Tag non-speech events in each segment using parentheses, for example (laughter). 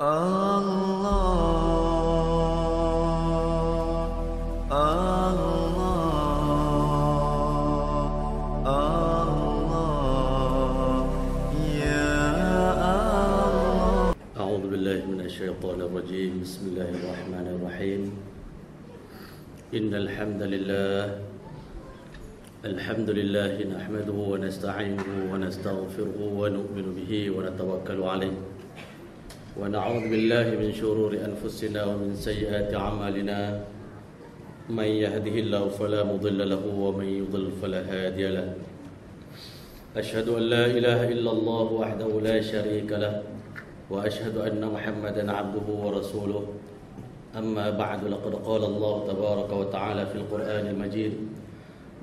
بسم الله الرحمن الرحيم. إن الحمد لله الحمد لله نحمده ونستعينه ونستغفره ونؤمن به ونتوكل عليه. ونعوذ بالله من شرور أنفسنا ومن سيئات أعمالنا. من يهده الله فلا مضل له ومن يضل فلا هادي له. أشهد أن لا إله إلا الله وحده لا شريك له وأشهد أن محمدا عبده ورسوله. أما بعد لقد قال الله تبارك وتعالى في القرآن المجيد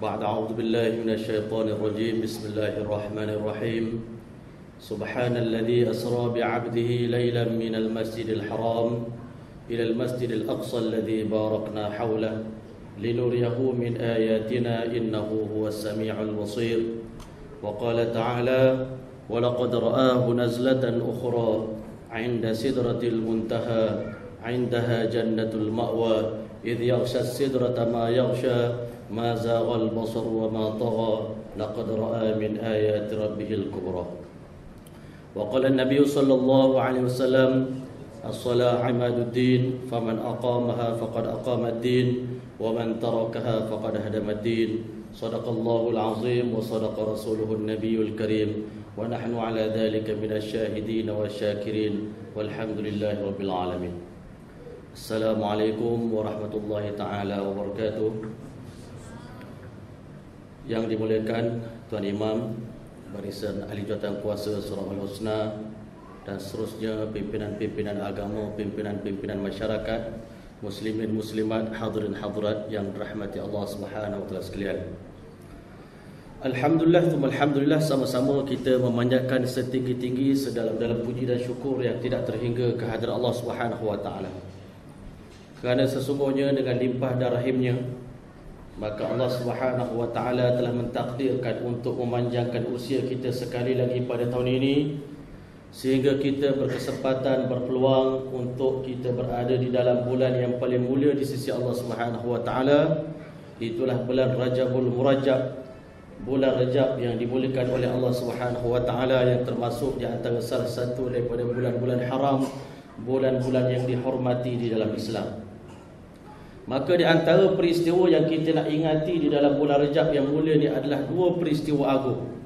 بعد أعوذ بالله من الشيطان الرجيم. بسم الله الرحمن الرحيم. سبحان الذي أسرى بعبده ليلا من المسجد الحرام إلى المسجد الأقصى الذي باركنا حوله لنريه من آياتنا إنه هو السميع البصير. وقال تعالى ولقد رآه نزلة أخرى عند سدرة المنتهى عندها جنة المأوى إذ يغشى السدرة ما يغشى ما زاغ البصر وما طغى لقد رأى من آيات ربه الكبرى. وقال النبي صلى الله عليه وسلم الصلاة عماد الدين فمن أقامها فقد أقام الدين ومن تركها فقد هدم الدين صدق الله العظيم وصدق رسوله النبي الكريم ونحن على ذلك من الشاهدين والشاكرين والحمد لله رب العالمين السلام عليكم ورحمة الله تعالى وبركاته yang dimuliakan Tuan Imam Barisan Ahli Jawatan Kuasa Surah Al-Husna dan seterusnya pimpinan-pimpinan agama, pimpinan-pimpinan masyarakat, muslimin muslimat, hadirin hadirat yang dirahmati Allah Subhanahu wa sekalian. Alhamdulillah, thumma alhamdulillah sama-sama kita memanjatkan setinggi-tinggi sedalam-dalam puji dan syukur yang tidak terhingga kehadirat Allah Subhanahu wa taala. Kerana sesungguhnya dengan limpah dan rahimnya maka Allah Subhanahu wa taala telah mentakdirkan untuk memanjangkan usia kita sekali lagi pada tahun ini sehingga kita berkesempatan berpeluang untuk kita berada di dalam bulan yang paling mulia di sisi Allah Subhanahu wa taala. Itulah bulan Rajabul Murajab bulan Rajab yang dimuliakan oleh Allah Subhanahu wa taala yang termasuk di antara salah satu daripada bulan-bulan haram bulan-bulan yang dihormati di dalam Islam maka di antara peristiwa yang kita nak ingati di dalam bulan Rajab yang mulia ni adalah dua peristiwa agung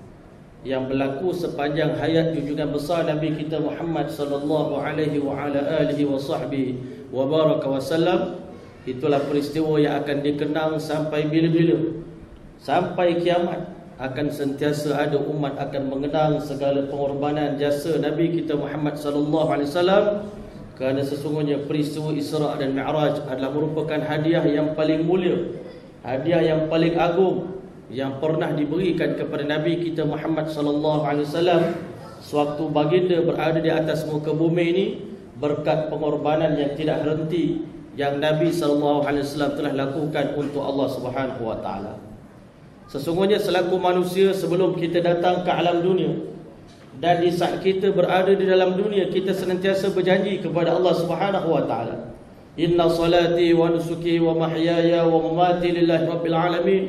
yang berlaku sepanjang hayat junjungan besar Nabi kita Muhammad sallallahu alaihi wa ala alihi wa sahbihi wa baraka wasallam itulah peristiwa yang akan dikenang sampai bila-bila. Sampai kiamat akan sentiasa ada umat akan mengenang segala pengorbanan jasa Nabi kita Muhammad sallallahu alaihi wasallam kerana sesungguhnya peristiwa Isra dan Mi'raj adalah merupakan hadiah yang paling mulia hadiah yang paling agung yang pernah diberikan kepada Nabi kita Muhammad sallallahu alaihi wasallam sewaktu baginda berada di atas muka bumi ini berkat pengorbanan yang tidak henti yang Nabi sallallahu alaihi wasallam telah lakukan untuk Allah Subhanahu wa taala. Sesungguhnya selaku manusia sebelum kita datang ke alam dunia dan di saat kita berada di dalam dunia kita senantiasa berjanji kepada Allah Subhanahu wa taala. Inna salati wa nusuki wa mahyaya wa mamati lillahi rabbil alamin.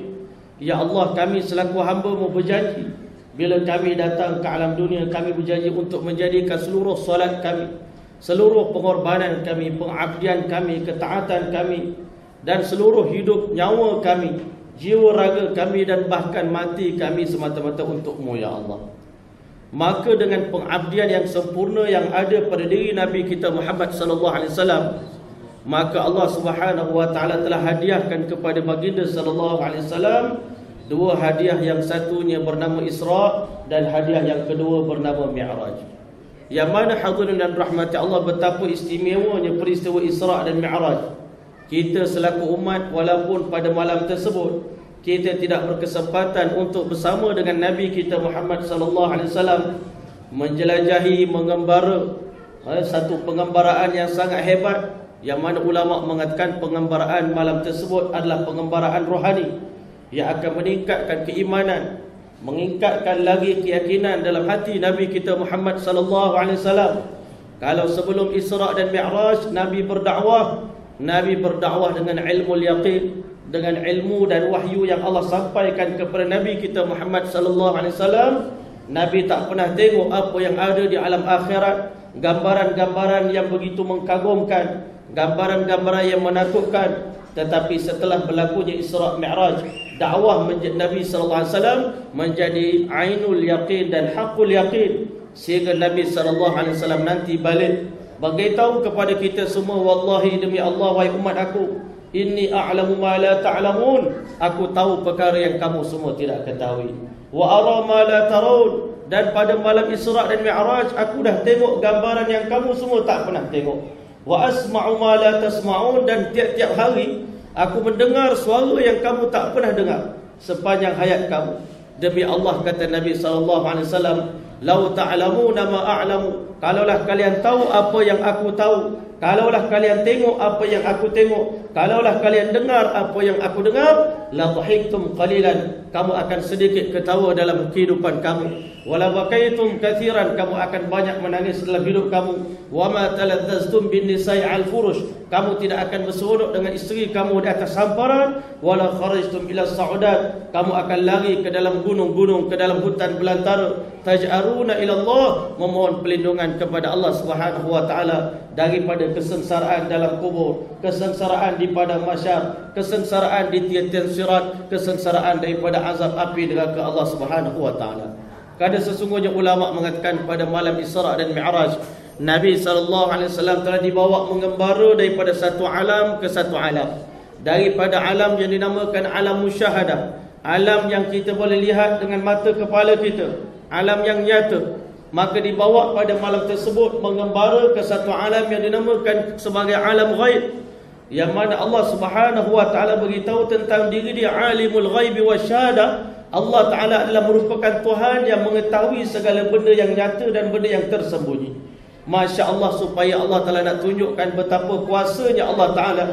Ya Allah kami selaku hamba-Mu berjanji bila kami datang ke alam dunia kami berjanji untuk menjadikan seluruh solat kami seluruh pengorbanan kami pengabdian kami ketaatan kami dan seluruh hidup nyawa kami jiwa raga kami dan bahkan mati kami semata-mata untukmu ya Allah maka dengan pengabdian yang sempurna yang ada pada diri Nabi kita Muhammad sallallahu alaihi wasallam maka Allah Subhanahu wa taala telah hadiahkan kepada baginda sallallahu alaihi wasallam dua hadiah yang satunya bernama Isra dan hadiah yang kedua bernama Mi'raj. Yang mana hadirin dan rahmati Allah betapa istimewanya peristiwa Isra dan Mi'raj. Kita selaku umat walaupun pada malam tersebut kita tidak berkesempatan untuk bersama dengan Nabi kita Muhammad sallallahu alaihi wasallam menjelajahi mengembara satu pengembaraan yang sangat hebat yang mana ulama mengatakan pengembaraan malam tersebut adalah pengembaraan rohani yang akan meningkatkan keimanan meningkatkan lagi keyakinan dalam hati Nabi kita Muhammad sallallahu alaihi wasallam. Kalau sebelum Isra dan Mi'raj Nabi berdakwah, Nabi berdakwah dengan ilmu yaqin, dengan ilmu dan wahyu yang Allah sampaikan kepada Nabi kita Muhammad sallallahu alaihi wasallam. Nabi tak pernah tengok apa yang ada di alam akhirat, gambaran-gambaran yang begitu mengkagumkan, gambaran-gambaran yang menakutkan. Tetapi setelah berlakunya Isra Mi'raj, dakwah Nabi sallallahu alaihi wasallam menjadi ainul yaqin dan haqqul yaqin sehingga Nabi sallallahu alaihi wasallam nanti balik beritahu kepada kita semua wallahi demi Allah wahai umat aku inni a'lamu ma la ta'lamun. Aku tahu perkara yang kamu semua tidak ketahui. Wa ara ma la tarawun dan pada malam Isra dan Mi'raj aku dah tengok gambaran yang kamu semua tak pernah tengok. Wa asma'u ma la tasma'un. Dan tiap-tiap hari aku mendengar suara yang kamu tak pernah dengar sepanjang hayat kamu. Demi Allah kata Nabi sallallahu alaihi wasallam Lau ta'lamuna ma a'lamu. Kalaulah kalian tahu apa yang aku tahu, kalaulah kalian tengok apa yang aku tengok, kalaulah kalian dengar apa yang aku dengar, la dhahiktum qalilan. Kamu akan sedikit ketawa dalam kehidupan kamu. Wala bakaitum kathiran kamu akan banyak menangis dalam hidup kamu. Wa ma taladztum bin nisa'i al furush. Kamu tidak akan berseronok dengan isteri kamu di atas hamparan. Wala kharajtum ila sa'udat. Kamu akan lari ke dalam gunung-gunung, ke dalam hutan belantara. Taj'aruna ila Allah memohon perlindungan kepada Allah Subhanahu wa taala daripada kesengsaraan dalam kubur, kesengsaraan di padang mahsyar, kesengsaraan di tiang-tiang sirat, kesengsaraan daripada azab api neraka Allah Subhanahu wa taala. Kerana sesungguhnya ulama mengatakan pada malam Isra dan Mi'raj Nabi SAW telah dibawa mengembara daripada satu alam ke satu alam Daripada alam yang dinamakan alam musyahadah Alam yang kita boleh lihat dengan mata kepala kita Alam yang nyata Maka dibawa pada malam tersebut mengembara ke satu alam yang dinamakan sebagai alam ghaib Yang mana Allah Subhanahu Wa Taala beritahu tentang diri dia alimul ghaibi wa syahadah Allah Ta'ala adalah merupakan Tuhan yang mengetahui segala benda yang nyata dan benda yang tersembunyi. Masya Allah supaya Allah Ta'ala nak tunjukkan betapa kuasanya Allah Ta'ala.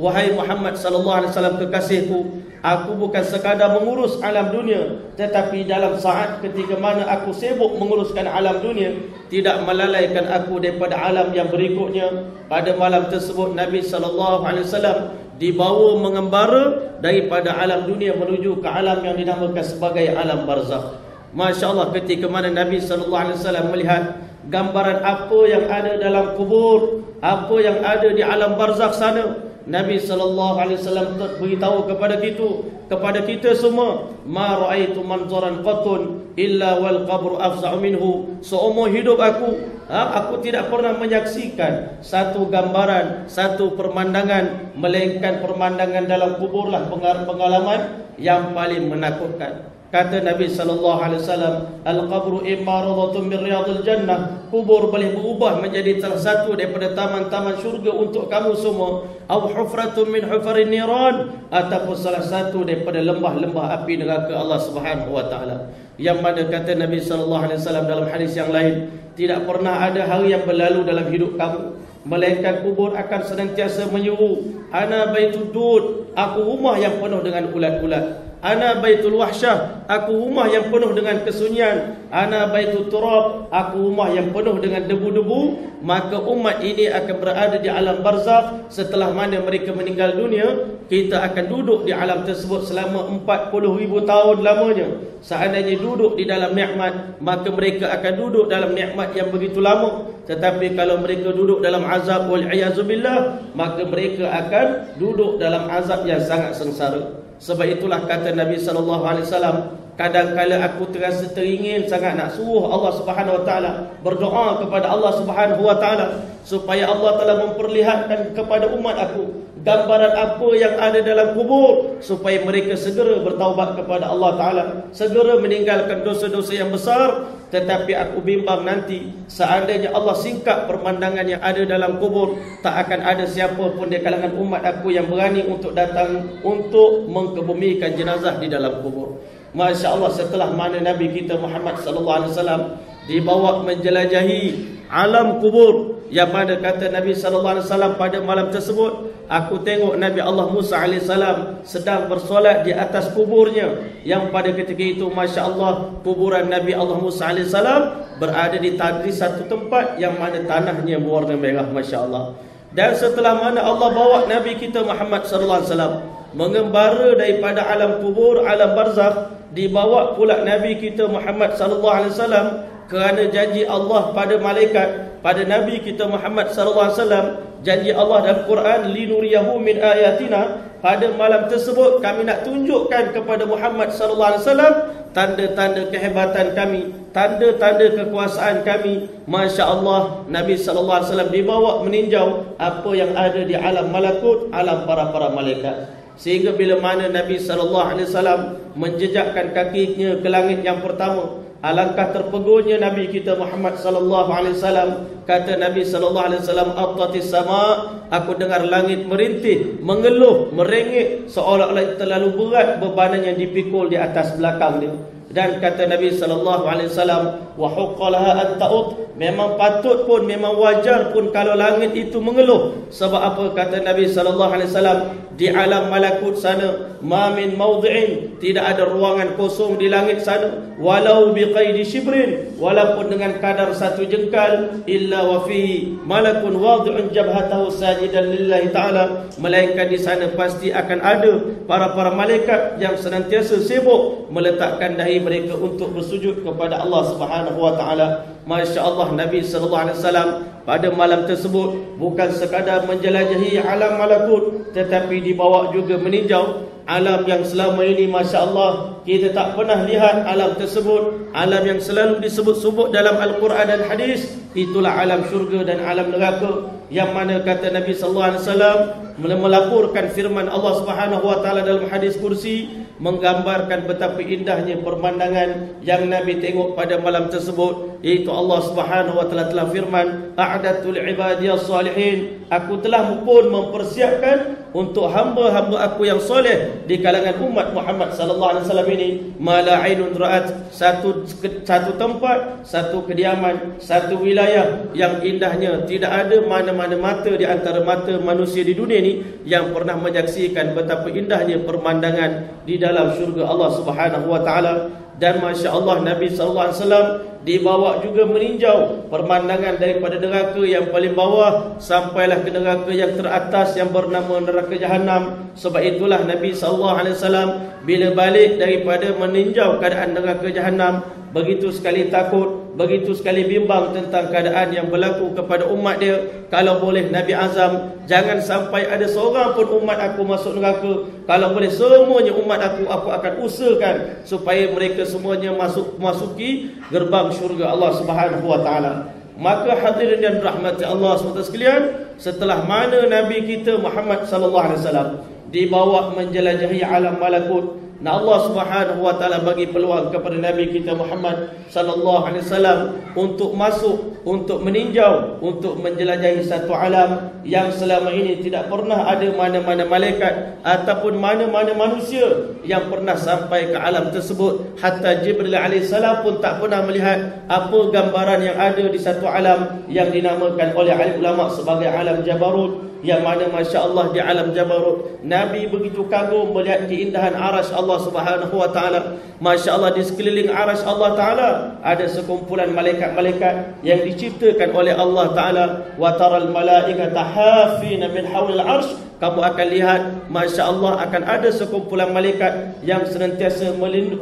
Wahai Muhammad Sallallahu Alaihi Wasallam kekasihku, aku bukan sekadar mengurus alam dunia, tetapi dalam saat ketika mana aku sibuk menguruskan alam dunia, tidak melalaikan aku daripada alam yang berikutnya. Pada malam tersebut Nabi Wasallam dibawa mengembara daripada alam dunia menuju ke alam yang dinamakan sebagai alam barzakh. Masya-Allah ketika mana Nabi wasallam melihat gambaran apa yang ada dalam kubur, apa yang ada di alam barzakh sana, Nabi sallallahu alaihi wasallam beritahu kepada kita, kepada kita semua, ma raaitu manzaran qatun illa wal qabr afza'u minhu. Seumur hidup aku ha, aku tidak pernah menyaksikan satu gambaran, satu pemandangan melainkan pemandangan dalam kuburlah pengalaman yang paling menakutkan. Kata Nabi sallallahu alaihi wasallam, al-qabru imaratun min riyadil jannah. Kubur boleh berubah menjadi salah satu daripada taman-taman syurga untuk kamu semua. Aw hufratun min hufarin niran ataupun salah satu daripada lembah-lembah api neraka Allah Subhanahu wa taala. Yang mana kata Nabi sallallahu alaihi wasallam dalam hadis yang lain, tidak pernah ada hari yang berlalu dalam hidup kamu melainkan kubur akan senantiasa menyeru, ana baitud dud, aku rumah yang penuh dengan ulat-ulat. Ana baitul wahsyah, aku rumah yang penuh dengan kesunyian. Ana baitul turab, aku rumah yang penuh dengan debu-debu. Maka umat ini akan berada di alam barzakh setelah mana mereka meninggal dunia. Kita akan duduk di alam tersebut selama 40 ribu tahun lamanya. Seandainya duduk di dalam nikmat, maka mereka akan duduk dalam nikmat yang begitu lama. Tetapi kalau mereka duduk dalam azab wal billah, maka mereka akan duduk dalam azab yang sangat sengsara. Sebab itulah kata Nabi sallallahu alaihi wasallam, kadang-kala aku terasa teringin sangat nak suruh Allah Subhanahu wa taala berdoa kepada Allah Subhanahu wa taala supaya Allah telah memperlihatkan kepada umat aku gambaran apa yang ada dalam kubur supaya mereka segera bertaubat kepada Allah taala, segera meninggalkan dosa-dosa yang besar. Tetapi aku bimbang nanti seandainya Allah singkap permandangan yang ada dalam kubur tak akan ada siapa pun di kalangan umat aku yang berani untuk datang untuk mengkebumikan jenazah di dalam kubur. Masya Allah setelah mana Nabi kita Muhammad sallallahu alaihi wasallam dibawa menjelajahi alam kubur yang mana kata Nabi sallallahu alaihi wasallam pada malam tersebut aku tengok Nabi Allah Musa alaihi salam sedang bersolat di atas kuburnya. Yang pada ketika itu masya-Allah kuburan Nabi Allah Musa alaihi salam berada di tadi satu tempat yang mana tanahnya berwarna merah masya-Allah. Dan setelah mana Allah bawa Nabi kita Muhammad sallallahu alaihi wasallam mengembara daripada alam kubur alam barzakh dibawa pula Nabi kita Muhammad sallallahu alaihi wasallam kerana janji Allah pada malaikat pada nabi kita Muhammad sallallahu alaihi wasallam janji Allah dalam Quran linuriyahu min ayatina pada malam tersebut kami nak tunjukkan kepada Muhammad sallallahu alaihi wasallam tanda-tanda kehebatan kami tanda-tanda kekuasaan kami. masya-Allah nabi sallallahu alaihi wasallam dibawa meninjau apa yang ada di alam malakut alam para-para malaikat. Sehingga bila mana nabi sallallahu alaihi wasallam menjejakkan kakinya ke langit yang pertama Alangkah terpegurnya Nabi kita Muhammad sallallahu alaihi wasallam kata Nabi sallallahu alaihi wasallam attatis sama. Aku dengar langit merintih mengeluh merengek seolah-olah terlalu berat bebanan yang dipikul di atas belakang dia dan kata Nabi sallallahu alaihi wasallam wa huqqalaha an ta'ud. Memang patut pun memang wajar pun kalau langit itu mengeluh. Sebab apa? Kata Nabi sallallahu alaihi wasallam di alam malakut sana ma min mawdhi'in tidak ada ruangan kosong di langit sana walau biqaidi shibrin. Walaupun dengan kadar satu jengkal illa wa fihi malakun wadhi'un jabhatahu sajidan lillahi ta'ala. Melainkan di sana pasti akan ada para-para malaikat yang senantiasa sibuk meletakkan dahi mereka untuk bersujud kepada Allah Subhanahu wa taala. masya-Allah Nabi sallallahu alaihi wasallam pada malam tersebut bukan sekadar menjelajahi alam malakut tetapi dibawa juga meninjau alam yang selama ini Masya Allah kita tak pernah lihat alam tersebut. Alam yang selalu disebut-sebut dalam Al-Quran dan Hadis itulah alam syurga dan alam neraka yang mana kata Nabi sallallahu alaihi wasallam melaporkan firman Allah Subhanahu wa taala dalam hadis kursi menggambarkan betapa indahnya pemandangan yang Nabi tengok pada malam tersebut. Iaitu Allah Subhanahu wa taala telah firman a'datul ibadiyas salihin aku telah pun mempersiapkan untuk hamba-hamba aku yang soleh di kalangan umat Muhammad sallallahu alaihi wasallam ini. Mala ainun ra'at satu satu tempat satu kediaman satu wilayah yang indahnya. Tidak ada mana-mana mata di antara mata manusia di dunia ini yang pernah menyaksikan betapa indahnya pemandangan di dalam syurga Allah Subhanahu wa taala dan masya-Allah Nabi sallallahu alaihi wasallam dibawa juga meninjau pemandangan daripada neraka yang paling bawah sampailah ke neraka yang teratas yang bernama neraka jahanam sebab itulah Nabi sallallahu alaihi wasallam bila balik daripada meninjau keadaan neraka jahanam begitu sekali takut begitu sekali bimbang tentang keadaan yang berlaku kepada umat dia kalau boleh Nabi azam jangan sampai ada seorang pun umat aku masuk neraka kalau boleh semuanya umat aku aku akan usahakan supaya mereka semuanya masuk masuki gerbang syurga Allah Subhanahu wa taala. Maka hadirin dan rahmati Allah SWT sekalian, setelah mana Nabi kita Muhammad sallallahu alaihi wasallam dibawa menjelajahi alam malakut Nah Allah Subhanahu wa taala bagi peluang kepada Nabi kita Muhammad sallallahu alaihi wasallam untuk masuk, untuk meninjau, untuk menjelajahi satu alam yang selama ini tidak pernah ada mana-mana malaikat ataupun mana-mana manusia yang pernah sampai ke alam tersebut. Hatta Jibril alaihi salam pun tak pernah melihat apa gambaran yang ada di satu alam yang dinamakan oleh ulama sebagai alam Jabarut yang mana Masya Allah di alam Jabarut Nabi begitu kagum melihat keindahan aras Allah subhanahu wa ta'ala. Masya Allah di sekeliling aras Allah ta'ala Ada sekumpulan malaikat-malaikat yang diciptakan oleh Allah ta'ala. Wa taral malaikata hafina min hawlil arsh. Kamu akan lihat Masya Allah akan ada sekumpulan malaikat yang senantiasa melindungi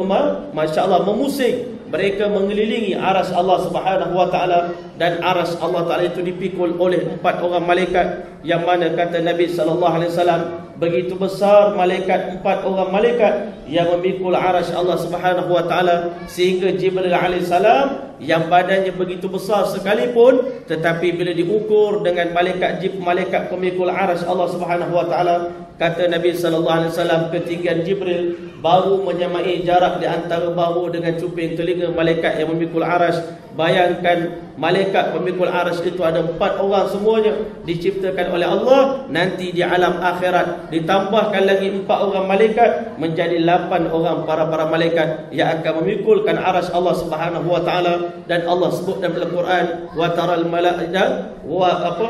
Masya Allah memusing mereka mengelilingi aras Allah Subhanahu wa taala dan aras Allah taala itu dipikul oleh empat orang malaikat yang mana kata Nabi sallallahu alaihi wasallam begitu besar malaikat empat orang malaikat yang memikul aras Allah Subhanahu wa taala sehingga Jibril alaihi salam yang badannya begitu besar sekalipun tetapi bila diukur dengan malaikat jib malaikat pemikul aras Allah Subhanahu wa taala kata Nabi sallallahu alaihi wasallam ketinggian Jibril baru menyamai jarak di antara bahu dengan cuping telinga malaikat yang memikul aras bayangkan malaikat pemikul aras itu ada empat orang semuanya diciptakan oleh Allah nanti di alam akhirat ditambahkan lagi empat orang malaikat menjadi lapan orang para-para malaikat yang akan memikulkan aras Allah Subhanahu wa taala dan Allah sebut dalam Al-Quran wa taral malaikata wa apa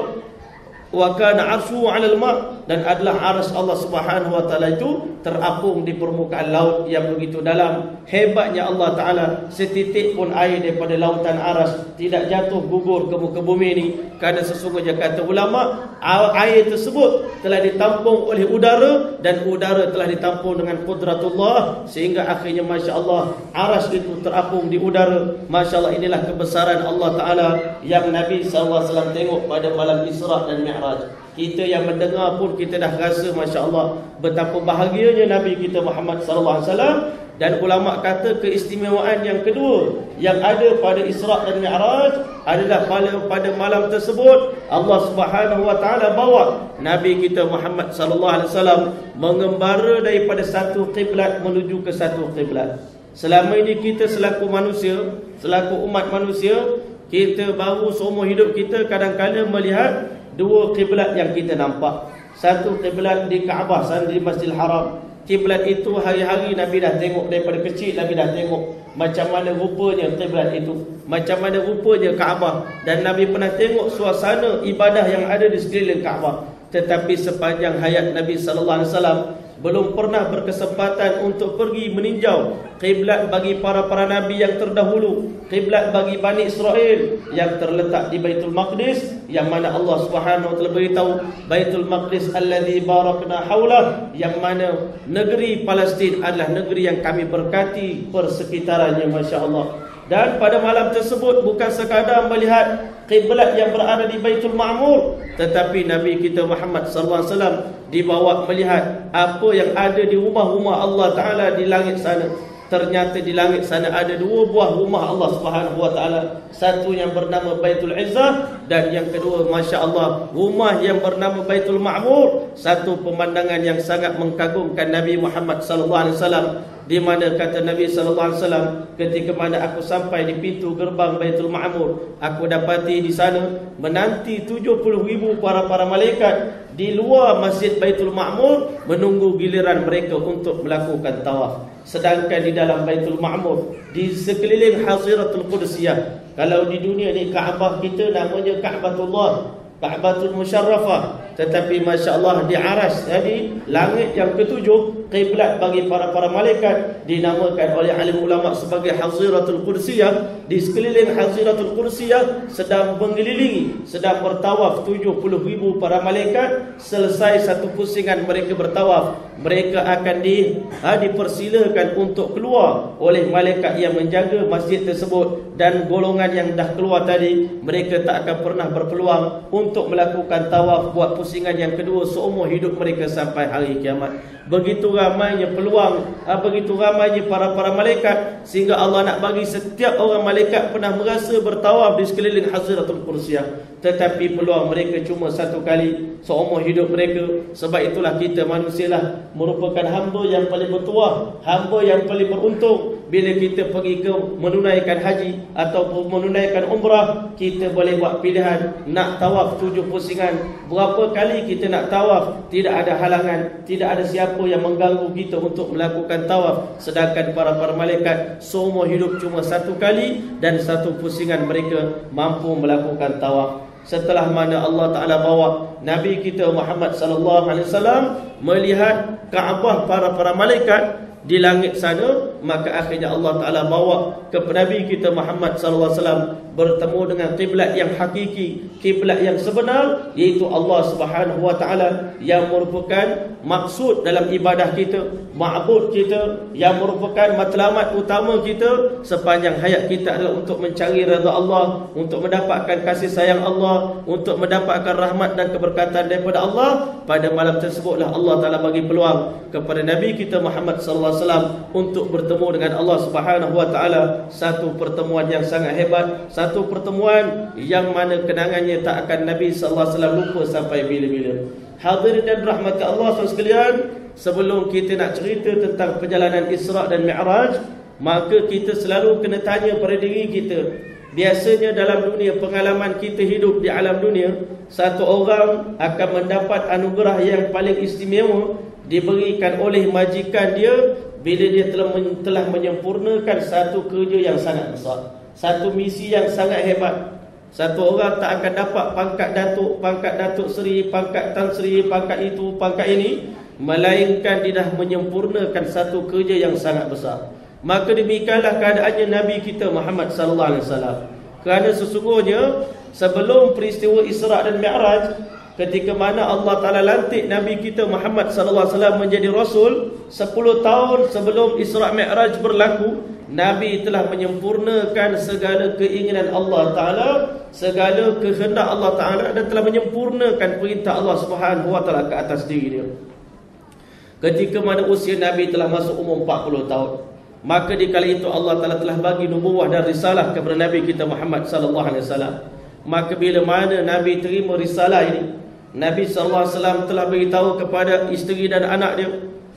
wa kana arsyu 'alal ma dan adalah aras Allah Subhanahu wa taala itu terapung di permukaan laut yang begitu dalam. Hebatnya Allah taala setitik pun air daripada lautan aras tidak jatuh gugur ke muka bumi ini. Kerana sesungguhnya kata ulama air tersebut telah ditampung oleh udara dan udara telah ditampung dengan kudratullah sehingga akhirnya masya-Allah aras itu terapung di udara. masya-Allah inilah kebesaran Allah taala yang Nabi SAW tengok pada malam Isra dan Mi'raj Mi'raj. Kita yang mendengar pun kita dah rasa masya-Allah betapa bahagianya Nabi kita Muhammad sallallahu alaihi wasallam dan ulama kata keistimewaan yang kedua yang ada pada Isra dan Mi'raj adalah pada pada malam tersebut Allah Subhanahu wa taala bawa Nabi kita Muhammad sallallahu alaihi wasallam mengembara daripada satu kiblat menuju ke satu kiblat. Selama ini kita selaku manusia, selaku umat manusia, kita baru seumur hidup kita kadang-kadang melihat dua kiblat yang kita nampak. Satu kiblat di Kaabah, sana di Masjidil Haram. Kiblat itu hari-hari Nabi dah tengok daripada kecil Nabi dah tengok macam mana rupanya kiblat itu, macam mana rupanya Kaabah dan Nabi pernah tengok suasana ibadah yang ada di sekeliling Kaabah. Tetapi sepanjang hayat Nabi sallallahu alaihi wasallam belum pernah berkesempatan untuk pergi meninjau kiblat bagi para-para nabi yang terdahulu kiblat bagi Bani Israel yang terletak di Baitul Maqdis yang mana Allah Subhanahu wa taala beritahu Baitul Maqdis allazi barakna haula yang mana negeri Palestin adalah negeri yang kami berkati persekitarannya masya-Allah dan pada malam tersebut bukan sekadar melihat kiblat yang berada di Baitul Ma'mur tetapi Nabi kita Muhammad sallallahu alaihi wasallam dibawa melihat apa yang ada di rumah-rumah Allah taala di langit sana. Ternyata di langit sana ada dua buah rumah Allah Subhanahu wa taala. Satu yang bernama Baitul Izzah dan yang kedua masya-Allah rumah yang bernama Baitul Ma'mur. Satu pemandangan yang sangat mengkagumkan Nabi Muhammad sallallahu alaihi wasallam di mana kata Nabi sallallahu alaihi wasallam ketika mana aku sampai di pintu gerbang Baitul Ma'mur aku dapati di sana menanti 70 ribu para-para malaikat di luar Masjid Baitul Ma'mur menunggu giliran mereka untuk melakukan tawaf. Sedangkan di dalam Baitul Ma'mur di sekeliling Haziratul Qudsiyah kalau di dunia ni Kaabah kita namanya Kaabatullah Kaabatul Musharrafah. Tetapi masya-Allah di aras tadi langit yang ketujuh kiblat bagi para-para malaikat dinamakan oleh alim ulama sebagai Haziratul Qudsiyah di sekeliling Haziratul Qudsiyah sedang mengelilingi sedang bertawaf 70 ribu para malaikat. Selesai satu pusingan mereka bertawaf mereka akan di ha, dipersilakan untuk keluar oleh malaikat yang menjaga masjid tersebut. Dan golongan yang dah keluar tadi mereka tak akan pernah berpeluang untuk melakukan tawaf buat pusingan yang kedua seumur hidup mereka sampai hari kiamat. Begitu ramainya peluang, ah, begitu ramainya para-para malaikat sehingga Allah nak bagi setiap orang malaikat pernah merasa bertawaf di sekeliling Hazratul Qudsiyah. Tetapi peluang mereka cuma satu kali seumur hidup mereka. Sebab itulah kita manusialah merupakan hamba yang paling bertuah, hamba yang paling beruntung bila kita pergi ke menunaikan haji ataupun menunaikan umrah, kita boleh buat pilihan nak tawaf tujuh pusingan. Berapa kali kita nak tawaf, tidak ada halangan, tidak ada siapa yang mengganggu kita untuk melakukan tawaf. Sedangkan para-para malaikat semua hidup cuma satu kali dan satu pusingan mereka mampu melakukan tawaf. Setelah mana Allah Taala bawa Nabi kita Muhammad sallallahu alaihi wasallam melihat Kaabah para-para malaikat di langit sana maka akhirnya Allah Taala bawa ke Nabi kita Muhammad sallallahu alaihi wasallam bertemu dengan kiblat yang hakiki kiblat yang sebenar iaitu Allah Subhanahu wa taala yang merupakan maksud dalam ibadah kita ma'bud kita yang merupakan matlamat utama kita. Sepanjang hayat kita adalah untuk mencari redha Allah untuk mendapatkan kasih sayang Allah untuk mendapatkan rahmat dan keberkatan daripada Allah. Pada malam tersebutlah Allah Taala bagi peluang kepada Nabi kita Muhammad sallallahu SAW untuk bertemu dengan Allah Subhanahu Wa Taala. Satu pertemuan yang sangat hebat satu pertemuan yang mana kenangannya tak akan Nabi Sallallahu Alaihi Wasallam lupa sampai bila-bila hadirin dan rahmat Allah sekalian sebelum kita nak cerita tentang perjalanan Isra' dan Mi'raj, maka kita selalu kena tanya pada diri kita. Biasanya dalam dunia pengalaman kita hidup di alam dunia, satu orang akan mendapat anugerah yang paling istimewa diberikan oleh majikan dia bila dia telah telah menyempurnakan satu kerja yang sangat besar, satu misi yang sangat hebat. Satu orang tak akan dapat pangkat datuk, pangkat datuk seri, pangkat tan seri, pangkat itu, pangkat ini melainkan dia dah menyempurnakan satu kerja yang sangat besar. Maka demikianlah keadaannya Nabi kita Muhammad sallallahu alaihi wasallam. Kerana sesungguhnya sebelum peristiwa Isra dan Mi'raj ketika mana Allah Taala lantik Nabi kita Muhammad sallallahu alaihi wasallam menjadi rasul 10 tahun sebelum Isra Mi'raj berlaku Nabi telah menyempurnakan segala keinginan Allah Ta'ala Segala kehendak Allah Ta'ala Dan telah menyempurnakan perintah Allah Subhanahu Wa Ta'ala ke atas diri dia Ketika mana usia Nabi telah masuk umur 40 tahun Maka di kali itu Allah Ta'ala telah bagi nubuah dan risalah kepada Nabi kita Muhammad Sallallahu Alaihi Wasallam. Maka bila mana Nabi terima risalah ini Nabi Wasallam telah beritahu kepada isteri dan anak dia.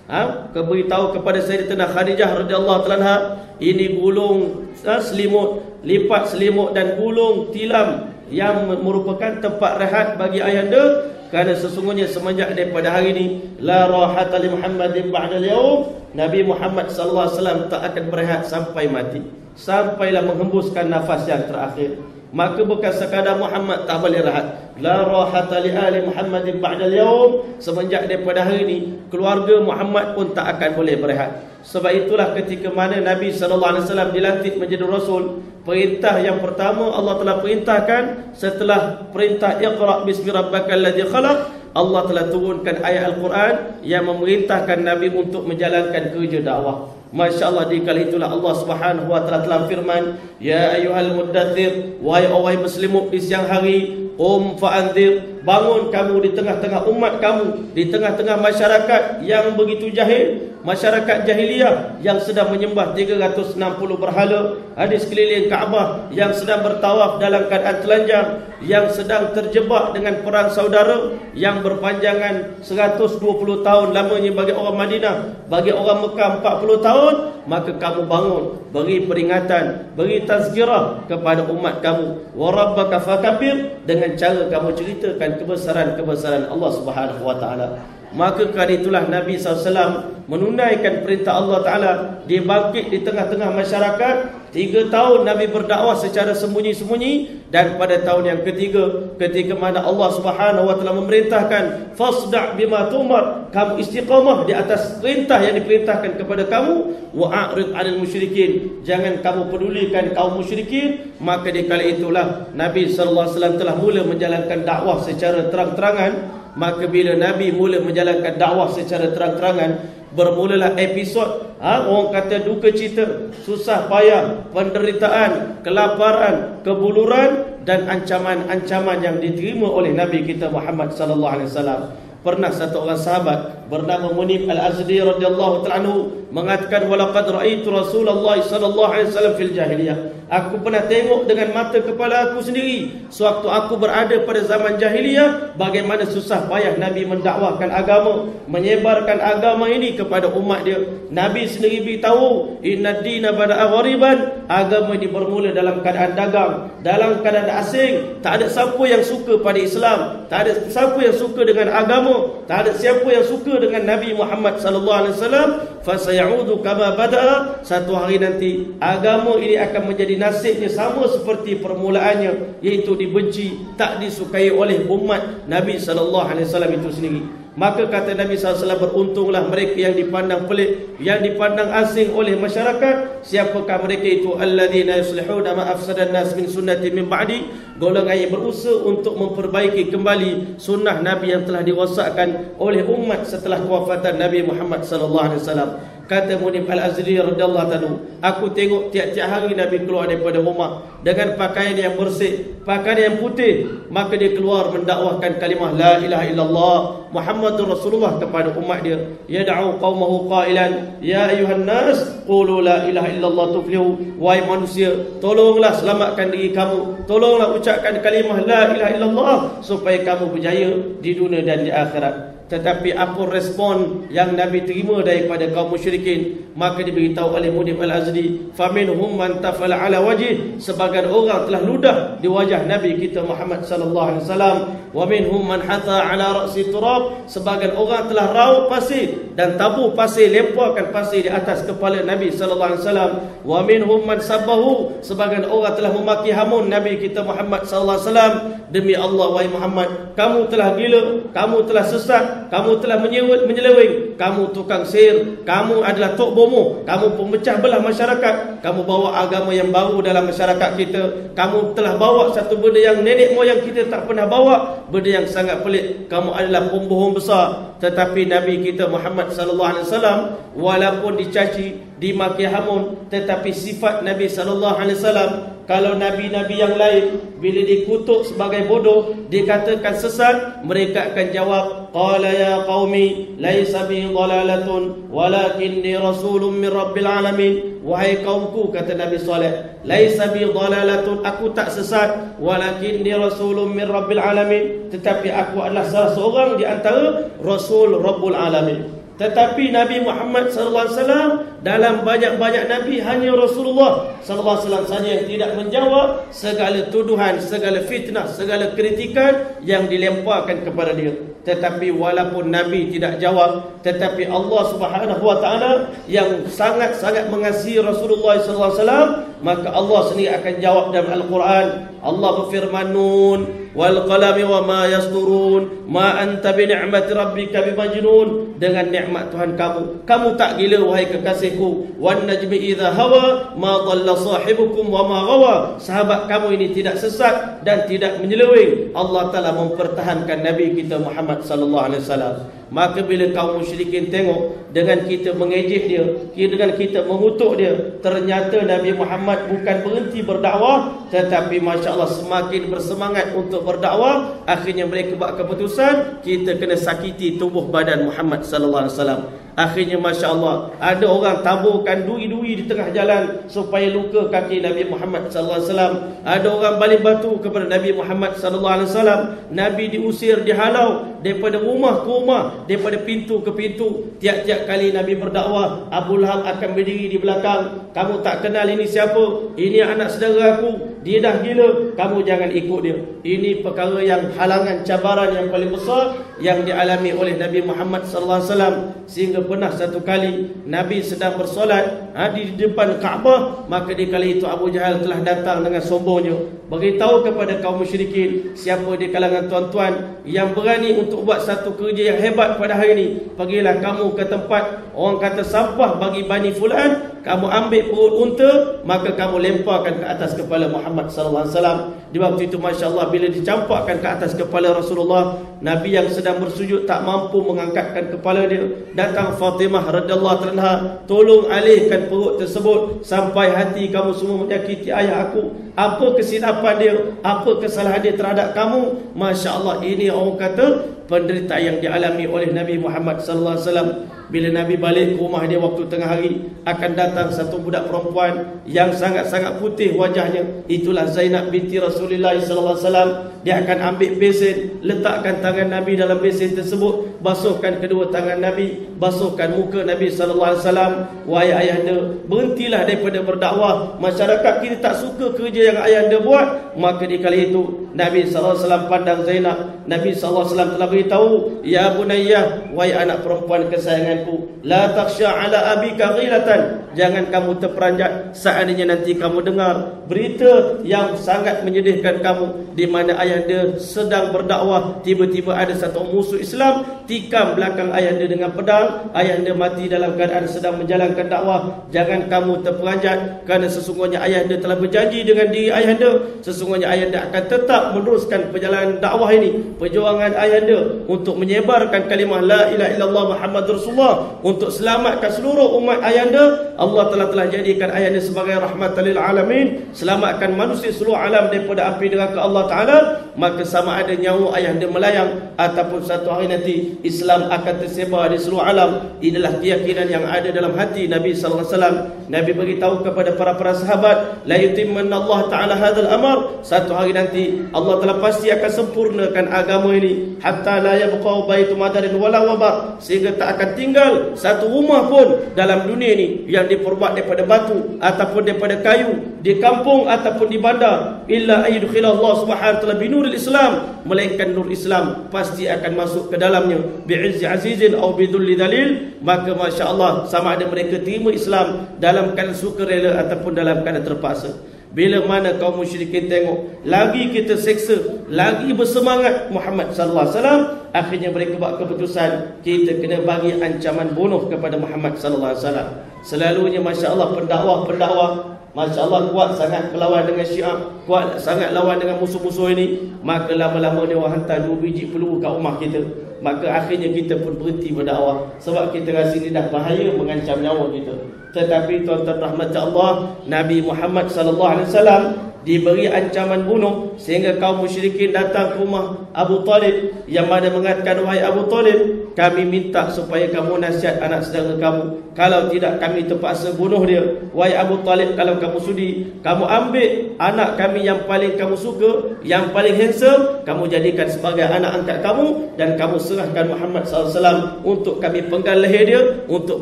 Ha? Beritahu kepada Sayyidatina Khadijah radhiyallahu taala ini gulung ha, selimut, lipat selimut dan gulung tilam yang merupakan tempat rehat bagi ayahanda kerana sesungguhnya semenjak daripada hari ini la rahata li Muhammadin ba'da al-yawm Nabi Muhammad wasallam tak akan berehat sampai mati. Sampailah menghembuskan nafas yang terakhir maka bukan sekadar Muhammad tak boleh rehat. La rahata li ali Muhammadin ba'da al-yawm. Semenjak daripada hari ini keluarga Muhammad pun tak akan boleh berehat. Sebab itulah ketika mana Nabi sallallahu alaihi wasallam dilantik menjadi rasul perintah yang pertama Allah telah perintahkan setelah perintah iqra bismi rabbikal ladzi khalaq Allah telah turunkan ayat al-Quran yang memerintahkan Nabi untuk menjalankan kerja dakwah Masya Allah di kali itulah Allah subhanahu wa ta'ala telah firman Ya ayuhal muddathir Wahai awai muslimuk di siang hari Om fa'anzir Bangun kamu di tengah-tengah umat kamu Di tengah-tengah masyarakat yang begitu jahil Masyarakat jahiliyah yang sedang menyembah 360 berhala Di sekeliling Kaabah yang sedang bertawaf dalam keadaan telanjang Yang sedang terjebak dengan perang saudara Yang berpanjangan 120 tahun lamanya bagi orang Madinah Bagi orang Mekah 40 tahun Maka kamu bangun Beri peringatan Beri tazkirah kepada umat kamu. Warabbaka fakabir Dengan cara kamu ceritakan kebesaran-kebesaran Allah Subhanahu wa taala. Maka kali itulah Nabi SAW menunaikan perintah Allah Ta'ala. Dia bangkit di tengah-tengah masyarakat. Tiga tahun Nabi berdakwah secara sembunyi-sembunyi. Dan pada tahun yang ketiga Ketika mana Allah Ta'ala memerintahkan Fasda' bima tumar Kamu istiqamah di atas perintah yang diperintahkan kepada kamu. Wa'arid anil musyrikin Jangan kamu pedulikan kaum musyrikin. Maka di kali itulah Nabi SAW telah mula menjalankan dakwah secara terang-terangan Maka bila Nabi mula menjalankan dakwah secara terang-terangan Bermulalah episod ha, Orang kata duka cita Susah payah Penderitaan Kelaparan Kebuluran Dan ancaman-ancaman yang diterima oleh Nabi kita Muhammad sallallahu alaihi wasallam Pernah satu orang sahabat bernama Munib Al-Azdi radhiyallahu taala mengatakan walaqad raaitu Rasulullah sallallahu alaihi wasallam fil jahiliyah. Aku pernah tengok dengan mata kepala aku sendiri sewaktu aku berada pada zaman jahiliyah bagaimana susah payah Nabi mendakwahkan agama, menyebarkan agama ini kepada umat dia. Nabi sendiri beritahu inna dina bada ghariban agama ini bermula dalam keadaan dagang, dalam keadaan asing. Tak ada siapa yang suka pada Islam, tak ada siapa yang suka dengan agama tak ada siapa yang suka dengan Nabi Muhammad sallallahu alaihi wasallam fa sayaudu kama bada satu hari nanti agama ini akan menjadi nasibnya sama seperti permulaannya iaitu dibenci tak disukai oleh umat Nabi sallallahu alaihi wasallam itu sendiri. Maka kata Nabi SAW beruntunglah mereka yang dipandang pelik Yang dipandang asing oleh masyarakat. Siapakah mereka itu? Alladzina yuslihuna ma'afsadan nas min sunnati min ba'di. Golongan yang berusaha untuk memperbaiki kembali Sunnah Nabi yang telah diwasakkan oleh umat setelah kewafatan Nabi Muhammad SAW Kata Munib Al-Azri radhiyallahu anhu, aku tengok tiap-tiap hari Nabi keluar daripada rumah dengan pakaian yang bersih, pakaian yang putih, maka dia keluar mendakwahkan kalimah la ilaha illallah Muhammadur Rasulullah kepada umat dia. Yad'u qaumahu qailan ya ayuhan nas qulu la ilaha illallah tuflihu. Wahai manusia tolonglah selamatkan diri kamu tolonglah ucapkan kalimah la ilaha illallah supaya kamu berjaya di dunia dan di akhirat tetapi apa respon yang Nabi terima daripada kaum musyrikin maka diberitahu oleh Mudim Al-Azdi faminhum man tafala ala wajih. Sebagian orang telah ludah di wajah Nabi kita Muhammad sallallahu alaihi wasallam. Wa minhum man hatha ala ra'si turab. Sebagian orang telah raup pasir dan tabuh pasir lemparkan pasir di atas kepala Nabi sallallahu alaihi wasallam. Wa minhum man sabbahu. Sebagian orang telah memaki hamun Nabi kita Muhammad sallallahu alaihi wasallam. Demi Allah wahai Muhammad kamu telah gila kamu telah sesat kamu telah menyewut menyeleweng, kamu tukang sihir, kamu adalah tok bomo, kamu pemecah belah masyarakat, kamu bawa agama yang baru dalam masyarakat kita, kamu telah bawa satu benda yang nenek moyang kita tak pernah bawa, benda yang sangat pelik, kamu adalah pembohong besar. Tetapi Nabi kita Muhammad sallallahu alaihi wasallam walaupun dicaci, dimaki hamun, tetapi sifat Nabi sallallahu alaihi wasallam kalau nabi-nabi yang lain bila dikutuk sebagai bodoh, dikatakan sesat, mereka akan jawab, qala ya qaumi laisa bi dhalalatun walakinni rasulun min rabbil alamin. Wahai kaumku kata Nabi Saleh, laisa bi dhalalatun, aku tak sesat, walakinni rasulun min rabbil alamin, tetapi aku adalah salah seorang di antara rasul rabbul alamin. Tetapi Nabi Muhammad sallallahu alaihi wasallam dalam banyak-banyak nabi hanya Rasulullah sallallahu alaihi wasallam saja yang tidak menjawab segala tuduhan, segala fitnah, segala kritikan yang dilemparkan kepada dia. Tetapi walaupun nabi tidak jawab, tetapi Allah Subhanahu wa taala yang sangat-sangat mengasihi Rasulullah sallallahu alaihi wasallam, maka Allah sendiri akan jawab dalam Al-Quran. Allah berfirman Nun wal qalami wa ma yasturun ma anta bi ni'mati rabbika bimajnun. Dengan nikmat Tuhan kamu kamu tak gila wahai kekasihku. Wan najmi idza hawa ma dhalla sahibukum wa ma ghawa. Sahabat kamu ini tidak sesat dan tidak menyeleweng. Allah taala mempertahankan nabi kita Muhammad sallallahu alaihi wasallam Maka bila kaum musyrikin tengok dengan kita mengejek dia, dengan kita mengutuk dia, ternyata Nabi Muhammad bukan berhenti berdakwah, tetapi masya-Allah semakin bersemangat untuk berdakwah, akhirnya mereka buat keputusan kita kena sakiti tubuh badan Muhammad sallallahu alaihi wasallam. Akhirnya Masya Allah Ada orang taburkan duri-duri di tengah jalan Supaya luka kaki Nabi Muhammad SAW Ada orang balik batu kepada Nabi Muhammad SAW Nabi diusir, dihalau Daripada rumah ke rumah Daripada pintu ke pintu. Tiap-tiap kali Nabi berdakwah Abu Lahab akan berdiri di belakang. Kamu tak kenal ini siapa? Ini anak saudara aku Dia dah gila Kamu jangan ikut dia. Ini perkara yang halangan cabaran yang paling besar Yang dialami oleh Nabi Muhammad SAW Sehingga pernah satu kali Nabi sedang bersolat ha, di depan Kaabah maka di kali itu Abu Jahal telah datang dengan sombongnya. Beritahu kepada kaum musyrikin siapa di kalangan tuan-tuan yang berani untuk buat satu kerja yang hebat pada hari ini. Pergilah kamu ke tempat orang kata sampah bagi Bani Fulan kamu ambil perut unta maka kamu lemparkan ke atas kepala Muhammad sallallahu alaihi wasallam. Di waktu itu masya-Allah bila dicampakkan ke atas kepala Rasulullah Nabi yang sedang bersujud tak mampu mengangkatkan kepala dia. Datang Fatimah radhiyallahu anha tolong alihkan perut tersebut sampai hati kamu semua menyakiti ayah aku. Apa kesilapan dia? Apa kesalahan dia terhadap kamu? masya-Allah ini orang kata penderitaan yang dialami oleh Nabi Muhammad sallallahu alaihi wasallam. Bila Nabi balik ke rumah dia waktu tengah hari akan datang satu budak perempuan yang sangat-sangat putih wajahnya. Itulah Zainab binti Rasulullah sallallahu alaihi wasallam dia akan ambil besen letakkan tangan Nabi dalam besen tersebut basuhkan kedua tangan Nabi basuhkan muka Nabi sallallahu alaihi wasallam. Wahai ayahanda berhentilah daripada berdakwah. Masyarakat kita tak suka kerja yang ayahanda buat. Maka di kali itu Nabi sallallahu alaihi wasallam pandang Zainab. Nabi sallallahu alaihi wasallam telah beritahu ya bunayyah wahai anak perempuan kesayangan denganku la takhsha ala abika ghilatan. Jangan kamu terperanjat seandainya nanti kamu dengar berita yang sangat menyedihkan kamu di mana ayahanda sedang berdakwah. Tiba-tiba ada satu musuh Islam tikam belakang ayahanda dengan pedang. Ayahanda mati dalam keadaan sedang menjalankan dakwah. Jangan kamu terperanjat kerana sesungguhnya ayahanda telah berjanji dengan diri ayahanda sesungguhnya ayahanda akan tetap meneruskan perjalanan dakwah ini. Perjuangan ayahanda untuk menyebarkan kalimah la ilaha illallah muhammadur rasulullah. Untuk selamatkan seluruh umat ayanda Allah telah telah jadikan ayanda sebagai rahmatan lil alamin. Selamatkan manusia seluruh alam daripada api neraka Allah taala maka sama ada nyawa ayah dia melayang ataupun satu hari nanti Islam akan tersebar di seluruh alam. Inilah keyakinan yang ada dalam hati Nabi sallallahu alaihi wasallam. Nabi beritahu kepada para para sahabat la yutimmanna Allah taala hadzal amr satu hari nanti Allah telah pasti akan sempurnakan agama ini. Hatta la yabqa baitu madarin wala waba. Sehingga tak akan tinggal satu rumah pun dalam dunia ini yang diperbuat daripada batu ataupun daripada kayu di kampung ataupun di bandar. Illa ayyudkhila Allah subhanahu wa taala binuril Islam melainkan nur Islam pasti akan masuk ke dalamnya bi'izzi azizin atau bidulli dalil maka masya-Allah sama ada mereka terima Islam dalam keadaan sukarela ataupun dalam keadaan terpaksa bila mana kaum musyrikin tengok lagi kita seksa, lagi bersemangat Muhammad sallallahu alaihi wasallam, akhirnya mereka buat keputusan kita kena bagi ancaman bunuh kepada Muhammad sallallahu alaihi wasallam. Selalunya masya-Allah pendakwah-pendakwah Masya Allah kuat sangat melawan dengan syiah Kuat sangat lawan dengan musuh-musuh ini Maka lama-lama dia orang hantar dua biji peluru kat rumah kita. Maka akhirnya kita pun berhenti berdakwah. Sebab kita rasa ini dah bahaya mengancam nyawa kita. Tetapi tuan-tuan rahmat Allah Nabi Muhammad sallallahu alaihi wasallam diberi ancaman bunuh sehingga kaum musyrikin datang ke rumah Abu Talib. Yang mana mengatakan wahai Abu Talib kami minta supaya kamu nasihat anak saudara kamu. Kalau tidak kami terpaksa bunuh dia. Wahai Abu Talib kalau kamu sudi kamu ambil anak kami yang paling kamu suka yang paling handsome kamu jadikan sebagai anak angkat kamu dan kamu serahkan Muhammad SAW untuk kami penggal leher dia untuk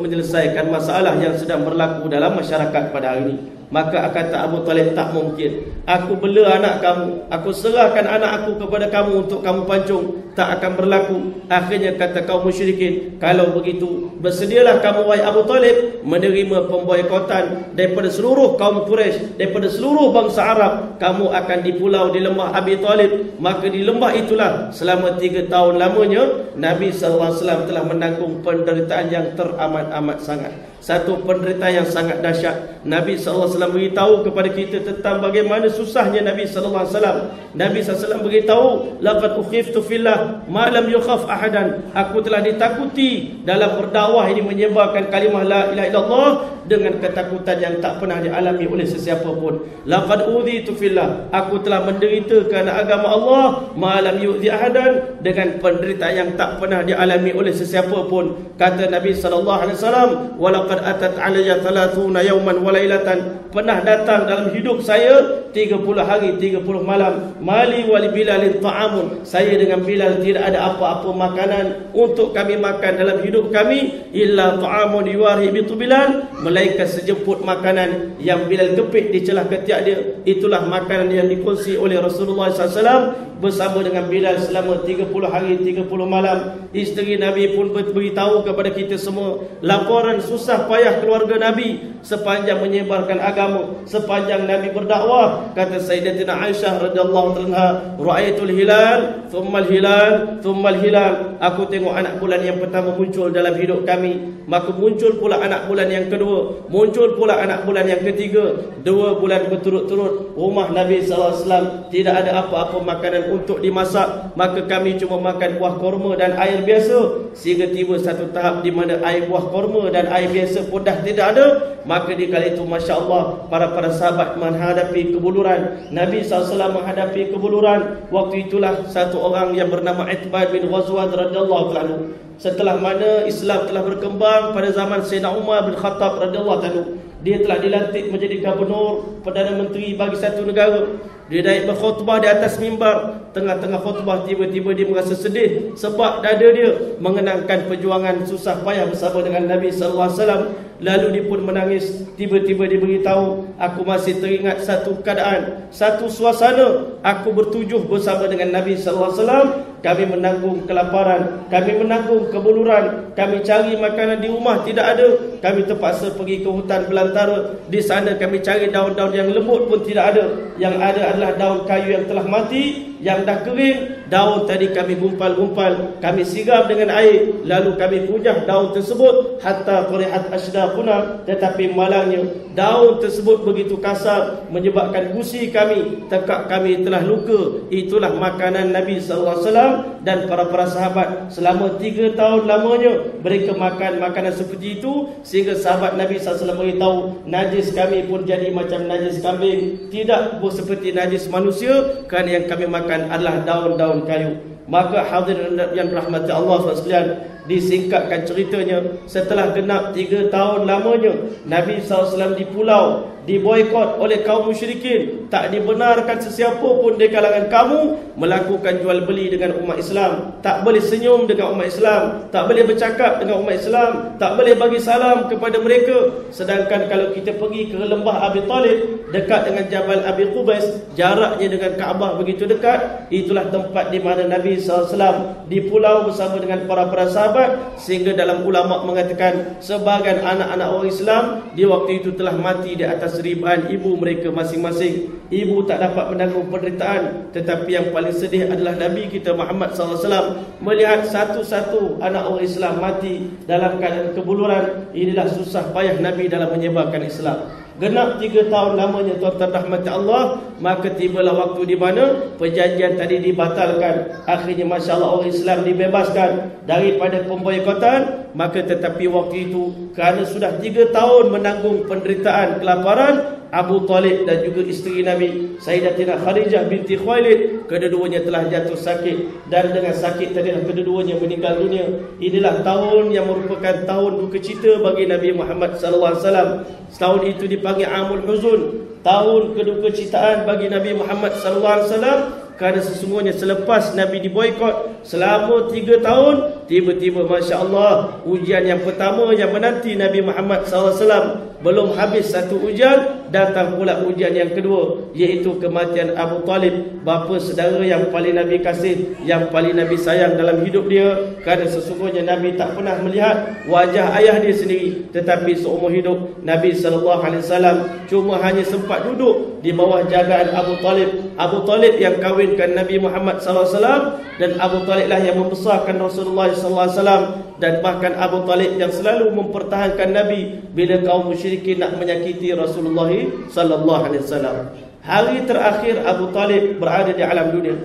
menyelesaikan masalah yang sedang berlaku dalam masyarakat pada hari ini Maka kata Abu Talib tak mungkin. Aku bela anak kamu. Aku serahkan anak aku kepada kamu untuk kamu pancung. Tak akan berlaku. Akhirnya kata kaum musyrikin Kalau begitu Bersedialah kamu wahai Abu Talib Menerima pemboikotan Daripada seluruh kaum Quraisy Daripada seluruh bangsa Arab. Kamu akan di pulau di lembah Abi Talib. Maka di lembah itulah Selama tiga tahun lamanya Nabi SAW telah menanggung penderitaan yang teramat-amat sangat satu penderitaan yang sangat dahsyat. Nabi SAW beritahu kepada kita tentang bagaimana susahnya Nabi SAW. Nabi SAW beritahu, Laqad ukhiftu fillah ma lam yukhaf ahadan. Aku telah ditakuti dalam berdakwah ini menyebarkan kalimah la ilaha illallah dengan ketakutan yang tak pernah dialami oleh sesiapa pun. Laqad udhitu fillah. Aku telah menderita kerana agama Allah ma lam yu'zi ahadan dengan penderitaan yang tak pernah dialami oleh sesiapa pun. Kata Nabi SAW, Walaqad laqad atat alayya 30 yawman wa lailatan pernah datang dalam hidup saya 30 hari 30 malam. Mali wali bilalin ta'amun. Saya dengan bilal tidak ada apa-apa makanan untuk kami makan dalam hidup kami illa ta'amun yuwari bitu bilal melainkan sejemput makanan yang bilal kepit di celah ketiak dia. Itulah makanan yang dikongsi oleh Rasulullah SAW bersama dengan Bilal selama 30 hari 30 malam. Isteri Nabi pun beritahu kepada kita semua laporan susah payah keluarga Nabi sepanjang menyebarkan agama sepanjang Nabi berdakwah. Kata Sayyidatina Aisyah radhiyallahu anha ra'aitul hilal thumma hilal thumma hilal. Aku tengok anak bulan yang pertama muncul dalam hidup kami. Maka muncul pula anak bulan yang kedua muncul pula anak bulan yang ketiga. Dua bulan berturut-turut rumah Nabi sallallahu alaihi wasallam tidak ada apa-apa makanan untuk dimasak. Maka kami cuma makan buah korma dan air biasa. Sehingga tiba satu tahap di mana air buah korma dan air biasa pun dah tidak ada maka di kali itu Masya Allah para-para sahabat menghadapi kebuluran Nabi SAW menghadapi kebuluran waktu itulah satu orang yang bernama Itbad bin Ghazwan radhiyallahu anhu. Setelah mana Islam telah berkembang pada zaman Sayyidina Umar bin Khattab radhiyallahu anhu. Dia telah dilantik menjadi gubernur perdana menteri bagi satu negara dia naik berkhutbah di atas mimbar. Tengah-tengah khutbah tiba-tiba dia merasa sedih sebab dada dia mengenangkan perjuangan susah payah bersama dengan Nabi wasallam lalu dia pun menangis. Tiba-tiba dia beritahu aku masih teringat satu keadaan satu suasana. Aku bertujuh bersama dengan Nabi wasallam. Kami menanggung kelaparan kami menanggung kebuluran kami cari makanan di rumah tidak ada. Kami terpaksa pergi ke hutan belantara. Di sana kami cari daun-daun yang lembut pun tidak ada. Yang ada adalah daun kayu yang telah mati yang dah kering daun tadi kami gumpal-gumpal, kami siram dengan air, lalu kami pujah daun tersebut hatta qarihat ashdaquna tetapi malangnya daun tersebut begitu kasar menyebabkan gusi kami, tekak kami telah luka. Itulah makanan Nabi sallallahu alaihi wasallam dan para-para sahabat selama tiga tahun lamanya mereka makan makanan seperti itu sehingga sahabat Nabi SAW beritahu najis kami pun jadi macam najis kambing tidak seperti najis manusia kerana yang kami makan adalah daun-daun kayu. Maka hadirin yang rahmati Allah sekalian disingkatkan ceritanya setelah genap tiga tahun lamanya Nabi SAW di pulau diboikot oleh kaum musyrikin. Tak dibenarkan sesiapa pun di kalangan kamu melakukan jual beli dengan umat Islam. Tak boleh senyum dengan umat Islam. Tak boleh bercakap dengan umat Islam. Tak boleh bagi salam kepada mereka. Sedangkan kalau kita pergi ke lembah Abi Talib dekat dengan Jabal Abi Qubais jaraknya dengan Kaabah begitu dekat itulah tempat di mana Nabi SAW di pulau bersama dengan para-para sahabat sehingga dalam ulama mengatakan sebagian anak-anak orang Islam di waktu itu telah mati di atas seribuan ibu mereka masing-masing. Ibu tak dapat menanggung penderitaan. Tetapi yang paling sedih adalah Nabi kita Muhammad SAW. Melihat satu-satu anak orang Islam mati dalam keadaan kebuluran. Inilah susah payah Nabi dalam menyebarkan Islam. Genap tiga tahun lamanya tuan-tuan rahmati Allah Maka tibalah waktu di mana Perjanjian tadi dibatalkan. Akhirnya Masya Allah orang Islam dibebaskan Daripada pemboikotan. Maka tetapi waktu itu Kerana sudah tiga tahun menanggung penderitaan kelaparan Abu Talib dan juga isteri Nabi Sayyidatina Kharijah binti Khuwailid kedua-duanya telah jatuh sakit dan dengan sakit tadi kedua-duanya meninggal dunia. Inilah tahun yang merupakan tahun duka cita bagi Nabi Muhammad sallallahu alaihi wasallam. Tahun itu dipanggil Amul Huzun tahun keduka citaan bagi Nabi Muhammad sallallahu alaihi wasallam kerana sesungguhnya selepas Nabi diboikot selama tiga tahun, tiba-tiba Masya Allah, ujian yang pertama yang menanti Nabi Muhammad SAW belum habis satu ujian, datang pula ujian yang kedua, iaitu kematian Abu Talib, bapa saudara yang paling Nabi kasih, yang paling Nabi sayang dalam hidup dia. Kerana sesungguhnya Nabi tak pernah melihat wajah ayah dia sendiri, tetapi seumur hidup Nabi SAW cuma hanya sempat duduk di bawah jagaan Abu Talib. Abu Talib yang mengkawinkan Nabi Muhammad SAW dan Abu Talib lah yang membesarkan Rasulullah SAW dan bahkan Abu Talib yang selalu mempertahankan Nabi bila kaum musyrikin nak menyakiti Rasulullah SAW. Hari terakhir Abu Talib berada di alam dunia.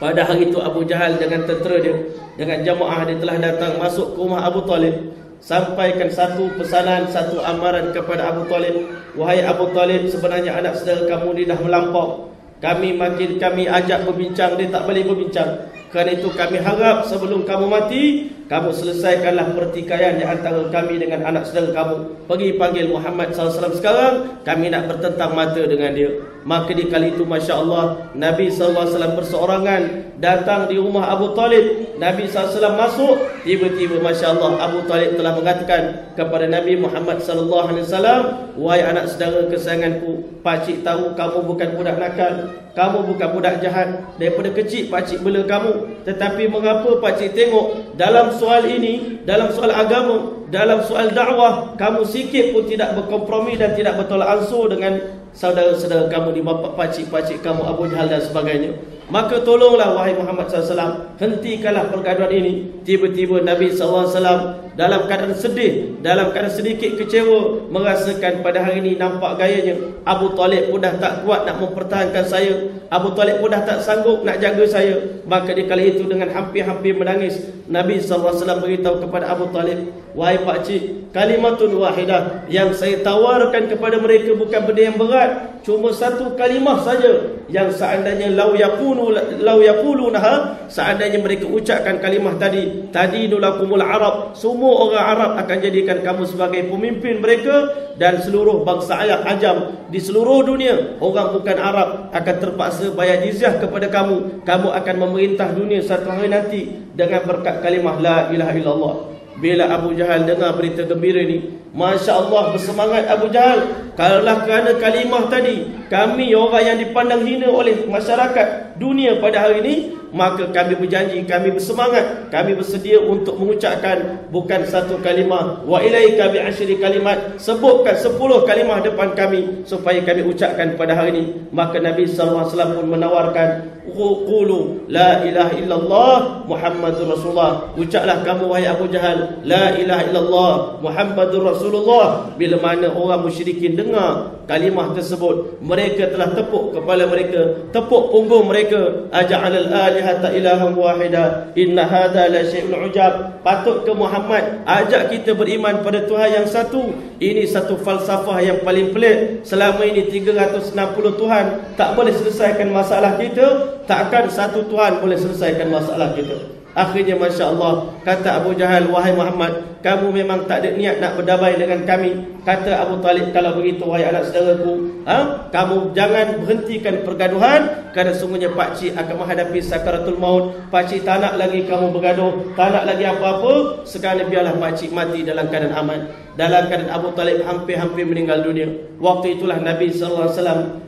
Pada hari itu Abu Jahal dengan tentera dia dengan jamaah dia telah datang masuk ke rumah Abu Talib sampaikan satu pesanan satu amaran kepada Abu Talib wahai Abu Talib sebenarnya anak saudara kamu ni dah melampau kami makin kami ajak berbincang dia tak boleh berbincang. Kerana itu kami harap sebelum kamu mati kamu selesaikanlah pertikaian di antara kami dengan anak saudara kamu. Pergi panggil Muhammad SAW sekarang. Kami nak bertentang mata dengan dia. Maka di kali itu Masya Allah Nabi SAW berseorangan datang di rumah Abu Talib. Nabi SAW masuk. Tiba-tiba Masya Allah Abu Talib telah mengatakan kepada Nabi Muhammad SAW. Wahai anak saudara kesayanganku. Pakcik tahu kamu bukan budak nakal. Kamu bukan budak jahat. Daripada kecil pakcik bela kamu. Tetapi mengapa pakcik tengok dalam soal ini, dalam soal agama, dalam soal dakwah, kamu sikit pun tidak berkompromi dan tidak bertolak ansur dengan saudara-saudara kamu di bapa pakcik-pakcik kamu Abu Jahal dan sebagainya. Maka tolonglah wahai Muhammad SAW Hentikanlah pergaduhan ini Tiba-tiba Nabi SAW Dalam keadaan sedih Dalam keadaan sedikit kecewa Merasakan pada hari ini nampak gayanya Abu Talib pun dah tak kuat nak mempertahankan saya. Abu Talib pun dah tak sanggup nak jaga saya. Maka di kali itu dengan hampir-hampir menangis Nabi SAW beritahu kepada Abu Talib Wahai pakcik Kalimatun wahidah Yang saya tawarkan kepada mereka bukan benda yang berat Cuma satu kalimah saja Yang seandainya lau yakunu yaqulu law yaqulunaha seandainya mereka ucapkan kalimah tadi tadi nulakumul arab semua orang Arab akan jadikan kamu sebagai pemimpin mereka dan seluruh bangsa ayat ajam di seluruh dunia. Orang bukan Arab akan terpaksa bayar jizyah kepada kamu. Kamu akan memerintah dunia satu hari nanti dengan berkat kalimah la ilaha illallah. Bila Abu Jahal dengar berita gembira ni Masya Allah bersemangat Abu Jahal. Kalaulah kerana kalimah tadi Kami orang yang dipandang hina oleh masyarakat dunia pada hari ini maka kami berjanji kami bersemangat kami bersedia untuk mengucapkan bukan satu kalimah. Wa ilaika bi asyri kalimat sebutkan sepuluh kalimah depan kami supaya kami ucapkan pada hari ini. Maka Nabi sallallahu alaihi wasallam pun menawarkan qulu la ilaha illallah muhammadur rasulullah. Ucaplah kamu wahai Abu Jahal la ilaha illallah muhammadur rasulullah. Bila mana orang musyrikin dengar kalimah tersebut mereka telah tepuk kepala mereka tepuk punggung mereka. Aja'al al-alihata ilahan wahida. Inna hadha la syai'un ujab. Patut ke Muhammad ajak kita beriman pada Tuhan yang satu. Ini satu falsafah yang paling pelik. Selama ini 360 Tuhan tak boleh selesaikan masalah kita takkan satu Tuhan boleh selesaikan masalah kita akhirnya Masya Allah kata Abu Jahal wahai Muhammad kamu memang tak ada niat nak berdamai dengan kami. Kata Abu Talib kalau begitu wahai anak saudaraku ha? kamu jangan berhentikan pergaduhan kerana sungguhnya pakcik akan menghadapi sakaratul maut. Pakcik tak nak lagi kamu bergaduh tak nak lagi apa-apa. Sekarang biarlah pakcik mati dalam keadaan aman dalam keadaan Abu Talib hampir-hampir meninggal dunia. Waktu itulah Nabi SAW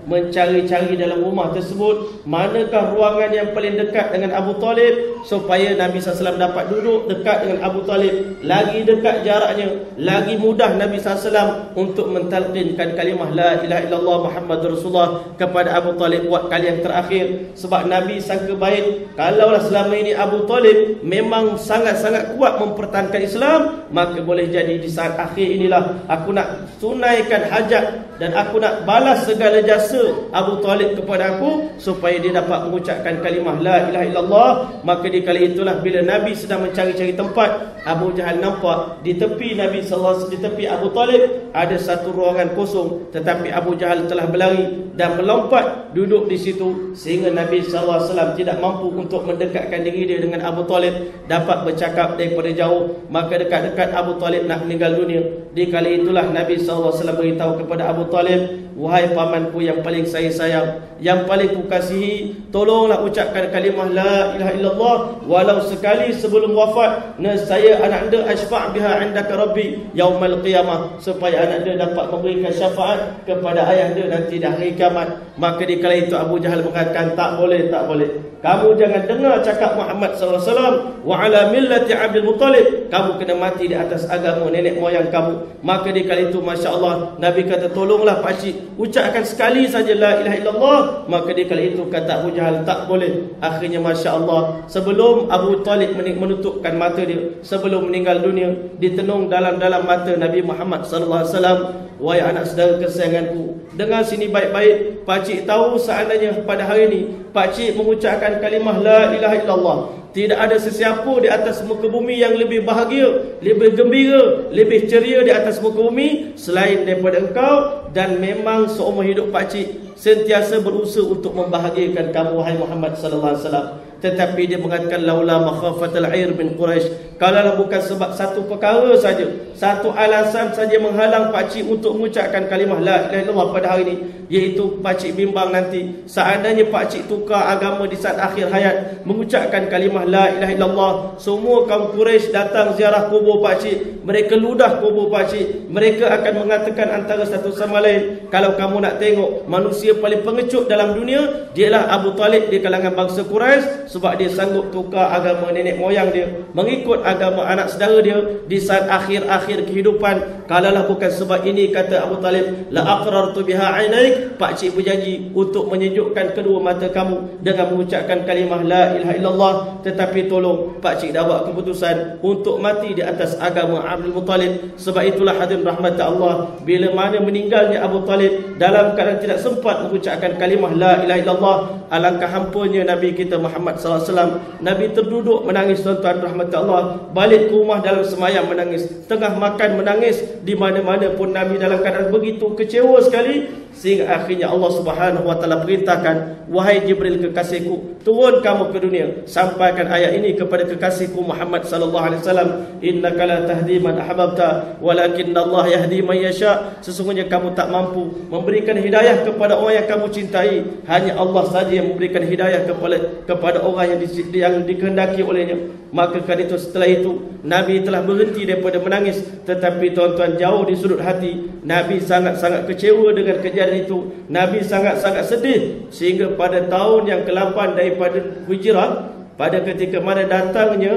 mencari-cari dalam rumah tersebut manakah ruangan yang paling dekat dengan Abu Talib supaya Nabi SAW dapat duduk dekat dengan Abu Talib? Lagi dekat jaraknya lagi mudah Nabi SAW untuk mentalqinkan kalimah la ilaha illallah Muhammadur Rasulullah kepada Abu Talib buat kali yang terakhir. Sebab Nabi sangka baik kalaulah selama ini Abu Talib memang sangat-sangat kuat mempertahankan Islam maka boleh jadi di saat akhir inilah aku nak tunaikan hajat dan aku nak balas segala jasa Abu Talib kepada aku supaya dia dapat mengucapkan kalimah la ilaha illallah. Maka di kali itulah bila Nabi sedang mencari-cari tempat Abu Jahal nampak di tepi Nabi sallallahu alaihi di tepi Abu Talib ada satu ruangan kosong. Tetapi Abu Jahal telah berlari dan melompat duduk di situ sehingga Nabi sallallahu alaihi wasallam tidak mampu untuk mendekatkan diri dia dengan Abu Talib. Dapat bercakap daripada jauh. Maka dekat-dekat Abu Talib nak meninggal dunia. Di kali itulah Nabi sallallahu alaihi wasallam beritahu kepada Abu Talib wahai pamanku yang paling saya sayang yang paling ku kasihi tolonglah ucapkan kalimah la ilaha illallah walau sekali sebelum wafat nescaya anak anda asfa' biha indaka rabbi yaumal qiyamah supaya anak anda dapat memberikan syafaat kepada ayah anda nanti di hari kiamat. Maka di kala itu Abu Jahal mengatakan tak boleh tak boleh. Kamu jangan dengar cakap Muhammad wasallam wa ala millati Abdul Muttalib. Kamu kena mati di atas agama nenek moyang kamu. Maka di kala itu masya-Allah Nabi kata tolonglah pakcik ucapkan sekali saja la ilaha illallah maka di kala itu kata Abu Jahal tak boleh. Akhirnya masya-Allah sebelum Abu Talib menutupkan mata dia sebelum meninggal dunia ditenung dalam-dalam mata Nabi Muhammad sallallahu alaihi wasallam wahai anak saudara kesayanganku dengar sini baik-baik pakcik tahu seandainya pada hari ini pakcik mengucapkan kalimah la ilaha illallah. Tidak ada sesiapa di atas muka bumi yang lebih bahagia, lebih gembira, lebih ceria di atas muka bumi selain daripada engkau dan memang seumur hidup pakcik sentiasa berusaha untuk membahagiakan kamu wahai Muhammad sallallahu alaihi wasallam tetapi dia mengatakan laula makhafatul air bin quraish. Kalau bukan sebab satu perkara saja satu alasan saja menghalang pak cik untuk mengucapkan kalimah la ilaha illallah pada hari ini iaitu pak cik bimbang nanti. Seandainya pak cik tukar agama di saat akhir hayat mengucapkan kalimah la ilaha illallah semua kaum quraish datang ziarah kubur pak cik mereka ludah kubur pak cik mereka akan mengatakan antara satu sama lain. Kalau kamu nak tengok manusia paling pengecut dalam dunia dialah Abu Talib di kalangan bangsa Quraisy sebab dia sanggup tukar agama nenek moyang dia mengikut agama anak saudara dia di saat akhir-akhir kehidupan. Kalaulah bukan sebab ini kata Abu Talib la aqrartu biha ainaik. Pak cik berjanji untuk menyejukkan kedua mata kamu dengan mengucapkan kalimah la ilaha illallah. Tetapi tolong pak cik dah buat keputusan untuk mati di atas agama Abdul Muttalib. Sebab itulah hadirin rahmat Allah bila mana meninggalnya Abu Talib dalam keadaan tidak sempat mengucapkan kalimah la ilaha illallah alangkah hampanya Nabi kita Muhammad SAW Nabi terduduk menangis tuan-tuan rahmat Allah Balik ke rumah dalam semayang menangis Tengah makan menangis Di mana-mana pun Nabi dalam keadaan begitu kecewa sekali Sehingga akhirnya Allah subhanahu wa ta'ala perintahkan Wahai Jibril kekasihku Turun kamu ke dunia Sampaikan ayat ini kepada kekasihku Muhammad sallallahu alaihi wasallam Innaka la tahdi man ahbabta Walakin Allah yahdi man yasha. Sesungguhnya kamu tak mampu Memberikan hidayah kepada orang yang kamu cintai Hanya Allah saja yang memberikan hidayah kepada kepada orang orang yang, yang dikehendaki olehnya maka kali itu setelah itu Nabi telah berhenti daripada menangis. Tetapi tuan-tuan jauh di sudut hati Nabi sangat-sangat kecewa dengan kejadian itu. Nabi sangat-sangat sedih sehingga pada tahun yang ke-8 daripada hijrah pada ketika mana datangnya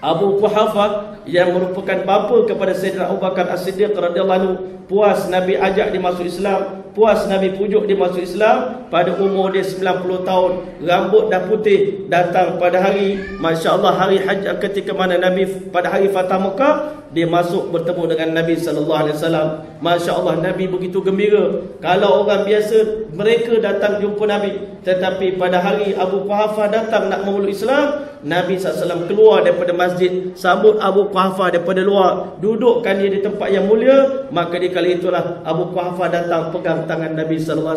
Abu Quhafa yang merupakan bapa kepada Sayyidina Abu Bakar As-Siddiq radhiyallahu anhu puas Nabi ajak dia masuk Islam puas Nabi pujuk dia masuk Islam pada umur dia 90 tahun rambut dah putih datang pada hari masya-Allah hari haji ketika mana Nabi pada hari Fatah Mekah dia masuk bertemu dengan Nabi sallallahu alaihi wasallam. masya-Allah Nabi begitu gembira. Kalau orang biasa mereka datang jumpa Nabi tetapi pada hari Abu Quhafa datang nak memeluk Islam Nabi SAW keluar daripada masjid Sambut Abu Quhafa daripada luar. Dudukkan dia di tempat yang mulia Maka di kali itulah Abu Quhafa datang Pegang tangan Nabi SAW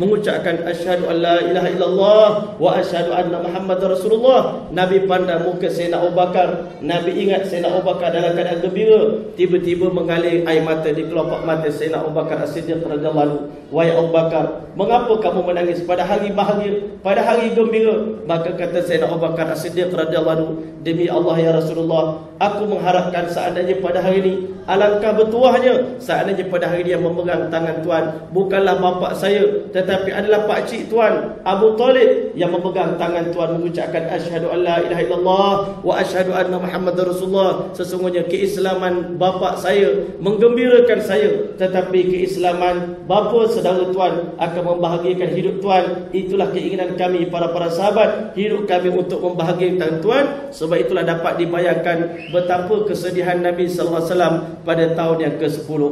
Mengucapkan Ashadu an la ilaha illallah Wa ashadu anna Muhammad Rasulullah. Nabi pandang muka Sayyidina Abu Bakar. Nabi ingat Sayyidina Abu Bakar dalam keadaan gembira. Tiba-tiba mengalir air mata di kelopak mata Sayyidina Abu Bakar As-Siddiq radhiyallahu Wahai Abu Bakar Mengapa kamu menangis pada hari bahagia Pada hari gembira? Maka kata Sayyidina Abu Bakar As-Siddiq Siddiq radhiyallahu anhu demi Allah ya Rasulullah aku mengharapkan seandainya pada hari ini alangkah bertuahnya seandainya pada hari dia memegang tangan tuan bukanlah bapa saya tetapi adalah pak cik tuan Abu Talib yang memegang tangan tuan mengucapkan asyhadu alla ilaha illallah wa asyhadu anna muhammadar rasulullah. Sesungguhnya keislaman bapa saya menggembirakan saya tetapi keislaman bapa saudara tuan akan membahagiakan hidup tuan itulah keinginan kami para para sahabat hidup kami untuk membahagiakan tuan-tuan sebab itulah dapat dibayangkan betapa kesedihan Nabi sallallahu alaihi wasallam pada tahun yang ke-10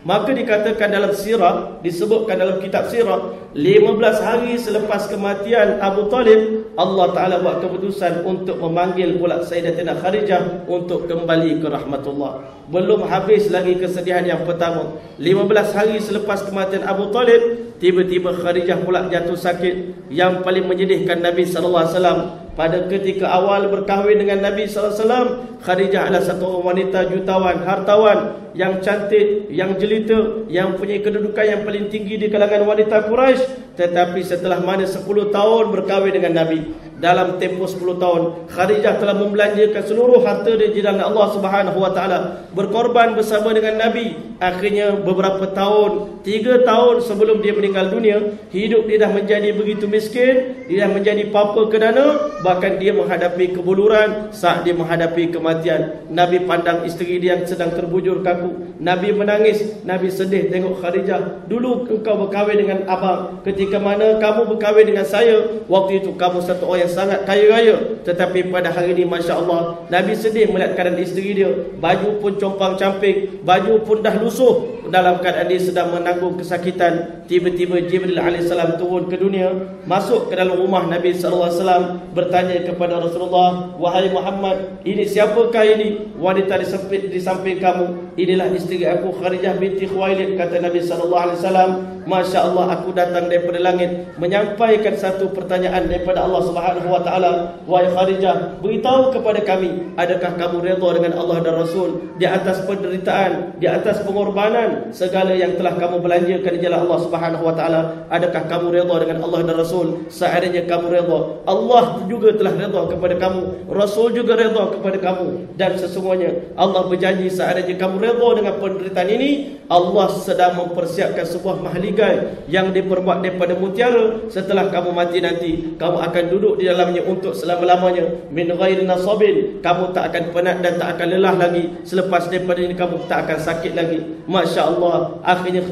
maka dikatakan dalam sirah disebutkan dalam kitab sirah 15 hari selepas kematian Abu Talib Allah Taala buat keputusan untuk memanggil pula Sayyidatina Khadijah untuk kembali ke rahmatullah. Belum habis lagi kesedihan yang pertama. 15 hari selepas kematian Abu Talib tiba-tiba Khadijah pula jatuh sakit yang paling menyedihkan Nabi sallallahu alaihi wasallam pada ketika awal berkahwin dengan Nabi SAW Khadijah adalah satu wanita jutawan hartawan yang cantik yang jelita yang punya kedudukan yang paling tinggi di kalangan wanita Quraisy. Tetapi setelah mana 10 tahun berkahwin dengan Nabi dalam tempoh 10 tahun Khadijah telah membelanjakan seluruh harta di jalan Allah Subhanahu wa taala. Berkorban bersama dengan Nabi. Akhirnya beberapa tahun 3 tahun sebelum dia meninggal dunia hidup dia dah menjadi begitu miskin dia dah menjadi papa kedana bahkan dia menghadapi kebuluran saat dia menghadapi kematian. Nabi pandang isteri dia yang sedang terbujur kaku. Nabi menangis. Nabi sedih tengok Khadijah. Dulu engkau berkahwin dengan abang. Ketika mana kamu berkahwin dengan saya? Waktu itu kamu satu orang yang sangat kaya raya. Tetapi pada hari ini masya-Allah Nabi sedih melihat keadaan isteri dia. Baju pun compang camping baju pun dah lusuh. Dalam keadaan dia sedang menanggung kesakitan tiba-tiba Jibril alaihissalam turun ke dunia masuk ke dalam rumah Nabi sallallahu alaihi wasallam bertanya kepada Rasulullah wahai Muhammad ini siapakah ini? Wanita di samping kamu inilah isteri aku Khadijah binti Khuwailid kata Nabi sallallahu alaihi wasallam. masya-Allah aku datang daripada langit menyampaikan satu pertanyaan daripada Allah Subhanahu wa taala. Wahai Khadijah beritahu kepada kami adakah kamu redha dengan Allah dan Rasul? Di atas penderitaan di atas pengorbanan segala yang telah kamu belanjakan di jalan Allah Subhanahu wa taala adakah kamu redha dengan Allah dan Rasul? Seandainya kamu redha Allah juga telah redha kepada kamu Rasul juga redha kepada kamu. Dan sesungguhnya Allah berjanji seandainya kamu redha dengan penderitaan ini Allah sedang mempersiapkan sebuah mahligai yang diperbuat daripada mutiara. Setelah kamu mati nanti kamu akan duduk di dalamnya untuk selama-lamanya. Min ghairi nasabin kamu tak akan penat dan tak akan lelah lagi. Selepas daripada ini kamu tak akan sakit lagi. Masya Allah akhirnya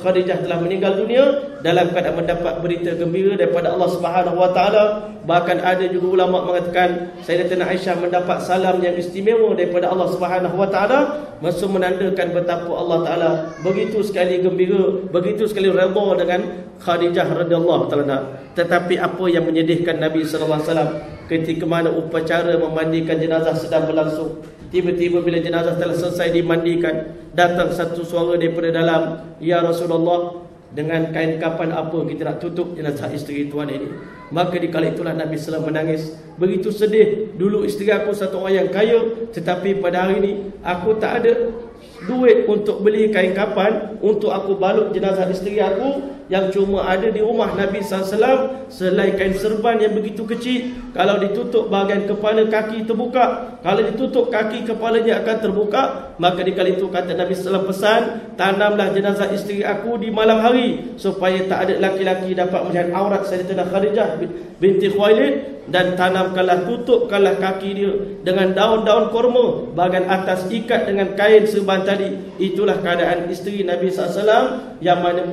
Khadijah telah meninggal dunia dalam keadaan mendapat berita gembira daripada Allah Subhanahu wa taala. Bahkan ada juga ulama mengatakan Sayyidatina Aisyah mendapat salam yang istimewa daripada Allah Subhanahu wa taala maksud menandakan betapa Allah taala begitu sekali gembira begitu sekali redha dengan Khadijah radhiyallahu taala tetapi apa yang menyedihkan Nabi wasallam ketika mana upacara memandikan jenazah sedang berlangsung? Tiba-tiba bila jenazah telah selesai dimandikan Datang satu suara daripada dalam Ya Rasulullah Dengan kain kapan apa kita nak tutup jenazah isteri tuan ini Maka di kala itulah Nabi SAW menangis. Begitu sedih Dulu isteri aku satu orang yang kaya Tetapi pada hari ini Aku tak ada duit untuk beli kain kapan Untuk aku balut jenazah isteri aku yang cuma ada di rumah Nabi SAW selain kain serban yang begitu kecil kalau ditutup bahagian kepala kaki terbuka kalau ditutup kaki kepalanya akan terbuka maka di kali itu kata Nabi SAW pesan tanamlah jenazah isteri aku di malam hari supaya tak ada laki-laki dapat melihat aurat Sayyidatina Khadijah binti Khuwailid dan tanamkanlah tutupkanlah kaki dia dengan daun-daun korma bahagian atas ikat dengan kain serban itulah keadaan isteri Nabi SAW yang mana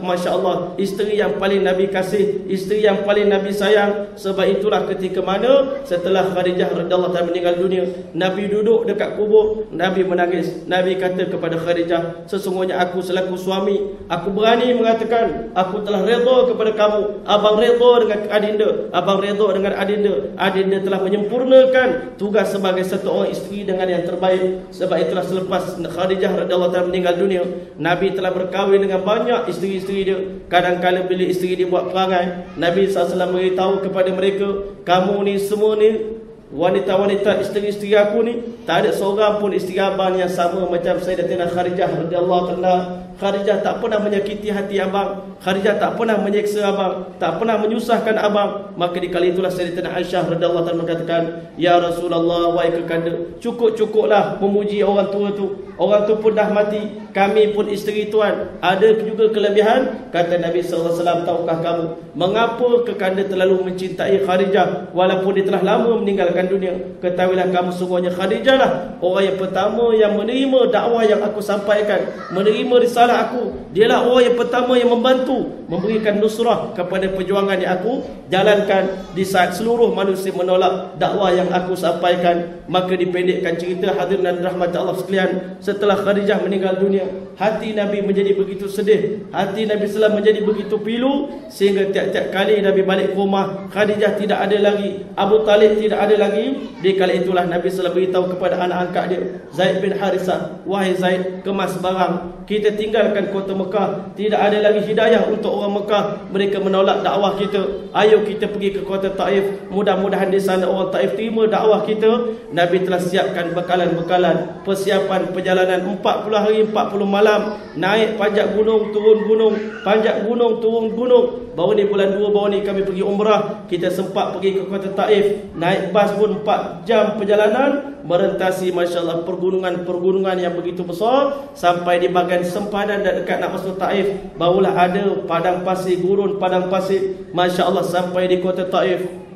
Masya Allah isteri yang paling Nabi kasih isteri yang paling Nabi sayang. Sebab itulah ketika mana setelah Khadijah radhiyallahu taala meninggal dunia Nabi duduk dekat kubur Nabi menangis. Nabi kata kepada Khadijah sesungguhnya aku selaku suami aku berani mengatakan aku telah redha kepada kamu. Abang redha dengan adinda abang redha dengan dengan adinda adinda telah menyempurnakan tugas sebagai satu orang isteri dengan yang terbaik. Sebab itulah selepas Khadijah radhiyallahu taala meninggal dunia Nabi telah berkahwin dengan banyak isteri-isteri dia. Kadang-kadang bila isteri dia buat perangai Nabi SAW beritahu kepada mereka kamu ni semua ni wanita-wanita isteri-isteri aku ni tak ada seorang pun isteri abang yang sama macam Sayyidatina Khadijah radhiyallahu taala Khadijah tak pernah menyakiti hati abang. Khadijah tak pernah menyeksa abang. Tak pernah menyusahkan abang. Maka di kali itulah Sayyidina Aisyah radhiyallahu taala mengatakan Ya Rasulullah wahai kekanda Cukup-cukuplah memuji orang tua tu. Orang tu pun dah mati Kami pun isteri tuan. Ada juga kelebihan? Kata Nabi SAW Tahukah kamu Mengapa kekanda terlalu mencintai Khadijah Walaupun dia telah lama meninggalkan dunia? Ketahuilah kamu sungguhnya Khadijah lah Orang yang pertama yang menerima dakwah yang aku sampaikan Menerima risalah salah aku Dialah orang yang pertama yang membantu Memberikan nusrah kepada perjuangan yang aku Jalankan di saat seluruh manusia menolak dakwah yang aku sampaikan. Maka dipendekkan cerita hadirin dan rahmat Allah sekalian Setelah Khadijah meninggal dunia Hati Nabi menjadi begitu sedih Hati Nabi SAW menjadi begitu pilu Sehingga tiap-tiap kali Nabi balik ke rumah Khadijah tidak ada lagi Abu Talib tidak ada lagi. Di kala itulah Nabi SAW beritahu kepada anak angkat dia Zaid bin Harisah Wahai Zaid kemas barang Kita tinggal meninggalkan kota Mekah. Tidak ada lagi hidayah untuk orang Mekah. Mereka menolak dakwah kita. Ayo kita pergi ke kota Taif. Mudah-mudahan di sana orang Taif terima dakwah kita. Nabi telah siapkan bekalan-bekalan persiapan perjalanan 40 hari 40 malam. Naik panjat gunung turun gunung. Panjat gunung turun gunung baru ni bulan 2 baru ni kami pergi umrah. Kita sempat pergi ke kota Taif. Naik bas pun 4 jam perjalanan. Merentasi masya-Allah pergunungan-pergunungan yang begitu besar. Sampai di bahagian sempadan dan dekat nak masuk Taif. Barulah ada padang pasir gurun padang pasir. masya-Allah sampai di kota Taif.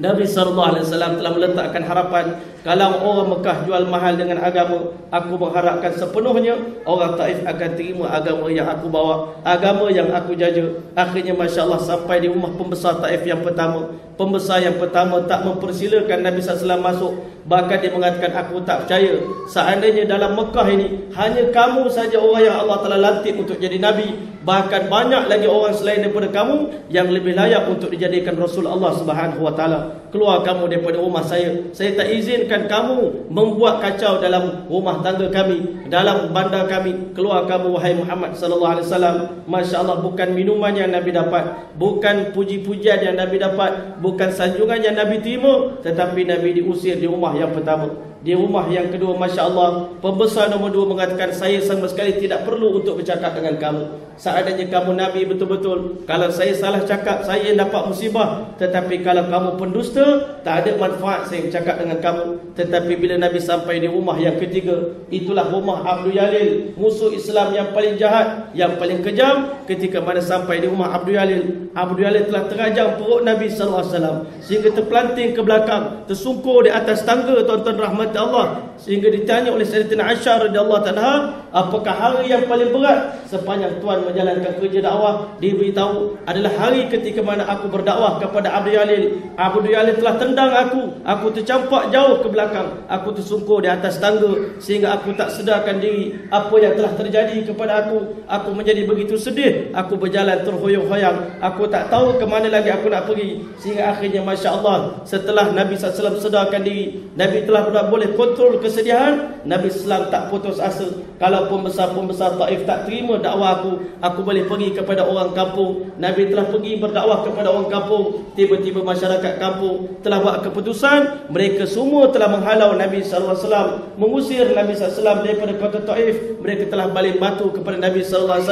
Nabi sallallahu alaihi wasallam telah meletakkan harapan kalau orang Mekah jual mahal dengan agama, aku mengharapkan sepenuhnya orang Taif akan terima agama yang aku bawa, agama yang aku jaja. Akhirnya masya-Allah sampai di rumah pembesar Taif yang pertama. Pembesar yang pertama tak mempersilakan Nabi SAW masuk. Bahkan dia mengatakan aku tak percaya. Seandainya dalam Mekah ini hanya kamu saja orang yang Allah telah lantik untuk jadi nabi, bahkan banyak lagi orang selain daripada kamu yang lebih layak untuk dijadikan Rasul Allah Subhanahu wa taala. Keluar kamu daripada rumah saya. Saya tak izinkan biarkan kamu membuat kacau dalam rumah tangga kami, dalam bandar kami. Keluar kamu wahai Muhammad sallallahu alaihi wasallam. Masya-Allah bukan minuman yang Nabi dapat, bukan puji-pujian yang Nabi dapat, bukan sanjungan yang Nabi terima, tetapi Nabi diusir di rumah yang pertama. Di rumah yang kedua Masya Allah Pembesar nombor dua mengatakan Saya sama sekali tidak perlu untuk bercakap dengan kamu. Seadanya kamu Nabi betul-betul. Kalau saya salah cakap Saya dapat musibah. Tetapi kalau kamu pendusta Tak ada manfaat saya bercakap dengan kamu. Tetapi bila Nabi sampai di rumah yang ketiga Itulah rumah Abdul Yalil Musuh Islam yang paling jahat Yang paling kejam. Ketika mana sampai di rumah Abdul Yalil Abdul Yalil telah terajang perut Nabi SAW Sehingga terpelanting ke belakang Tersungkur di atas tangga Tuan-tuan rahmat kata Allah. Sehingga ditanya oleh Sayyidatina Aisyah radhiyallahu anha apakah hari yang paling berat? Sepanjang tuan menjalankan kerja dakwah diberitahu adalah hari ketika mana aku berdakwah kepada Abu Yalil. Abu Yalil telah tendang aku. Aku tercampak jauh ke belakang. Aku tersungkur di atas tangga sehingga aku tak sedarkan diri. Apa yang telah terjadi kepada aku aku menjadi begitu sedih. Aku berjalan terhoyong-hoyang aku tak tahu ke mana lagi aku nak pergi. Sehingga akhirnya masya-Allah setelah Nabi SAW sedarkan diri Nabi telah boleh boleh kontrol kesedihan Nabi Islam tak putus asa. Kalau pembesar-pembesar Taif tak terima dakwah aku aku boleh pergi kepada orang kampung. Nabi telah pergi berdakwah kepada orang kampung. Tiba-tiba masyarakat kampung telah buat keputusan. Mereka semua telah menghalau Nabi SAW mengusir Nabi SAW daripada kota Taif. Mereka telah balik batu kepada Nabi SAW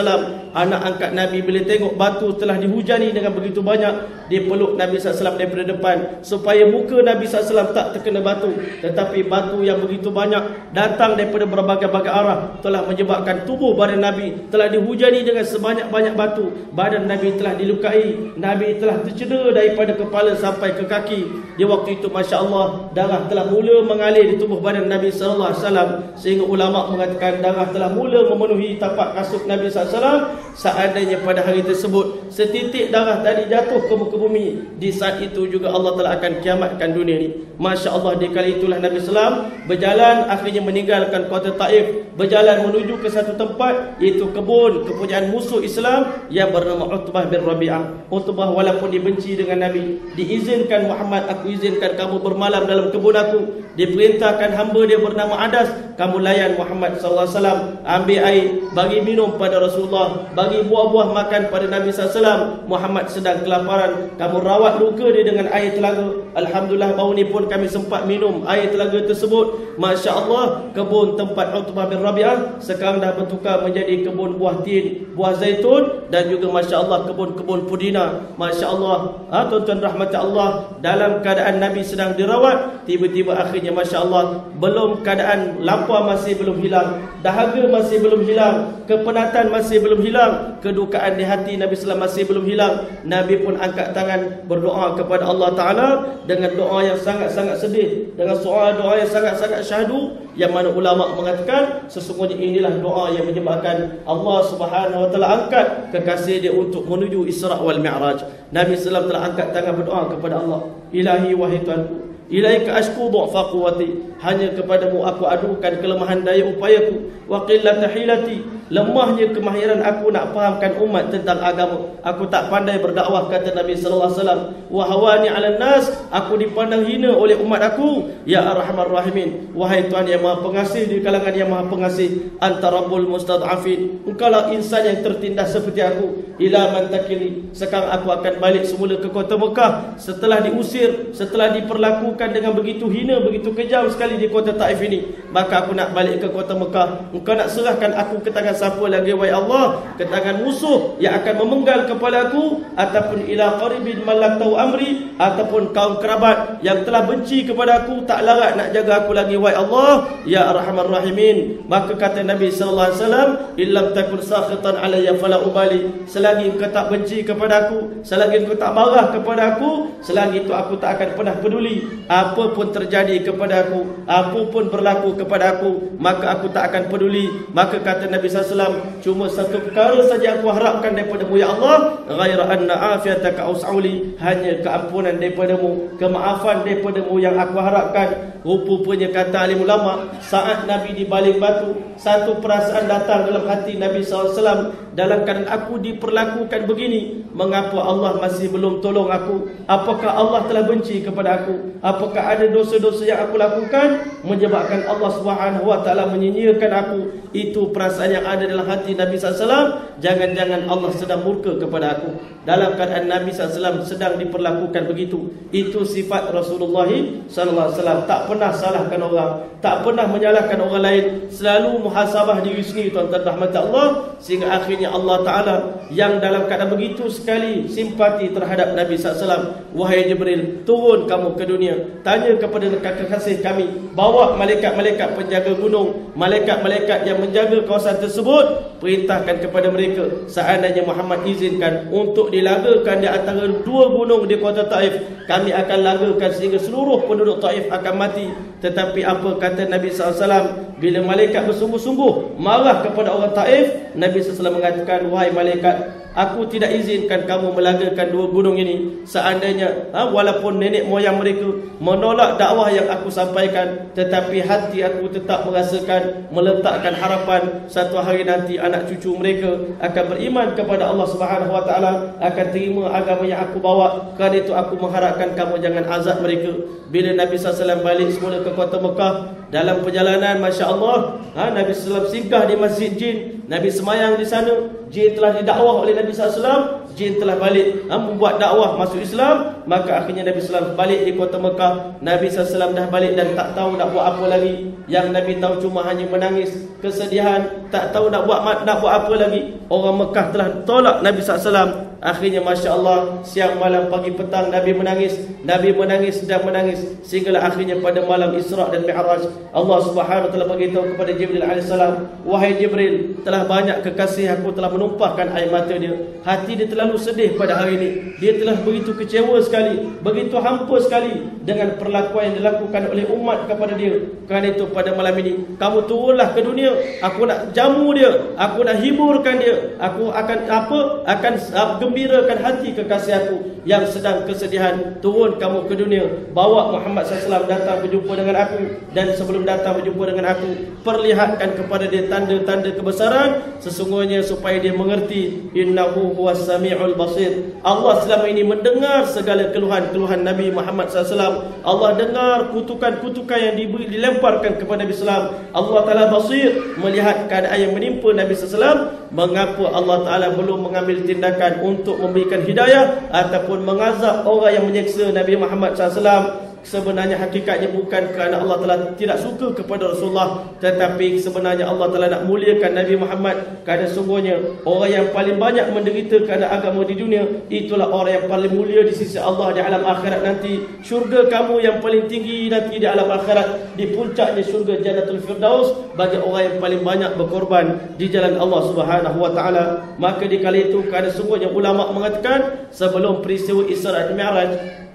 anak angkat Nabi bila tengok batu telah dihujani dengan begitu banyak, dia peluk Nabi SAW daripada depan supaya muka Nabi SAW tak terkena batu. Tetapi batu yang begitu banyak datang daripada berbagai-bagai arah telah menyebabkan tubuh badan Nabi telah dihujani dengan sebanyak-banyak batu. Badan Nabi telah dilukai, Nabi telah tercedera daripada kepala sampai ke kaki. Di waktu itu masya-Allah darah telah mula mengalir di tubuh badan Nabi sallallahu alaihi wasallam. Sehingga ulama mengatakan darah telah mula memenuhi tapak kasut Nabi SAW Seandainya pada hari tersebut Setitik darah tadi jatuh ke muka bumi. Di saat itu juga Allah telah akan kiamatkan dunia ini Masya Allah di kali itulah Nabi SAW Berjalan akhirnya meninggalkan kota Taif Berjalan menuju ke satu tempat Iaitu kebun kepunyaan musuh Islam Yang bernama Utbah bin Rabi'ah. Utbah walaupun dibenci dengan Nabi Diizinkan Muhammad Aku izinkan kamu bermalam dalam kebun aku. Diperintahkan hamba dia bernama Adas Kamu layan Muhammad SAW Ambil air bagi minum pada Rasulullah. Bagi buah-buah makan pada Nabi SAW Muhammad sedang kelaparan. Kamu rawat luka dia dengan air telaga. Alhamdulillah baru ni pun kami sempat minum air telaga tersebut. Masya Allah kebun tempat Utbah bin Rabi'ah sekarang dah bertukar menjadi kebun buah tin buah zaitun dan juga Masya Allah kebun-kebun pudina. Masya Allah ha, tuan-tuan rahmat Allah dalam keadaan Nabi sedang dirawat tiba-tiba akhirnya Masya Allah belum keadaan lapar masih belum hilang. Dahaga masih belum hilang. Kepenatan masih belum hilang. Kedukaan di hati Nabi SAW masih belum hilang. Nabi pun angkat tangan berdoa kepada Allah Ta'ala dengan doa yang sangat-sangat sedih. Dengan soal doa yang sangat-sangat syahdu yang mana ulama mengatakan sesungguhnya inilah doa yang menyebabkan Allah Subhanahu wa taala angkat kekasih dia untuk menuju Isra wal Mi'raj. Nabi sallallahu telah angkat tangan berdoa kepada Allah, "Ilahi wahai Tuhanku, Ilaika ashku du'fa quwwati hanya kepadamu aku adukan kelemahan daya upayaku. Wa qillata hilati. Lemahnya kemahiran aku nak fahamkan umat tentang agama. Aku tak pandai berdakwah kata Nabi sallallahu alaihi wasallam. Wa hawani 'alan nas. Aku dipandang hina oleh umat aku. Ya arhamar rahimin. Wahai tuhan yang maha pengasih di kalangan yang maha pengasih. Anta rabbul mustad'afin. Engkaulah insan yang tertindas seperti aku. Ila man takili. Sekarang aku akan balik semula ke kota Mekah. Setelah diusir setelah diperlakukan diperlakukan dengan begitu hina, begitu kejam sekali di kota Taif ini. Maka aku nak balik ke kota Mekah. Engkau nak serahkan aku ke tangan siapa lagi, wahai Allah? Ke tangan musuh yang akan memenggal kepala aku. Ataupun ila qaribin malak tahu amri. Ataupun kaum kerabat yang telah benci kepada aku. Tak larat nak jaga aku lagi, wahai Allah. Ya Arhamar Rahimin. Maka kata Nabi SAW. Illam takun sakhitan alaiya fala ubali. Selagi engkau tak benci kepada aku. Selagi engkau tak marah kepada aku. Selagi itu aku tak akan pernah peduli apa pun terjadi kepada aku apa pun berlaku kepada aku maka aku tak akan peduli. Maka kata Nabi SAW cuma satu perkara saja aku harapkan daripada ya Allah ghaira anna afiataka us'uli hanya keampunan daripada-Mu kemaafan daripada-Mu yang aku harapkan. Rupanya kata alim ulama saat Nabi di balik batu satu perasaan datang dalam hati Nabi SAW dalam keadaan aku diperlakukan begini mengapa Allah masih belum tolong aku? Apakah Allah telah benci kepada aku ada dosa-dosa yang aku lakukan? Menyebabkan Allah Subhanahu wa taala menyinyiakan aku. Itu perasaan yang ada dalam hati Nabi SAW jangan-jangan Allah sedang murka kepada aku. Dalam keadaan Nabi SAW sedang diperlakukan begitu. Itu sifat Rasulullah SAW tak pernah salahkan orang. Tak pernah menyalahkan orang lain. Selalu muhasabah diri sendiri tuan-tuan rahmat Allah. Sehingga akhirnya Allah Ta'ala yang dalam keadaan begitu sekali simpati terhadap Nabi SAW wahai Jibril turun kamu ke dunia tanya kepada kekasih kami bawa malaikat-malaikat penjaga gunung malaikat-malaikat yang menjaga kawasan tersebut perintahkan kepada mereka. Seandainya Muhammad izinkan untuk dilagakan di antara dua gunung di kota Taif kami akan lagakan sehingga seluruh penduduk Taif akan mati. Tetapi apa kata Nabi SAW bila malaikat bersungguh-sungguh marah kepada orang Taif Nabi SAW mengatakan wahai malaikat Aku tidak izinkan kamu melagakan dua gunung ini. Seandainya ha, Walaupun nenek moyang mereka Menolak dakwah yang aku sampaikan Tetapi hati aku tetap merasakan Meletakkan harapan Satu hari nanti anak cucu mereka Akan beriman kepada Allah Subhanahu Taala Akan terima agama yang aku bawa. Kerana itu aku mengharapkan kamu jangan azab mereka. Bila Nabi SAW balik semula ke kota Mekah Dalam perjalanan Masya Allah ha, Nabi SAW singgah di Masjid Jin. Nabi semayang di sana. Jin telah didakwah oleh Nabi SAW Jin telah balik ha, Membuat dakwah masuk Islam Maka akhirnya Nabi SAW balik di kota Mekah. Nabi SAW dah balik dan tak tahu nak buat apa lagi. Yang Nabi tahu cuma hanya menangis Kesedihan Tak tahu nak buat nak buat apa lagi. Orang Mekah telah tolak Nabi SAW Akhirnya Masya Allah Siang malam pagi petang Nabi menangis. Nabi menangis dan menangis. Sehinggalah akhirnya pada malam Isra' dan Mi'raj Allah subhanahu ta'ala beritahu kepada Jibril AS Wahai Jibril Telah banyak kekasih aku telah menumpahkan air mata dia. Hati dia terlalu sedih pada hari ini. Dia telah begitu kecewa sekali Begitu hampa sekali Dengan perlakuan yang dilakukan oleh umat kepada dia. Kerana itu pada malam ini Kamu turunlah ke dunia. Aku nak jamu dia Aku nak hiburkan dia. Aku akan apa Akan gembirakan hati kekasih aku yang sedang kesedihan. Turun kamu ke dunia. Bawa Muhammad SAW datang berjumpa dengan aku. Dan sebelum datang berjumpa dengan aku perlihatkan kepada dia tanda-tanda kebesaran. Sesungguhnya supaya dia mengerti innahu huwas samiul basir. Allah selama ini mendengar segala keluhan-keluhan Nabi Muhammad SAW Allah dengar kutukan-kutukan yang dilemparkan kepada Nabi SAW Allah Ta'ala basir melihat keadaan yang menimpa Nabi SAW mengapa Allah Ta'ala belum mengambil tindakan untuk memberikan hidayah ataupun mengazab orang yang menyeksa Nabi Muhammad SAW sebenarnya hakikatnya bukan kerana Allah Taala tidak suka kepada Rasulullah tetapi sebenarnya Allah Taala nak muliakan Nabi Muhammad. Kerana sungguhnya orang yang paling banyak menderita kerana agama di dunia itulah orang yang paling mulia di sisi Allah di alam akhirat nanti. Syurga kamu yang paling tinggi nanti di alam akhirat di puncaknya syurga Jannatul Firdaus bagi orang yang paling banyak berkorban di jalan Allah Subhanahu wa taala. Maka di kali itu kerana sungguhnya ulama mengatakan sebelum peristiwa Isra dan Mi'raj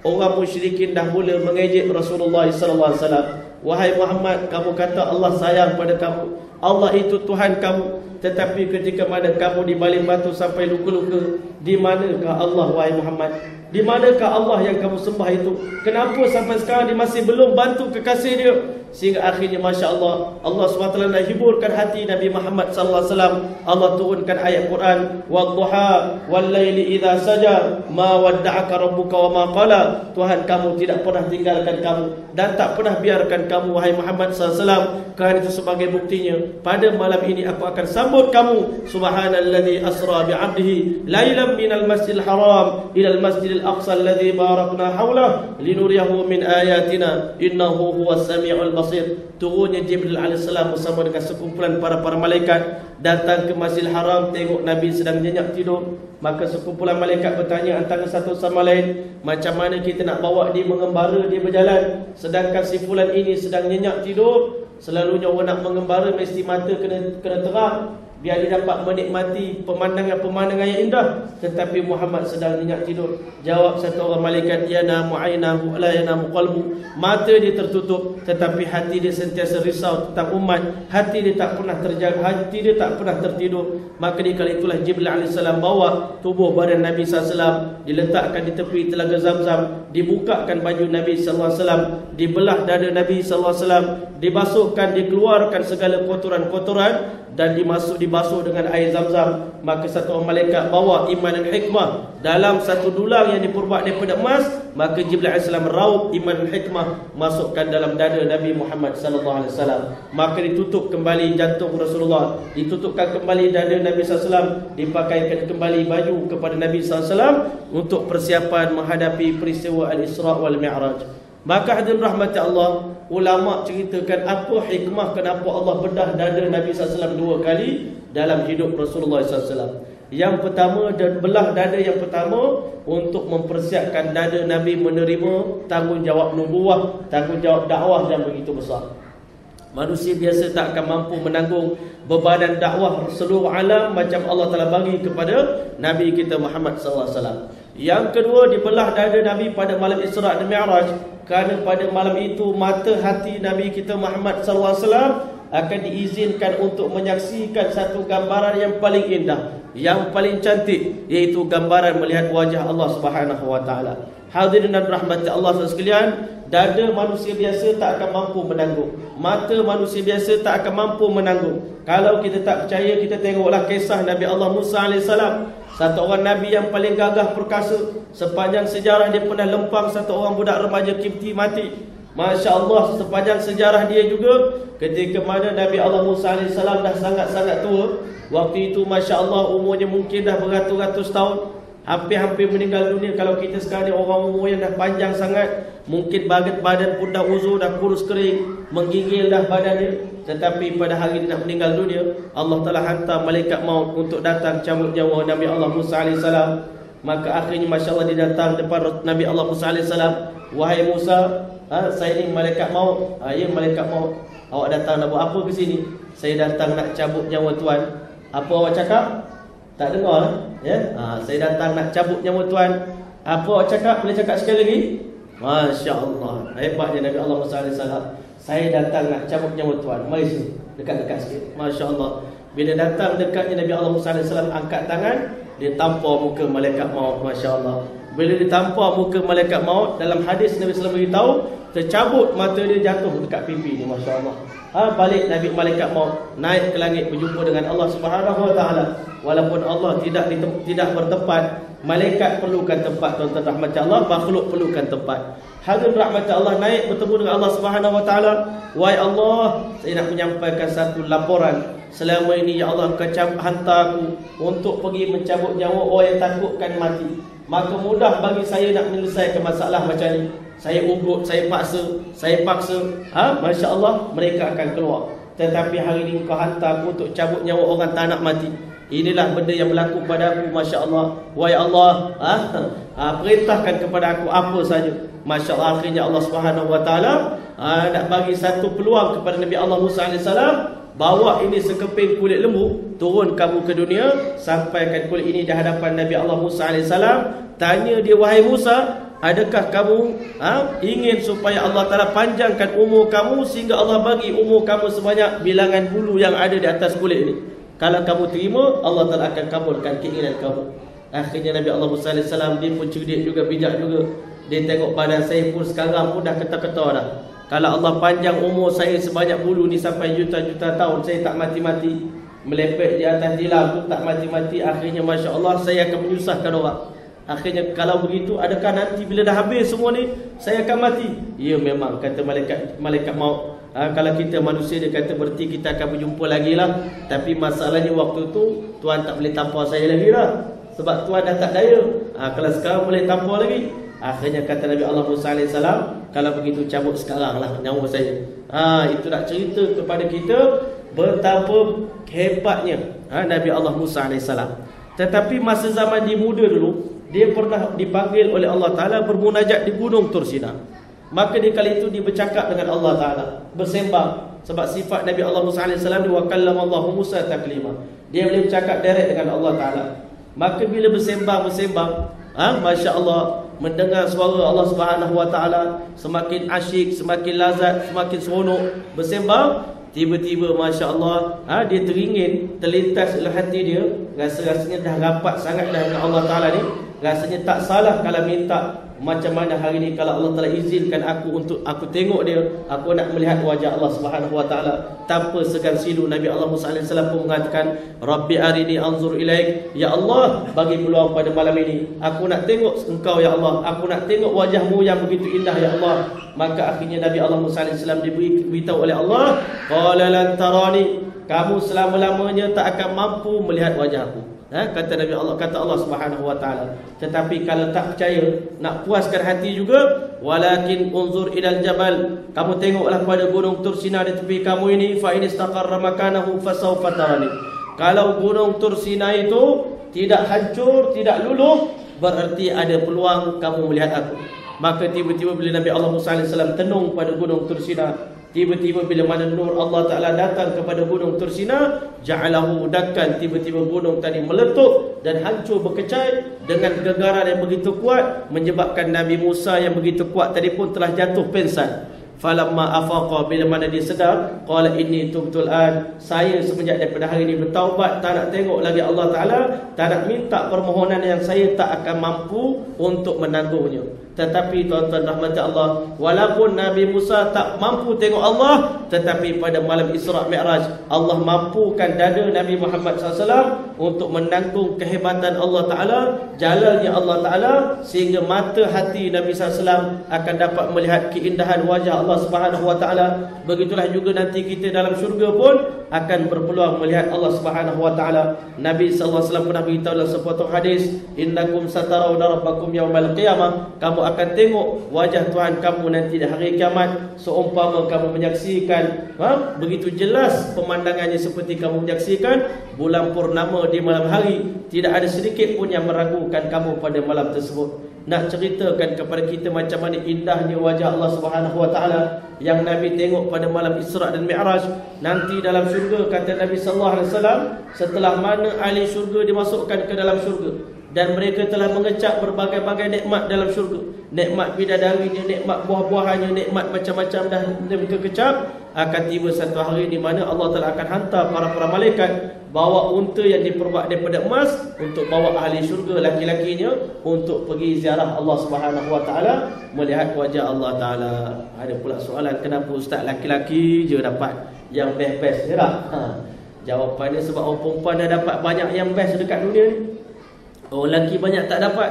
orang musyrikin dah mula mengejek Rasulullah sallallahu alaihi wasallam. Wahai Muhammad kamu kata Allah sayang pada kamu. Allah itu Tuhan kamu. Tetapi ketika mana kamu di balik batu sampai luka-luka di manakah Allah wahai Muhammad di manakah Allah yang kamu sembah itu? Kenapa sampai sekarang dia masih belum bantu kekasih dia? Sehingga akhirnya masya-Allah Allah SWT nak hiburkan hati Nabi Muhammad sallallahu alaihi wasallam. Allah turunkan ayat Quran wadduha wallaili idza saja ma wadda'aka rabbuka wa ma qala. Tuhan kamu tidak pernah tinggalkan kamu dan tak pernah biarkan kamu wahai Muhammad sallallahu alaihi wasallam. Kerana itu sebagai buktinya pada malam ini aku akan sambut kamu. Subhanallazi asra bi 'abdihi lailan minal masjidil haram ila al masjidil aqsa alladhi barakna hawla linuriyahu min ayatina innahu huwas samiul basir. Turunnya Jibril AS bersama dengan sekumpulan para-para malaikat datang ke Masjidil Haram tengok Nabi sedang nyenyak tidur. Maka sekumpulan malaikat bertanya antara satu sama lain macam mana kita nak bawa dia mengembara dia berjalan? Sedangkan si fulan ini sedang nyenyak tidur selalunya orang nak mengembara mesti mata kena kena terang biar dia dapat menikmati pemandangan-pemandangan yang indah. Tetapi Muhammad sedang nyenyak tidur. Jawab satu orang malaikat ya namu ainahu la yanamu qalbu. Mata dia tertutup tetapi hati dia sentiasa risau tentang umat. Hati dia tak pernah terjaga hati dia tak pernah tertidur. Maka di kali itulah Jibril alaihissalam bawa tubuh badan Nabi SAW diletakkan di tepi telaga Zamzam dibukakan baju Nabi SAW dibelah dada Nabi SAW dibasuhkan dikeluarkan segala kotoran-kotoran dan dimasuk dibasuh dengan air zam-zam maka satu malaikat bawa iman dan hikmah dalam satu dulang yang diperbuat daripada emas maka Jibril AS raup iman dan hikmah masukkan dalam dada Nabi Muhammad sallallahu alaihi wasallam. Maka ditutup kembali jantung Rasulullah ditutupkan kembali dada Nabi SAW dipakaikan kembali baju kepada Nabi SAW untuk persiapan menghadapi peristiwa Al-Isra' wal Mi'raj Maka hadirin rahmati Allah Ulama ceritakan apa hikmah kenapa Allah bedah dada Nabi SAW dua kali Dalam hidup Rasulullah SAW Yang pertama dan belah dada yang pertama Untuk mempersiapkan dada Nabi menerima tanggungjawab nubuah Tanggungjawab dakwah yang begitu besar Manusia biasa tak akan mampu menanggung bebanan dakwah seluruh alam macam Allah telah bagi kepada Nabi kita Muhammad SAW. Yang kedua dibelah dada Nabi pada malam Isra' dan Mi'raj kerana pada malam itu mata hati Nabi kita Muhammad SAW akan diizinkan untuk menyaksikan satu gambaran yang paling indah, yang paling cantik iaitu gambaran melihat wajah Allah Subhanahu wa taala. Hadirin dan rahmati Allah sekalian, dada manusia biasa tak akan mampu menanggung. Mata manusia biasa tak akan mampu menanggung. Kalau kita tak percaya, kita tengoklah kisah Nabi Allah Musa alaihissalam satu orang Nabi yang paling gagah perkasa Sepanjang sejarah dia pernah lempang Satu orang budak remaja Kipti mati. Masya Allah sepanjang sejarah dia juga Ketika mana Nabi Allah Musa AS dah sangat-sangat tua Waktu itu Masya Allah umurnya mungkin dah beratus-ratus tahun Hampir-hampir meninggal dunia. Kalau kita sekarang ni orang umur yang dah panjang sangat Mungkin badan, pun dah uzur Dah kurus kering Menggigil dah badan dia Tetapi pada hari dia nak meninggal dunia Allah telah hantar malaikat maut Untuk datang cabut nyawa Nabi Allah Musa AS Maka akhirnya Masya Allah dia datang Depan Nabi Allah Musa AS Wahai Musa ha, Saya ni malaikat maut ha, Ya malaikat maut Awak datang nak buat apa ke sini Saya datang nak cabut nyawa tuan Apa awak cakap tak dengar lah. Ya? Ha, saya datang nak cabut nyawa tuan. Apa awak cakap? Boleh cakap sekali lagi? Masya Allah. Hebatnya Nabi Allah SAW. Saya datang nak cabut nyawa tuan. Mari sini. Dekat-dekat sikit. Masya Allah. Bila datang dekatnya Nabi Allah SAW angkat tangan. Dia tampar muka malaikat maut. Masya Allah. Bila dia tampar muka malaikat maut. Dalam hadis Nabi SAW beritahu. Tercabut mata dia jatuh dekat pipi ni. Masya Allah. Ha, balik Nabi malaikat maut. Naik ke langit berjumpa dengan Allah Subhanahu Wa Taala walaupun Allah tidak tidak bertempat malaikat perlukan tempat tuan-tuan rahmat Allah makhluk perlukan tempat. Hadirin rahmat Allah naik bertemu dengan Allah Subhanahu wa taala. Wahai Allah saya nak menyampaikan satu laporan. Selama ini ya Allah kau hantar aku untuk pergi mencabut nyawa orang yang takutkan mati. Maka mudah bagi saya nak menyelesaikan masalah macam ni. Saya ugut saya paksa saya paksa. Ha masya Allah mereka akan keluar. Tetapi hari ini kau hantar aku untuk cabut nyawa orang tak nak mati Inilah benda yang berlaku pada aku Masya Allah Wahai Allah ha? Ha, Perintahkan kepada aku apa saja. Masya Allah akhirnya Allah Taala ha, Nak bagi satu peluang kepada Nabi Allah Musa AS Bawa ini sekeping kulit lembu Turun kamu ke dunia Sampaikan kulit ini di hadapan Nabi Allah Musa AS Tanya dia wahai Musa Adakah kamu ha, ingin supaya Allah Ta'ala panjangkan umur kamu Sehingga Allah bagi umur kamu sebanyak bilangan bulu yang ada di atas kulit ini kalau kamu terima, Allah Taala akan kabulkan keinginan kamu. Akhirnya Nabi Allah AS dia pun cerdik juga, bijak juga. Dia tengok badan saya pun sekarang pun dah ketar-ketar dah. Kalau Allah panjang umur saya sebanyak bulu ni sampai juta-juta tahun, saya tak mati-mati. Melepet di atas jilam pun tak mati-mati. Akhirnya Masya Allah saya akan menyusahkan orang. Akhirnya kalau begitu adakah nanti bila dah habis semua ni saya akan mati? Ya memang kata malaikat malaikat maut. Ha, Kalau kita manusia dia kata berarti kita akan berjumpa lagi lah. Tapi masalahnya waktu tu Tuhan tak boleh tampar saya lagi lah. Sebab Tuhan dah tak daya. Ha, Kalau sekarang boleh tampar lagi. Akhirnya kata Nabi Allah AS Kalau begitu cabut sekarang lah nyawa saya. Ha, Itu nak cerita kepada kita Betapa hebatnya ha, Nabi Allah AS Tetapi masa zaman dia muda dulu Dia pernah dipanggil oleh Allah Ta'ala Bermunajat di gunung Tursina Maka di kali itu dia bercakap dengan Allah Ta'ala. Bersembang. Sebab sifat Nabi Allah Musa AS Dia wakallam Allah Musa taklima. Dia boleh bercakap direct dengan Allah Ta'ala. Maka bila bersembang-bersembang ha, Masya Allah Mendengar suara Allah Subhanahu Wa Ta'ala Semakin asyik, semakin lazat, semakin seronok Bersembang Tiba-tiba Masya Allah ha, Dia teringin, terlintas dalam hati dia Rasa-rasanya dah rapat sangat dengan Allah Ta'ala ni Rasanya tak salah kalau minta macam mana hari ini kalau Allah telah izinkan aku untuk aku tengok dia aku nak melihat wajah Allah Subhanahu wa taala tanpa segan silu Nabi Allah Musa alaihi pun mengatakan rabbi arini anzur ilaik. Ya Allah bagi peluang pada malam ini. Aku nak tengok engkau ya Allah. Aku nak tengok wajahmu yang begitu indah ya Allah. Maka akhirnya Nabi Allah Musa alaihi salam diberitahu oleh Allah qala lan tarani kamu selama-lamanya tak akan mampu melihat wajahku Ha? kata Nabi Allah kata Allah Subhanahu wa taala. Tetapi kalau tak percaya nak puaskan hati juga walakin unzur ilal jabal. Kamu tengoklah pada gunung Tursina di tepi kamu ini fa in istaqarra makanahu fasawfa tarani. Kalau gunung Tursina itu tidak hancur tidak luluh berarti ada peluang kamu melihat aku. Maka tiba-tiba bila Nabi Allah Musa alaihi tenung pada gunung Tursina Tiba-tiba bila mana nur Allah Ta'ala datang kepada gunung Tursina Ja'alahu udakan tiba-tiba gunung tadi meletup Dan hancur berkecai Dengan gegaran yang begitu kuat Menyebabkan Nabi Musa yang begitu kuat tadi pun telah jatuh pensan Falamma afaqa bila mana dia sedar Qala inni tubtul an Saya semenjak daripada hari ini bertaubat Tak nak tengok lagi Allah Ta'ala Tak nak minta permohonan yang saya tak akan mampu Untuk menanggungnya tetapi tuan-tuan rahmat Allah Walaupun Nabi Musa tak mampu tengok Allah Tetapi pada malam Isra' Mi'raj Allah mampukan dada Nabi Muhammad SAW Untuk menanggung kehebatan Allah Ta'ala Jalalnya Allah Ta'ala Sehingga mata hati Nabi SAW Akan dapat melihat keindahan wajah Allah Subhanahu Wa Ta'ala. Begitulah juga nanti kita dalam syurga pun akan berpeluang melihat Allah Subhanahu wa taala. Nabi sallallahu alaihi wasallam pernah beritahu dalam sepotong hadis, "Innakum satarawna rabbakum yaumal qiyamah." Kamu akan tengok wajah Tuhan kamu nanti di hari kiamat seumpama kamu menyaksikan ha? begitu jelas pemandangannya seperti kamu menyaksikan bulan purnama di malam hari, tidak ada sedikit pun yang meragukan kamu pada malam tersebut nak ceritakan kepada kita macam mana indahnya wajah Allah Subhanahu Wa Taala yang Nabi tengok pada malam Isra dan Mi'raj. Nanti dalam syurga kata Nabi sallallahu alaihi wasallam setelah mana ahli syurga dimasukkan ke dalam syurga. Dan mereka telah mengecap berbagai-bagai nikmat dalam syurga. Nikmat bidadarinya nikmat buah-buahannya nikmat macam-macam dah mereka kecap akan tiba satu hari di mana Allah telah akan hantar para-para malaikat bawa unta yang diperbuat daripada emas untuk bawa ahli syurga laki-lakinya untuk pergi ziarah Allah Subhanahu Wa Taala melihat wajah Allah Taala. Ada pula soalan kenapa ustaz laki-laki je dapat yang best-best ni tak? Ha. Jawapannya sebab orang perempuan dah dapat banyak yang best dekat dunia ni. Orang lelaki banyak tak dapat.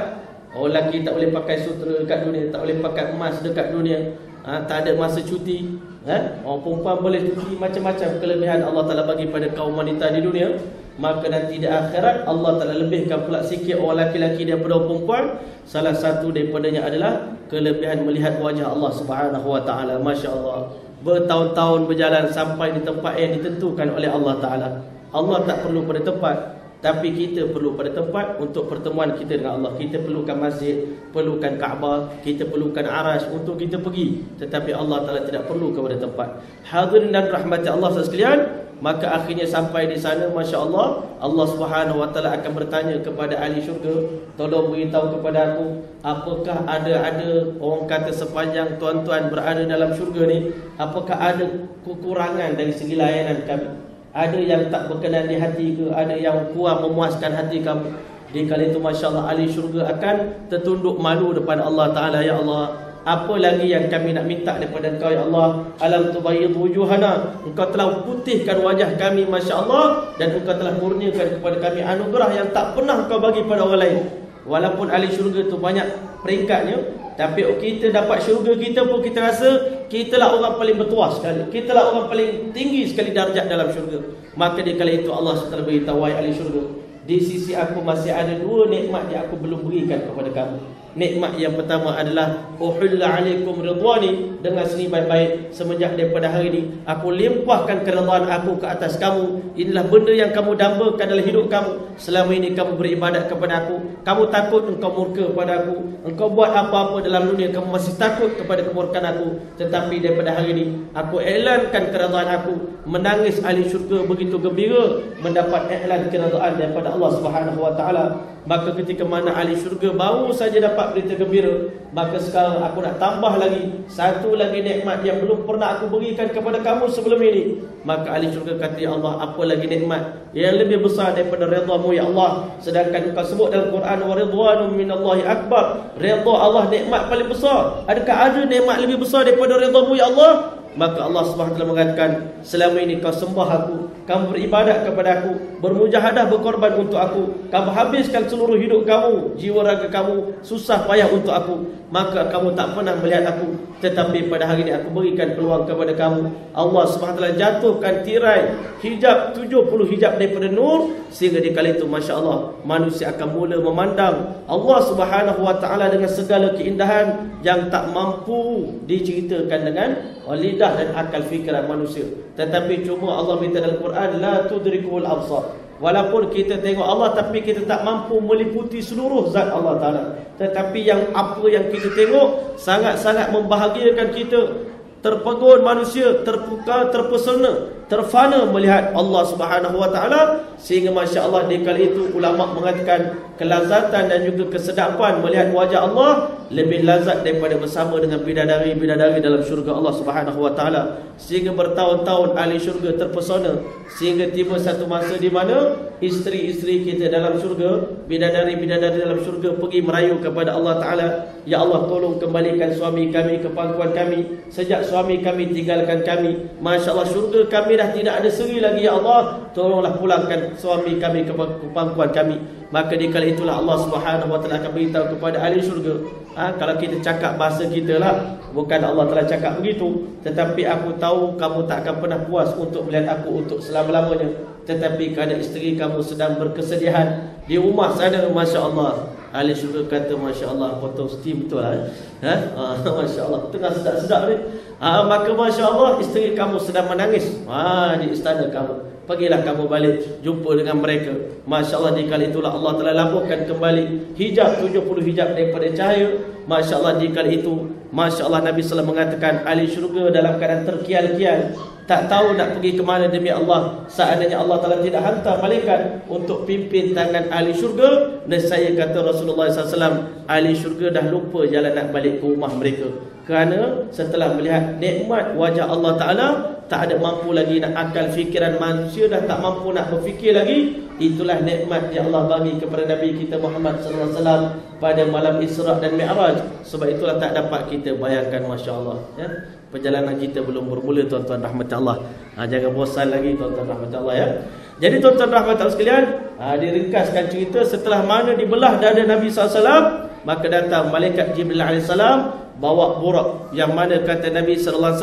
Orang lelaki tak boleh pakai sutera dekat dunia, tak boleh pakai emas dekat dunia. Ha, tak ada masa cuti. Ha? Orang perempuan boleh cuti macam-macam kelebihan Allah Ta'ala bagi pada kaum wanita di dunia. Maka nanti di akhirat Allah Ta'ala lebihkan pula sikit orang laki-laki daripada orang perempuan. Salah satu daripadanya adalah kelebihan melihat wajah Allah Subhanahu Wa Ta'ala. Masya Allah. Bertahun-tahun berjalan sampai di tempat yang ditentukan oleh Allah Ta'ala. Allah tak perlu pada tempat. Tapi kita perlu pada tempat untuk pertemuan kita dengan Allah. Kita perlukan masjid, perlukan Kaabah, kita perlukan arash untuk kita pergi. Tetapi Allah Ta'ala tidak perlu kepada tempat. Hadirin dan rahmati Allah sekalian, maka akhirnya sampai di sana, Masya Allah, Allah Subhanahu Wa Ta'ala akan bertanya kepada ahli syurga, tolong beritahu kepada aku, apakah ada-ada orang kata sepanjang tuan-tuan berada dalam syurga ni, apakah ada kekurangan dari segi layanan kami? Ada yang tak berkenan di hati ke? Ada yang kurang memuaskan hati kamu? Di kali itu Masya Allah ahli syurga akan tertunduk malu depan Allah Ta'ala Ya Allah. Apa lagi yang kami nak minta daripada engkau Ya Allah? Alam tubayyid wujuhana. Engkau telah putihkan wajah kami Masya Allah Dan engkau telah murniakan kepada kami Anugerah yang tak pernah engkau bagi pada orang lain. Walaupun ahli syurga itu banyak peringkatnya tapi kita dapat syurga kita pun kita rasa kita lah orang paling bertuah sekali. Kita lah orang paling tinggi sekali darjat dalam syurga. Maka di kala itu Allah SWT beritahu wahai ahli syurga. Di sisi aku masih ada dua nikmat yang aku belum berikan kepada kamu. Nikmat yang pertama adalah Uhulla alaikum ridwani. Dengan seni baik-baik Semenjak daripada hari ini Aku limpahkan keridhaan aku ke atas kamu. Inilah benda yang kamu dambakan dalam hidup kamu. Selama ini kamu beribadat kepada aku. Kamu takut engkau murka kepada aku. Engkau buat apa-apa dalam dunia Kamu masih takut kepada kemurkaan aku. Tetapi daripada hari ini Aku elankan keridhaan aku. Menangis ahli syurga begitu gembira Mendapat iklan keridhaan daripada Allah Subhanahu Wa Taala Maka ketika mana ahli syurga baru saja dapat berita gembira Maka sekarang aku nak tambah lagi Satu lagi nikmat yang belum pernah aku berikan kepada kamu sebelum ini. Maka ahli syurga kata Ya Allah apa lagi nikmat Yang lebih besar daripada redamu Ya Allah? Sedangkan engkau sebut dalam Quran Wa ridwanum minallahi akbar. Redha Allah nikmat paling besar. Adakah ada nikmat lebih besar daripada redamu Ya Allah Maka Allah SWT mengatakan Selama ini kau sembah aku Kamu beribadat kepada aku Bermujahadah berkorban untuk aku Kamu habiskan seluruh hidup kamu Jiwa raga kamu Susah payah untuk aku Maka kamu tak pernah melihat aku. Tetapi pada hari ini aku berikan peluang kepada kamu. Allah SWT jatuhkan tirai Hijab 70 hijab daripada nur Sehingga di kali itu Masya Allah Manusia akan mula memandang Allah SWT dengan segala keindahan Yang tak mampu diceritakan dengan lidah dan akal fikiran manusia. Tetapi cuma Allah minta dalam Quran la tudrikul absar. Walaupun kita tengok Allah tapi kita tak mampu meliputi seluruh zat Allah Taala. Tetapi yang apa yang kita tengok sangat-sangat membahagiakan kita. Terpegun manusia, terpuka, terpesona terfana melihat Allah Subhanahu Wa Taala sehingga masya Allah di kali itu ulama mengatakan kelazatan dan juga kesedapan melihat wajah Allah lebih lazat daripada bersama dengan bidadari-bidadari dalam syurga Allah Subhanahu Wa Taala sehingga bertahun-tahun ahli syurga terpesona sehingga tiba satu masa di mana isteri-isteri kita dalam syurga bidadari-bidadari dalam syurga pergi merayu kepada Allah Taala ya Allah tolong kembalikan suami kami ke pangkuan kami sejak suami kami tinggalkan kami. Masya Allah syurga kami dah tidak ada seri lagi ya Allah. Tolonglah pulangkan suami kami ke pangkuan kami. Maka di kala itulah Allah Subhanahu Wa Taala akan beritahu kepada ahli syurga. Ha, kalau kita cakap bahasa kita lah, bukan Allah telah cakap begitu. Tetapi aku tahu kamu tak akan pernah puas untuk melihat aku untuk selama-lamanya. Tetapi kerana isteri kamu sedang berkesedihan di rumah sana, Masya Allah. Ahli syurga kata Masya Allah Potong steam betul lah ha? ha? (laughs) Masya Allah Tengah sedap-sedap ni ha, Maka Masya Allah Isteri kamu sedang menangis ha, Di istana kamu Pergilah kamu balik Jumpa dengan mereka. Masya Allah di kali itulah Allah telah labuhkan kembali Hijab 70 hijab daripada cahaya. Masya Allah di kali itu Masya Allah Nabi SAW mengatakan Ahli syurga dalam keadaan terkial-kial tak tahu nak pergi ke mana demi Allah. Seandainya Allah Taala tidak hantar malaikat untuk pimpin tangan ahli syurga saya kata Rasulullah SAW ahli syurga dah lupa jalan nak balik ke rumah mereka. Kerana setelah melihat nikmat wajah Allah Taala tak ada mampu lagi nak akal fikiran manusia dah tak mampu nak berfikir lagi itulah nikmat yang Allah bagi kepada Nabi kita Muhammad sallallahu alaihi wasallam pada malam Isra dan Mi'raj sebab itulah tak dapat kita bayangkan masya-Allah ya perjalanan kita belum bermula tuan-tuan rahmat Allah. Ha, jangan bosan lagi tuan-tuan rahmat Allah ya. Jadi tuan-tuan rahmat Allah sekalian, ha, diringkaskan cerita setelah mana dibelah dada Nabi SAW, maka datang malaikat Jibril AS bawa burak yang mana kata Nabi SAW,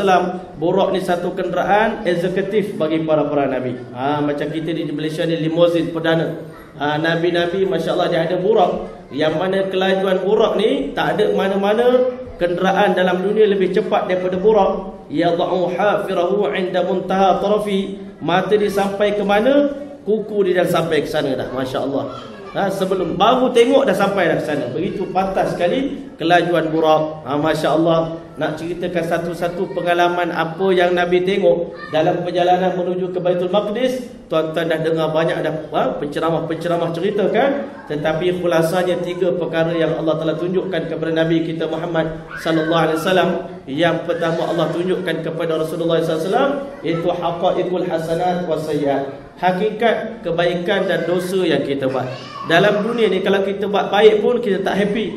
burak ni satu kenderaan eksekutif bagi para-para Nabi. Ha, macam kita di Malaysia ni limousine perdana. Ha, Nabi-Nabi Masya Allah dia ada burak Yang mana kelajuan burak ni Tak ada mana-mana kenderaan dalam dunia lebih cepat daripada burak yad'u hafirahu 'inda muntaha tarafi. Mata dia sampai ke mana kuku dia dah sampai ke sana dah masya-Allah ha, sebelum baru tengok dah sampai dah sana. Begitu pantas sekali kelajuan burak ha, masya-Allah nak ceritakan satu-satu pengalaman apa yang Nabi tengok dalam perjalanan menuju ke Baitul Maqdis. Tuan-tuan dah dengar banyak dah ha, penceramah-penceramah cerita kan? Tetapi khulasanya tiga perkara yang Allah telah tunjukkan kepada Nabi kita Muhammad sallallahu alaihi wasallam. Yang pertama Allah tunjukkan kepada Rasulullah sallallahu alaihi wasallam itu haqaiqul hasanat wasayyiat hakikat kebaikan dan dosa yang kita buat. Dalam dunia ni kalau kita buat baik pun kita tak happy.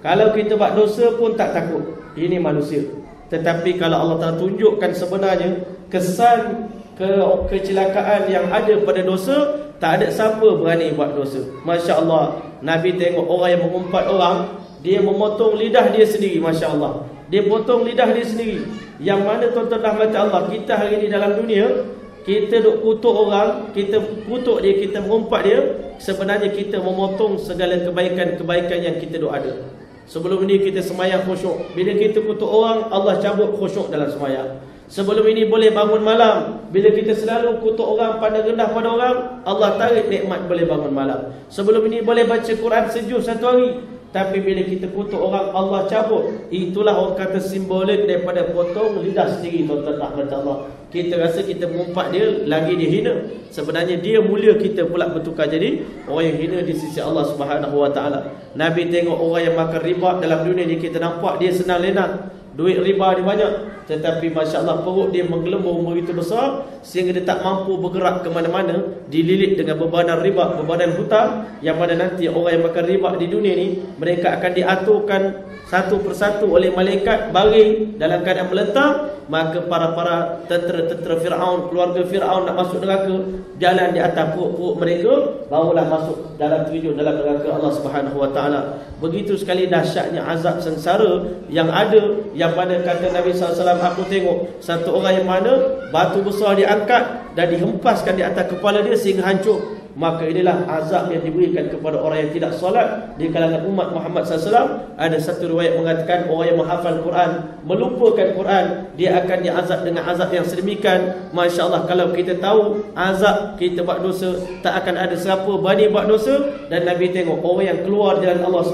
Kalau kita buat dosa pun tak takut ini manusia. Tetapi kalau Allah Taala tunjukkan sebenarnya kesan ke kecelakaan yang ada pada dosa, tak ada siapa berani buat dosa. Masya-Allah, Nabi tengok orang yang mengumpat orang, dia memotong lidah dia sendiri, masya-Allah. Dia potong lidah dia sendiri. Yang mana tuan-tuan rahmat Allah, kita hari ini dalam dunia kita duk kutuk orang, kita kutuk dia, kita mengumpat dia, sebenarnya kita memotong segala kebaikan-kebaikan yang kita duk ada. Sebelum ini kita semayang khusyuk. Bila kita kutuk orang Allah cabut khusyuk dalam semayang. Sebelum ini boleh bangun malam. Bila kita selalu kutuk orang Pandang rendah pada orang Allah tarik nikmat boleh bangun malam. Sebelum ini boleh baca Quran sejuk satu hari tapi bila kita kutuk orang Allah cabut. Itulah orang kata simbolik daripada potong lidah sendiri Tuan-tuan Allah. Kita rasa kita mengumpat dia Lagi dia hina. Sebenarnya dia mulia kita pula bertukar jadi Orang yang hina di sisi Allah subhanahu ta'ala. Nabi tengok orang yang makan riba dalam dunia ni Kita nampak dia senang lena Duit riba dia banyak tetapi Masya Allah perut dia menggelembung begitu besar Sehingga dia tak mampu bergerak ke mana-mana. Dililit dengan bebanan riba, bebanan hutang. Yang mana nanti orang yang makan riba di dunia ni Mereka akan diaturkan satu persatu oleh malaikat baring dalam keadaan melentang Maka para-para tentera-tentera Fir'aun, keluarga Fir'aun nak masuk neraka Jalan di atas perut-perut mereka Barulah masuk dalam tujuh dalam neraka Allah Subhanahu Taala. Begitu sekali dahsyatnya azab sengsara yang ada Yang mana kata Nabi SAW aku tengok satu orang yang mana batu besar diangkat dan dihempaskan di atas kepala dia sehingga hancur maka inilah azab yang diberikan kepada orang yang tidak solat di kalangan umat Muhammad SAW ada satu riwayat mengatakan orang yang menghafal Quran melupakan Quran dia akan diazab dengan azab yang sedemikian. Masya Allah kalau kita tahu azab kita buat dosa tak akan ada siapa berani buat dosa. Dan Nabi tengok orang yang keluar jalan Allah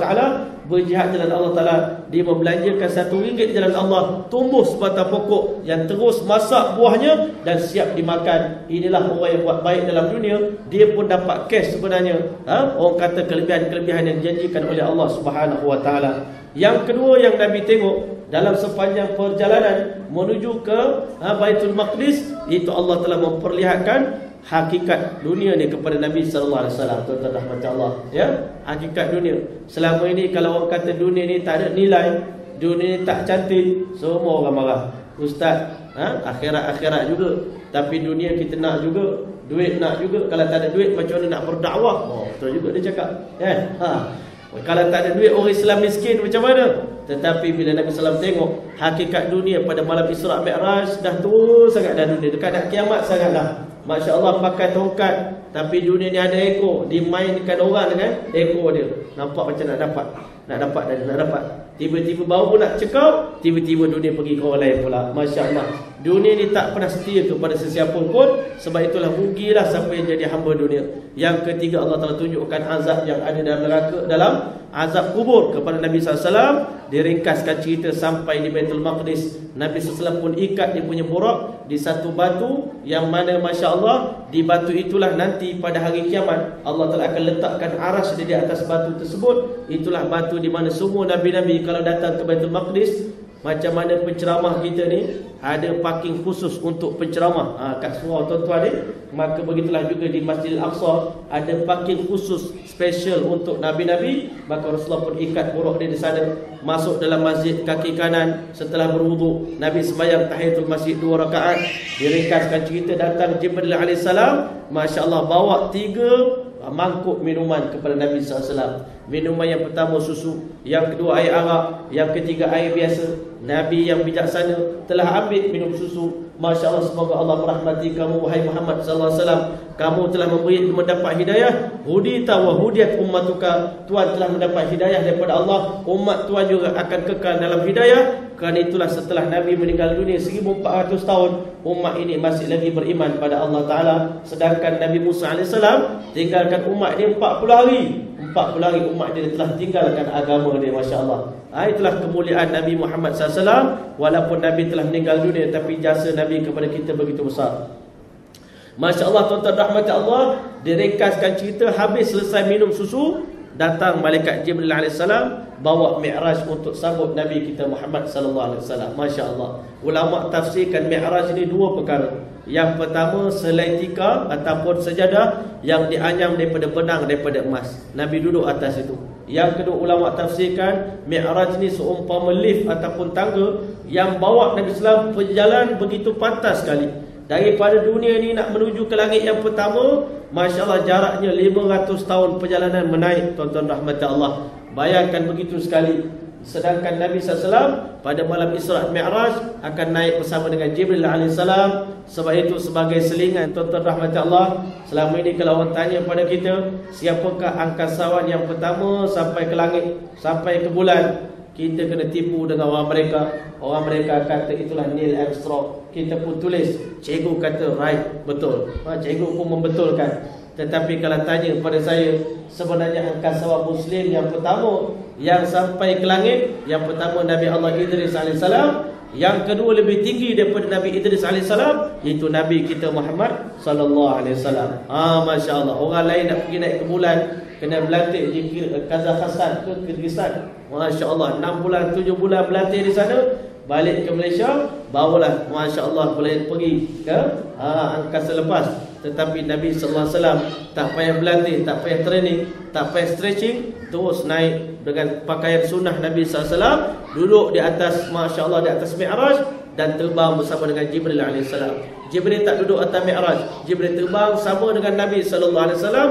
Taala berjihad jalan Allah Ta'ala. Dia membelanjakan satu ringgit jalan Allah Tumbuh sebatang pokok yang terus masak buahnya Dan siap dimakan. Inilah orang yang buat baik dalam dunia. Dia pun dapat cash sebenarnya. Ha? Orang kata kelebihan-kelebihan yang dijanjikan oleh Allah Subhanahu Wa Ta'ala. Yang kedua yang Nabi tengok Dalam sepanjang perjalanan Menuju ke ha, Baitul Maqdis Itu Allah telah memperlihatkan hakikat dunia ni kepada Nabi sallallahu alaihi wasallam tuan-tuan rahmat Allah ya hakikat dunia selama ini kalau orang kata dunia ni tak ada nilai dunia ni tak cantik, semua orang marah. Ustaz, ha? akhirat-akhirat juga. Tapi dunia kita nak juga, duit nak juga. Kalau tak ada duit macam mana nak berdakwah? Oh, betul juga dia cakap. Kan? Ha. Kalau tak ada duit orang Islam miskin macam mana? Tetapi bila Nabi SAW tengok hakikat dunia pada malam Isra' Mi'raj dah tua sangat dah dunia. Dekat nak kiamat sangat dah. Masya Allah pakai tongkat Tapi dunia ni ada ekor Dimainkan orang dengan ekor dia. Nampak macam nak dapat. Nak dapat dan nak dapat. Tiba-tiba baru pun nak cekau Tiba-tiba dunia pergi ke orang lain pula. Masya Allah Dunia ni tak pernah setia kepada sesiapa pun. Sebab itulah rugilah siapa yang jadi hamba dunia. Yang ketiga Allah telah tunjukkan azab yang ada dalam neraka Dalam azab kubur kepada Nabi SAW Diringkaskan cerita sampai di Baitul Maqdis. Nabi SAW pun ikat dia punya borak Di satu batu Yang mana Masya Allah Di batu itulah nanti pada hari kiamat Allah telah akan letakkan aras di atas batu tersebut. Itulah batu di mana semua Nabi-Nabi kalau datang ke Baitul Maqdis macam mana penceramah kita ni Ada parking khusus untuk penceramah. Ha, Kat semua tuan-tuan ni Maka begitulah juga di Masjid Al-Aqsa Ada parking khusus special untuk Nabi-Nabi. Maka Rasulullah pun ikat buruk dia di sana Masuk dalam masjid kaki kanan. Setelah berwuduk Nabi sembahyang tahiyatul masjid dua rakaat. Diringkaskan cerita datang Jibril AS Masya Allah bawa tiga mangkuk minuman kepada Nabi SAW Minuman yang pertama susu. Yang kedua air arak. Yang ketiga air biasa. Nabi yang bijaksana telah ambil minum susu. Masya Allah semoga Allah merahmati kamu wahai Muhammad sallallahu alaihi wasallam. Kamu telah memberi mendapat hidayah. Hudita wa hudiyat ummatuka. Tuhan telah mendapat hidayah daripada Allah. Umat Tuhan juga akan kekal dalam hidayah. Kerana itulah setelah Nabi meninggal dunia 1400 tahun umat ini masih lagi beriman pada Allah taala sedangkan Nabi Musa alaihissalam tinggalkan umat dia 40 hari. 40 hari umat dia telah tinggalkan agama dia masya-Allah. Ha, itulah kemuliaan Nabi Muhammad SAW Walaupun Nabi telah meninggal dunia Tapi jasa Nabi kepada kita begitu besar. Masya Allah tuan-tuan rahmat Allah Direkaskan cerita Habis selesai minum susu Datang Malaikat Jibril AS Bawa Mi'raj untuk sambut Nabi kita Muhammad SAW Masya Allah Ulama tafsirkan Mi'raj ini dua perkara Yang pertama Selaitika ataupun sejadah Yang dianyam daripada benang daripada emas Nabi duduk atas itu yang kedua ulama tafsirkan Mi'raj ni seumpama lift ataupun tangga yang bawa Nabi Sallam berjalan begitu pantas sekali. Daripada dunia ni nak menuju ke langit yang pertama, masya-Allah jaraknya 500 tahun perjalanan menaik tuan-tuan rahmat Allah. Bayangkan begitu sekali Sedangkan Nabi SAW pada malam Isra' Mi'raj akan naik bersama dengan Jibril AS Sebab itu sebagai selingan tuan-tuan rahmat Allah Selama ini kalau orang tanya pada kita Siapakah angkasawan yang pertama sampai ke langit, sampai ke bulan Kita kena tipu dengan orang mereka. Orang mereka kata itulah Neil Armstrong. Kita pun tulis, cikgu kata right, betul. Ha, Cikgu pun membetulkan. Tetapi kalau tanya kepada saya Sebenarnya angkasawan Muslim yang pertama Yang sampai ke langit Yang pertama Nabi Allah Idris AS Yang kedua lebih tinggi daripada Nabi Idris AS Iaitu Nabi kita Muhammad Sallallahu Alaihi Wasallam. Ah, Masya Allah Orang lain nak pergi naik ke bulan Kena berlatih di Kazakhstan ke Kyrgyzstan Masya Allah 6 bulan, 7 bulan berlatih di sana Balik ke Malaysia Barulah Masya Allah boleh pergi ke ha, angkasa lepas tetapi Nabi wasallam tak payah berlatih, tak payah training, tak payah stretching, terus naik dengan pakaian sunnah Nabi wasallam, duduk di atas masya-Allah di atas Mi'raj dan terbang bersama dengan Jibril salam. Jibril tak duduk atas Mi'raj, Jibril terbang sama dengan Nabi sallallahu alaihi wasallam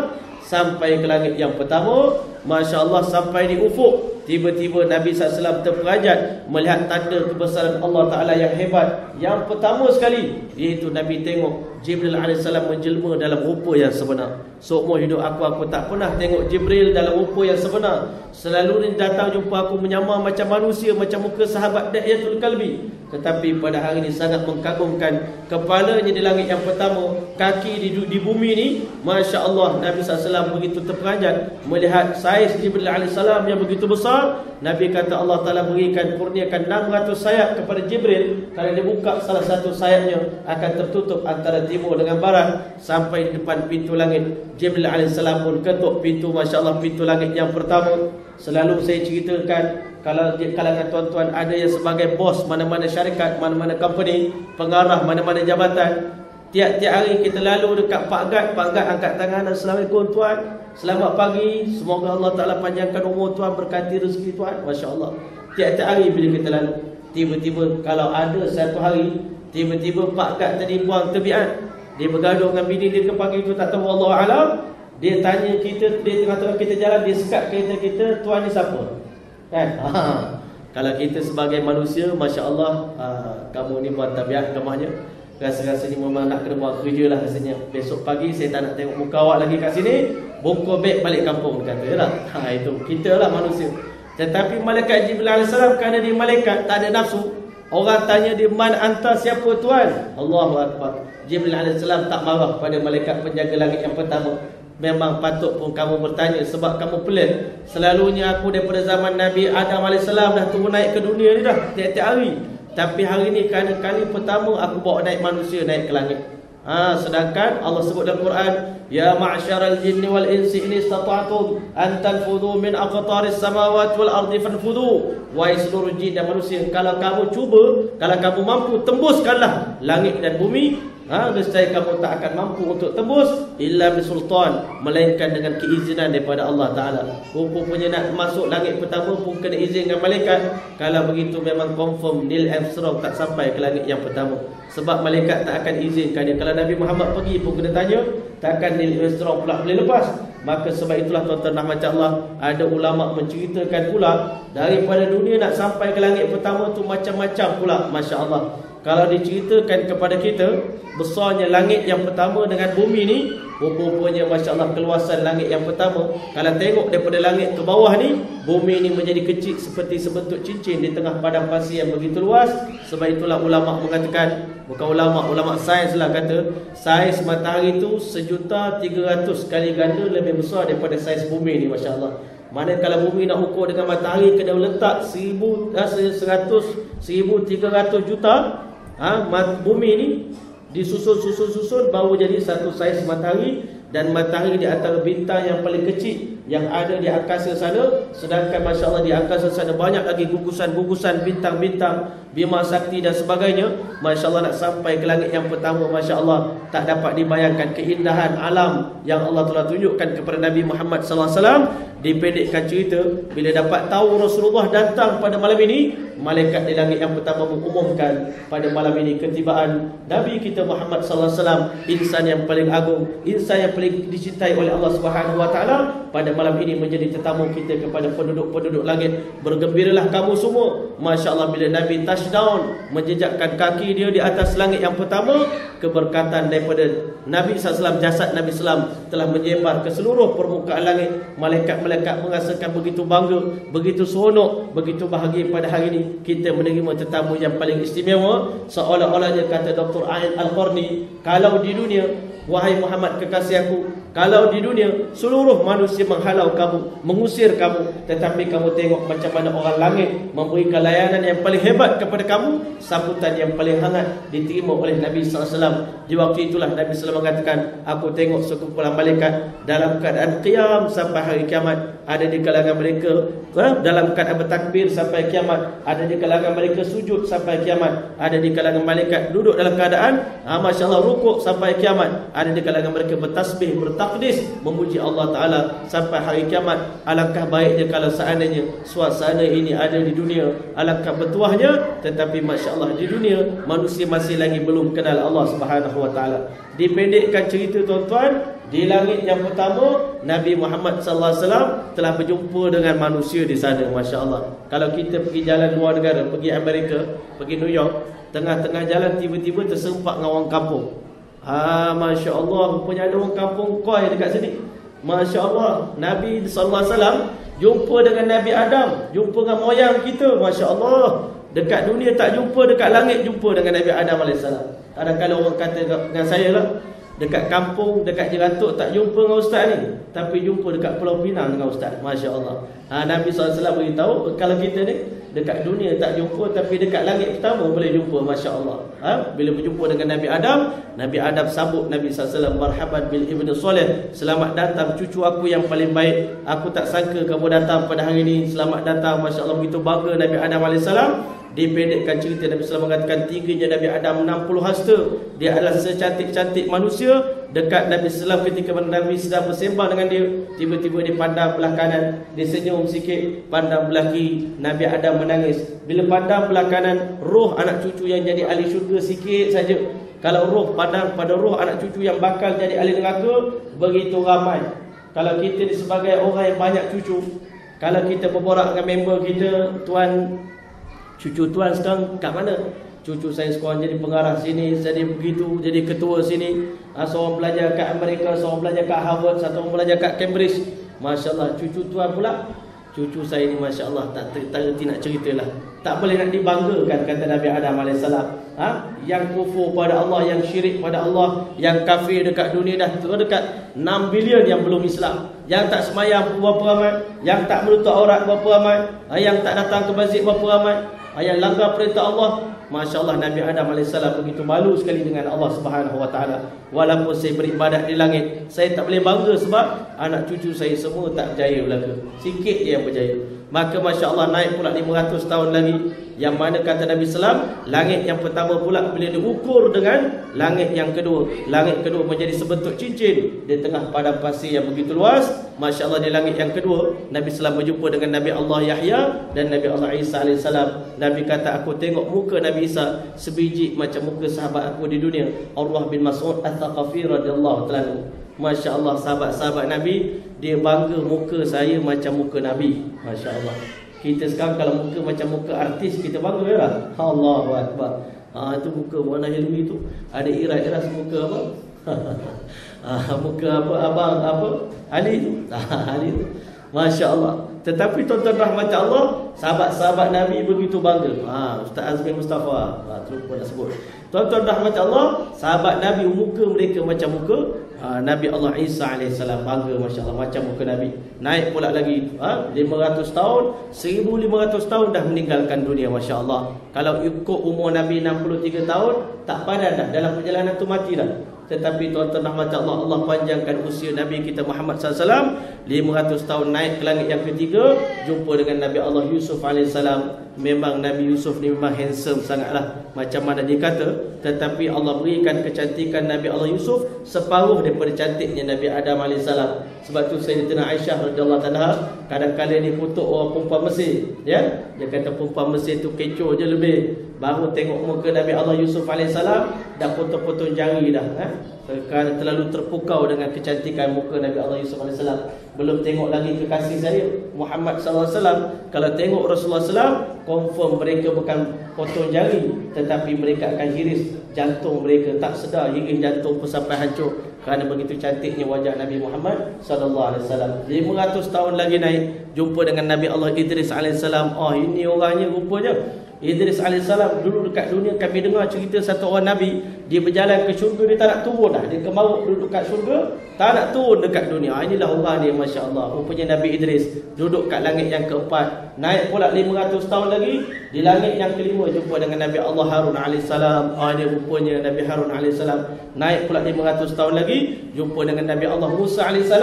sampai ke langit yang pertama, masya-Allah sampai di ufuk Tiba-tiba Nabi SAW terperajat melihat tanda kebesaran Allah Ta'ala yang hebat. Yang pertama sekali, iaitu Nabi tengok Jibril AS menjelma dalam rupa yang sebenar. Seumur hidup aku, aku tak pernah tengok Jibril dalam rupa yang sebenar. Selalu dia datang jumpa aku menyamar macam manusia, macam muka sahabat Da'iyatul Kalbi. Tetapi pada hari ini sangat mengkagumkan kepalanya di langit yang pertama, kaki di, di bumi ini. Masya Allah, Nabi SAW begitu terperajat melihat saiz Jibril AS yang begitu besar. Nabi kata Allah Ta'ala berikan kurniakan 600 sayap kepada Jibril. Kalau dia buka salah satu sayapnya Akan tertutup antara timur dengan barat Sampai di depan pintu langit. Jibril AS pun ketuk pintu Masya Allah pintu langit yang pertama Selalu saya ceritakan Kalau di kalangan tuan-tuan ada yang sebagai bos Mana-mana syarikat, mana-mana company Pengarah, mana-mana jabatan Tiap-tiap hari kita lalu dekat Pak Gad Pak Gad angkat tangan Assalamualaikum tuan. Selamat pagi. Semoga Allah Ta'ala panjangkan umur tuan. Berkati rezeki tuan. Masya Allah Tiap-tiap hari bila kita lalu Tiba-tiba kalau ada satu hari Tiba-tiba Pak Kat tadi buang tebiat. Dia bergaduh dengan bini dia ke pagi tu tak tahu Allah Alam Dia tanya kita Dia tengah-tengah kita jalan Dia sekat kereta kita Tuan ni siapa? Kan? Ha. Kalau kita sebagai manusia Masya Allah ha, Kamu ni buat tabiat kemahnya Rasa-rasa ni memang nak kena buat kerja lah rasanya Besok pagi saya tak nak tengok muka awak lagi kat sini Bongkor beg balik kampung kata ya tak? Ha, itu kita lah manusia Tetapi malaikat Jibril AS Kerana dia malaikat tak ada nafsu Orang tanya dia man anta siapa tuan? Allahu akbar. Jibril salam tak marah pada malaikat penjaga langit yang pertama. Memang patut pun kamu bertanya sebab kamu pelik. Selalunya aku daripada zaman Nabi Adam salam dah turun naik ke dunia ni dah tiap-tiap hari. Tapi hari ni kerana kali pertama aku bawa naik manusia naik ke langit. Ha, sedangkan Allah sebut dalam Quran, ya ma'syaral jinni wal insi in istata'tum an tanfudhu min aqtaris samawati wal ardi fanfudhu. Wahai seluruh jin dan manusia, kalau kamu cuba, kalau kamu mampu tembuskanlah langit dan bumi, Ha, nescaya kamu tak akan mampu untuk tembus illa bisultan melainkan dengan keizinan daripada Allah Taala. Rupanya nak masuk langit pertama pun kena izin dengan malaikat. Kalau begitu memang confirm Neil Armstrong tak sampai ke langit yang pertama. Sebab malaikat tak akan izinkan dia. Kalau Nabi Muhammad pergi pun kena tanya, takkan Neil Armstrong pula boleh lepas. Maka sebab itulah tuan-tuan rahmat Allah, ada ulama menceritakan pula daripada dunia nak sampai ke langit pertama tu macam-macam pula, masya-Allah. Kalau diceritakan kepada kita Besarnya langit yang pertama dengan bumi ni Rupa-rupanya Masya Allah keluasan langit yang pertama. Kalau tengok daripada langit ke bawah ni Bumi ni menjadi kecil seperti sebentuk cincin Di tengah padang pasir yang begitu luas. Sebab itulah ulama mengatakan Bukan ulama, ulama sains lah kata Saiz matahari tu sejuta tiga ratus kali ganda Lebih besar daripada saiz bumi ni Masya Allah mana kalau bumi nak ukur dengan matahari Kena letak seribu, eh, seratus, seribu tiga ratus juta ha, bumi ni disusun-susun-susun baru jadi satu saiz matahari dan matahari di antara bintang yang paling kecil yang ada di angkasa sana. Sedangkan masya-Allah di angkasa sana banyak lagi gugusan-gugusan bintang-bintang bima sakti dan sebagainya. masya-Allah nak sampai ke langit yang pertama masya-Allah tak dapat dibayangkan keindahan alam yang Allah telah tunjukkan kepada Nabi Muhammad sallallahu alaihi wasallam. Dipendekkan cerita bila dapat tahu Rasulullah datang pada malam ini malaikat di langit yang pertama mengumumkan pada malam ini ketibaan Nabi kita Muhammad sallallahu alaihi wasallam. Insan yang paling agung insan yang paling dicintai oleh Allah Subhanahu wa taala pada malam ini menjadi tetamu kita kepada penduduk-penduduk langit. Bergembiralah kamu semua. masya-Allah bila Nabi touchdown menjejakkan kaki dia di atas langit yang pertama keberkatan daripada Nabi SAW jasad Nabi SAW telah menyebar ke seluruh permukaan langit. Malaikat-malaikat merasakan begitu bangga begitu seronok begitu bahagia pada hari ini. Kita menerima tetamu yang paling istimewa. Seolah-olahnya kata Dr. Ain Al-Qarni kalau di dunia wahai Muhammad kekasih aku kalau di dunia seluruh manusia menghalau kamu, mengusir kamu, tetapi kamu tengok macam mana orang langit memberikan layanan yang paling hebat kepada kamu, sambutan yang paling hangat diterima oleh Nabi SAW. Di waktu itulah Nabi SAW mengatakan, aku tengok sekumpulan malaikat dalam keadaan qiyam sampai hari kiamat ada di kalangan mereka ha? dalam keadaan bertakbir sampai kiamat, ada di kalangan mereka sujud sampai kiamat, ada di kalangan malaikat duduk dalam keadaan ha, masya-Allah rukuk sampai kiamat, ada di kalangan mereka bertasbih, bertasbih takdis memuji Allah Taala sampai hari kiamat. Alangkah baiknya kalau seandainya suasana ini ada di dunia. Alangkah bertuahnya tetapi masya-Allah di dunia manusia masih lagi belum kenal Allah Subhanahu wa taala. Dipendekkan cerita tuan-tuan di langit yang pertama Nabi Muhammad sallallahu alaihi wasallam telah berjumpa dengan manusia di sana masya-Allah. Kalau kita pergi jalan luar negara pergi Amerika pergi New York tengah-tengah jalan tiba-tiba tersempak dengan orang kampung Ha, Masya Allah Rupanya ada orang kampung koi dekat sini. Masya Allah Nabi SAW Jumpa dengan Nabi Adam Jumpa dengan moyang kita Masya Allah Dekat dunia tak jumpa Dekat langit jumpa dengan Nabi Adam AS Kadang-kadang orang kata dengan saya lah Dekat kampung, dekat jerantuk tak jumpa dengan ustaz ni. Tapi jumpa dekat Pulau Pinang dengan ustaz Masya Allah ha, Nabi SAW beritahu Kalau kita ni dekat dunia tak jumpa Tapi dekat langit pertama boleh jumpa Masya Allah ha? Bila berjumpa dengan Nabi Adam Nabi Adam sambut Nabi SAW Marhaban bil Ibn Soleh Selamat datang cucu aku yang paling baik. Aku tak sangka kamu datang pada hari ini Selamat datang Masya Allah begitu bangga Nabi Adam AS Dipendekkan cerita Nabi SAW mengatakan tingginya Nabi Adam 60 hasta. Dia adalah secantik-cantik manusia. Dekat Nabi SAW ketika Nabi sedang bersembah dengan dia. Tiba-tiba dia pandang belah kanan. Dia senyum sikit. Pandang belah kiri. Nabi Adam menangis. Bila pandang belah kanan. Roh anak cucu yang jadi ahli syurga sikit saja. Kalau roh pandang pada roh anak cucu yang bakal jadi ahli neraka. Begitu ramai. Kalau kita sebagai orang yang banyak cucu. Kalau kita berborak dengan member kita. Tuan Cucu tuan sekarang kat mana? Cucu saya sekarang jadi pengarah sini, jadi begitu, jadi ketua sini. Ha, seorang belajar kat Amerika, seorang belajar kat Harvard, satu orang belajar kat Cambridge. Masya Allah, cucu tuan pula. Cucu saya ni Masya Allah, tak terhenti nak ceritalah. Tak boleh nak dibanggakan, kata Nabi Adam AS. Ha? Yang kufur pada Allah, yang syirik pada Allah, yang kafir dekat dunia dah dekat 6 bilion yang belum Islam. Yang tak semayang berapa ramai, yang tak menutup aurat berapa ramai, ha, yang tak datang ke masjid berapa ramai, Ayat langgar perintah Allah. Masya Allah Nabi Adam AS begitu malu sekali dengan Allah Taala. Walaupun saya beribadat di langit Saya tak boleh bangga sebab Anak cucu saya semua tak berjaya belaka. Sikit je yang berjaya Maka Masya Allah naik pula 500 tahun lagi. Yang mana kata Nabi Sallam Langit yang pertama pula bila diukur dengan Langit yang kedua. Langit kedua menjadi sebentuk cincin Di tengah padang pasir yang begitu luas. Masya Allah di langit yang kedua Nabi Sallam berjumpa dengan Nabi Allah Yahya Dan Nabi Allah Isa AS Nabi kata aku tengok muka Nabi Isa Sebiji macam muka sahabat aku di dunia. Allah bin Mas'ud Al-Thaqafi radhiyallahu ta'ala Masya Allah sahabat-sahabat Nabi Dia bangga muka saya macam muka Nabi. Masya Allah Kita sekarang kalau muka macam muka artis Kita bangga ya? Lah Allah Akbar. Ha, Itu muka Muana Hilmi tu. Ada irat-irat muka apa? (laughs) Ha, Muka apa? Abang apa? Ali tu. (laughs) Ha, Ali tu. Masya Allah Tetapi tuan-tuan rahmat Allah Sahabat-sahabat Nabi begitu bangga. Ha, Ustaz Azmi Mustafa. Ha, Terlupa nak sebut. Tuan-tuan rahmat Allah Sahabat Nabi muka mereka macam muka ha, Nabi Allah Isa AS Bangga Masya Allah Macam muka Nabi. Naik pula lagi ha, 500 tahun 1500 tahun dah meninggalkan dunia Masya Allah Kalau ikut umur Nabi 63 tahun Tak padan dah. Dalam perjalanan tu mati dah. Tetapi tuan-tuan rahmat Allah Allah panjangkan usia Nabi kita Muhammad SAW 500 tahun naik ke langit yang ketiga Jumpa dengan Nabi Allah Yusuf AS Memang Nabi Yusuf ni memang handsome sangatlah Macam mana dia kata Tetapi Allah berikan kecantikan Nabi Allah Yusuf Separuh daripada cantiknya Nabi Adam AS Sebab tu Sayyidina Aisyah anha Kadang-kadang dia kutuk orang perempuan Mesir ya? Dia kata perempuan Mesir tu kecoh je lebih Baru tengok muka Nabi Allah Yusuf AS Dah potong-potong jari dah eh? Kerana terlalu terpukau dengan kecantikan muka Nabi Allah Yusuf AS Belum tengok lagi kekasih saya Muhammad SAW Kalau tengok Rasulullah SAW confirm mereka bukan potong jari tetapi mereka akan hiris. Jantung mereka tak sedar hingga jantung pun sampai hancur. Kerana begitu cantiknya wajah Nabi Muhammad wasallam. 500 tahun lagi naik jumpa dengan Nabi Allah Idris salam oh ini orangnya rupanya Idris AS dulu dekat dunia kami dengar cerita satu orang Nabi Dia berjalan ke syurga dia tak nak turun dah. Dia kemaru duduk dekat syurga Tak nak turun dekat dunia. Ah, Inilah orang dia Masya Allah Rupanya Nabi Idris duduk kat langit yang keempat. Naik pula 500 tahun lagi Di langit yang kelima jumpa dengan Nabi Allah Harun AS ah, Ini rupanya Nabi Harun AS Naik pula 500 tahun lagi Jumpa dengan Nabi Allah Musa AS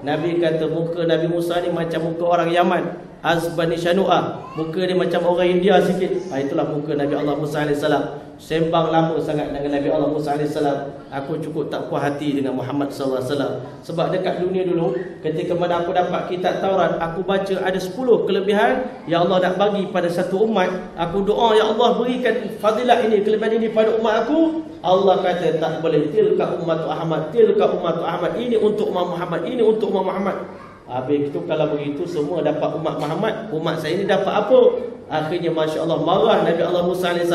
Nabi kata muka Nabi Musa ni macam muka orang Yaman. Azbani Shanu'ah Muka dia macam orang India sikit. Ha, Itulah muka Nabi Allah Musa AS Sembang lama sangat dengan Nabi Allah Musa Aku cukup tak puas hati dengan Muhammad SAW Sebab dekat dunia dulu Ketika mana aku dapat kitab Taurat Aku baca ada 10 kelebihan Yang Allah nak bagi pada satu umat. Aku doa Ya Allah berikan fadilah ini Kelebihan ini pada umat aku. Allah kata tak boleh. Tilka umat Ahmad Tilka umat Ahmad. Ini untuk umat Muhammad Ini untuk umat Muhammad. Habis itu kalau begitu semua dapat umat Muhammad. Umat saya ini dapat apa? Akhirnya Masya Allah marah Nabi Allah Musa AS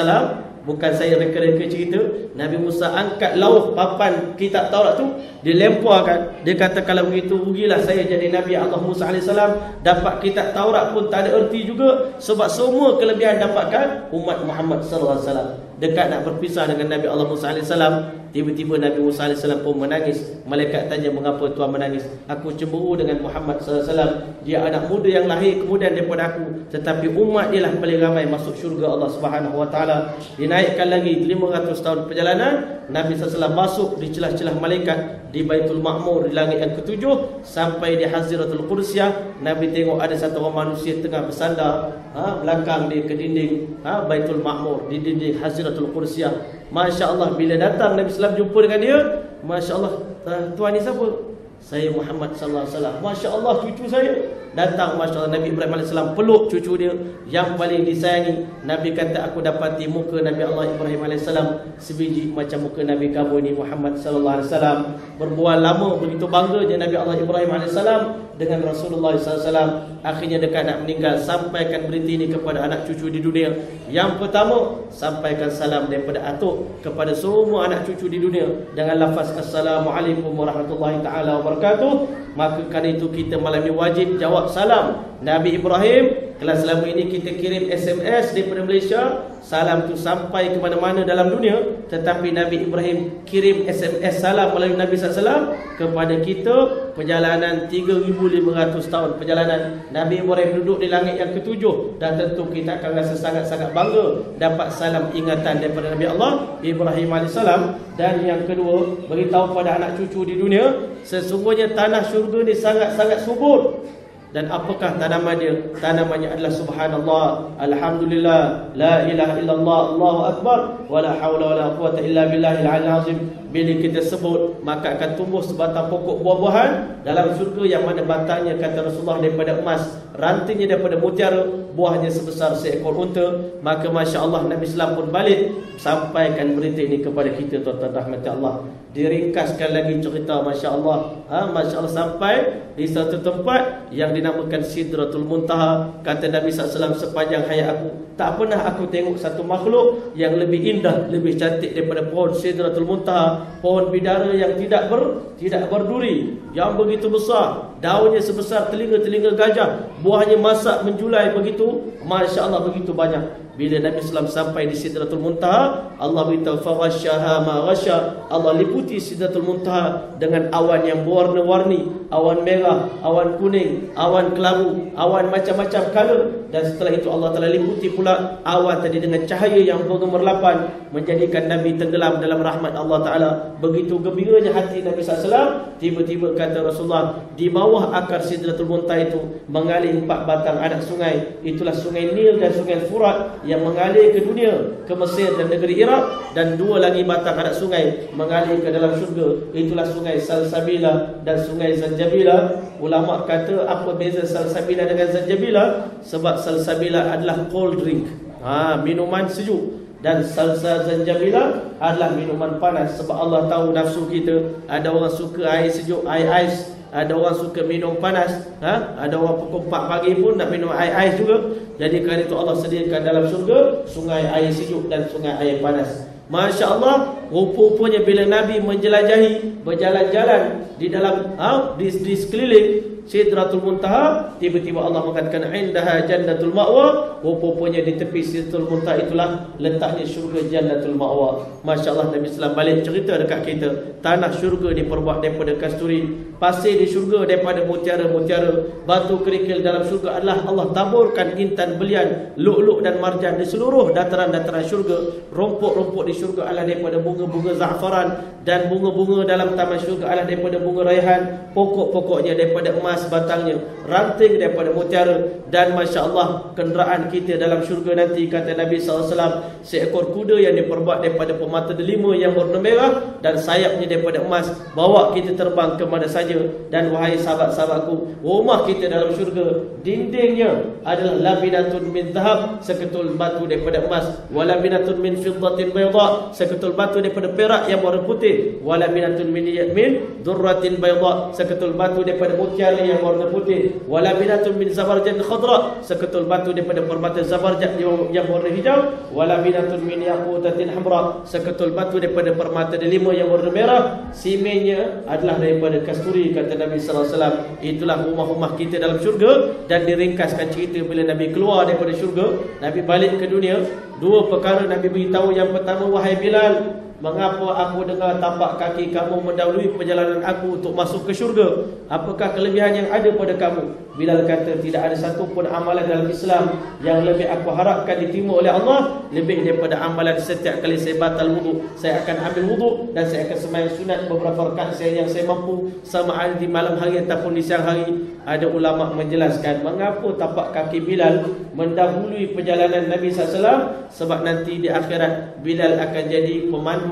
Bukan saya reka-reka cerita. Nabi Musa angkat lauh papan kitab Taurat tu Dia lemparkan. Dia kata kalau begitu rugilah saya jadi Nabi Allah Musa AS Dapat kitab Taurat pun tak ada erti juga. Sebab semua kelebihan dapatkan Umat Muhammad SAW dekat nak berpisah dengan Nabi Allah Musa AS Tiba-tiba Nabi Musa AS pun menangis. Malaikat tanya mengapa Tuhan menangis? Aku cemburu dengan Muhammad SAW Dia anak muda yang lahir kemudian daripada aku. Tetapi umat dia lah paling ramai masuk syurga Allah Subhanahu Wa Taala. Dinaikkan lagi 500 tahun perjalanan Nabi SAW masuk di celah-celah malaikat Di Baitul Ma'mur di langit yang ketujuh Sampai di Haziratul Qudsiyah Nabi tengok ada satu orang manusia tengah bersandar ha, Belakang dia ke dinding ha, Baitul Ma'mur Di dinding Haziratul Qudsiyah Masya Allah bila datang Nabi Sallam jumpa dengan dia Masya Allah Tuan ni siapa? Saya Muhammad Sallallahu Alaihi Wasallam. Masya Allah cucu saya Datang Masya Allah Nabi Ibrahim AS peluk cucu dia. Yang paling disayangi Nabi kata aku dapati muka Nabi Allah Ibrahim AS Sebiji macam muka Nabi kamu ni Muhammad Sallallahu Alaihi Wasallam Berbual lama begitu bangga je Nabi Allah Ibrahim AS Dengan Rasulullah SAW Akhirnya dekat nak meninggal Sampaikan berita ini kepada anak cucu di dunia. Yang pertama Sampaikan salam daripada atuk Kepada semua anak cucu di dunia Dengan lafaz Assalamualaikum warahmatullahi ta'ala wabarakatuh. Maka kerana itu kita malam ini wajib jawab salam. Nabi Ibrahim Kalau selama ini kita kirim SMS daripada Malaysia. Salam tu sampai ke mana-mana dalam dunia. Tetapi Nabi Ibrahim kirim SMS salam melalui Nabi SAW Kepada kita Perjalanan 3,500 tahun. Perjalanan Nabi Ibrahim duduk di langit yang ketujuh. Dan tentu kita akan rasa sangat-sangat bangga Dapat salam ingatan daripada Nabi Allah Ibrahim AS Dan yang kedua Beritahu pada anak cucu di dunia Sesungguhnya tanah syurga ni sangat-sangat subur dan apakah tanaman dia? Tanamannya adalah subhanallah, alhamdulillah, la ilaha illallah, Allahu akbar, wala haula wala quwata illa billahil aliyyil azim. Bila kita sebut, maka akan tumbuh sebatang pokok buah-buahan dalam syurga yang mana batangnya kata Rasulullah daripada emas, rantingnya daripada mutiara, buahnya sebesar seekor unta. Maka masya-Allah Nabi Islam pun balik sampaikan berita ini kepada kita tuan-tuan rahmat Allah. Diringkaskan lagi cerita masya-Allah, ha masya-Allah sampai di satu tempat yang dinamakan Sidratul Muntaha kata Nabi SAW sepanjang hayat aku tak pernah aku tengok satu makhluk yang lebih indah lebih cantik daripada pohon Sidratul Muntaha pohon bidara yang tidak ber tidak berduri yang begitu besar daunnya sebesar telinga-telinga gajah buahnya masak menjulai begitu masya-Allah begitu banyak bila Nabi SAW sampai di Sidratul Muntaha Allah beritahu ma rasya Allah liputi Sidratul Muntaha Dengan awan yang berwarna-warni Awan merah, awan kuning Awan kelabu, awan macam-macam color. Dan setelah itu Allah telah liputi pula Awan tadi dengan cahaya yang bergemerlapan Menjadikan Nabi tenggelam dalam rahmat Allah Ta'ala. Begitu gembiranya hati Nabi SAW Tiba-tiba kata Rasulullah Di bawah akar Sidratul Muntaha itu Mengalir empat batang anak sungai. Itulah sungai Nil dan sungai Furat yang mengalir ke dunia ke Mesir dan negeri Iraq dan dua lagi batang anak sungai mengalir ke dalam syurga. Itulah sungai Salsabila dan sungai Zanjabila. Ulama kata apa beza Salsabila dengan Zanjabila? Sebab Salsabila adalah cold drink. Ha minuman sejuk. Dan salsa zanjabila adalah minuman panas. Sebab Allah tahu nafsu kita. Ada orang suka air sejuk air ais ada orang suka minum panas ha? ada orang pukul 4 pagi pun nak minum air ais juga. Jadi kerana itu Allah sediakan dalam syurga sungai air sejuk dan sungai air panas. Masya Allah Rupa-rupanya bila Nabi menjelajahi Berjalan-jalan Di dalam ha, di, di sekeliling Sidratul Muntaha tiba-tiba Allah mengatakan indaha jannatul ma'wa. Rupanya di tepi Sidratul Muntaha itulah letaknya syurga jannatul ma'wa. masya-Allah Nabi sallallahu balik cerita dekat kita. Tanah syurga diperbuat daripada kasturi pasir di syurga daripada mutiara-mutiara. Batu kerikil dalam syurga adalah Allah taburkan intan belian lu'lu' dan marjan di seluruh dataran-dataran syurga. Rumput-rumput di syurga adalah daripada bunga-bunga za'faran dan bunga-bunga dalam taman syurga adalah daripada bunga raihan. Pokok-pokoknya daripada emas emas batangnya ranting daripada mutiara dan masya-Allah kenderaan kita dalam syurga nanti kata Nabi SAW seekor kuda yang diperbuat daripada permata delima yang berwarna merah dan sayapnya daripada emas bawa kita terbang ke mana saja. Dan wahai sahabat-sahabatku rumah kita dalam syurga dindingnya adalah labinatun min zahab seketul batu daripada emas walabinatun min fiddatin bayda seketul batu daripada perak yang berwarna putih walabinatun min min durratin bayda seketul batu daripada mutiara yang warna putih. Walabinatun min zabarjad khadra, seketul batu daripada permata zabarjad yang warna hijau. Walabinatun min yaqutatin hamra, seketul batu daripada permata delima yang warna merah. Simennya adalah daripada kasturi kata Nabi sallallahu alaihi wasallam. Itulah rumah-rumah kita dalam syurga dan diringkaskan cerita bila Nabi keluar daripada syurga, Nabi balik ke dunia, dua perkara Nabi beritahu yang pertama wahai Bilal, Mengapa aku dengar tapak kaki kamu mendahului perjalanan aku untuk masuk ke syurga? Apakah kelebihan yang ada pada kamu? Bilal kata tidak ada satu pun amalan dalam Islam yang lebih aku harapkan diterima oleh Allah lebih daripada amalan setiap kali saya batal wudu. Saya akan ambil wudu dan saya akan sembahyang sunat beberapa rakaat saya yang saya mampu sama ada di malam hari ataupun di siang hari. Ada ulama menjelaskan mengapa tapak kaki Bilal mendahului perjalanan Nabi SAW sebab nanti di akhirat Bilal akan jadi pemandu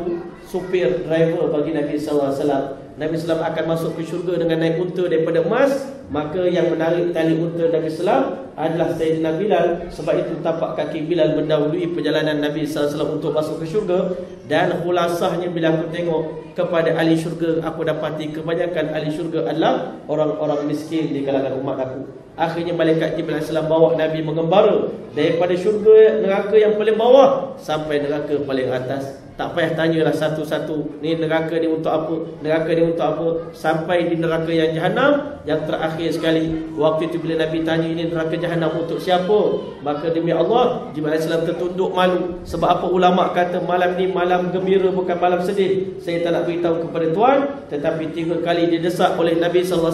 supir driver bagi Nabi sallallahu alaihi wasallam. Nabi sallam akan masuk ke syurga dengan naik unta daripada emas, maka yang menarik tali unta Nabi sallam adalah Sayyidina Bilal sebab itu tapak kaki Bilal mendahului perjalanan Nabi sallallahu alaihi wasallam untuk masuk ke syurga dan khulasahnya bila aku tengok kepada ahli syurga aku dapati kebanyakan ahli syurga adalah orang-orang miskin di kalangan umat aku. Akhirnya malaikat Jibril AS bawa Nabi mengembara daripada syurga neraka yang paling bawah sampai neraka paling atas. Tak payah tanyalah satu-satu. Ni neraka ni untuk apa? Neraka ni untuk apa? Sampai di neraka yang jahanam Yang terakhir sekali. Waktu itu bila Nabi tanya ini neraka jahanam untuk siapa? Maka demi Allah Jibril AS tertunduk malu. Sebab apa ulama kata malam ni malam gembira bukan malam sedih? Saya tak nak beritahu kepada tuan Tetapi tiga kali didesak oleh Nabi SAW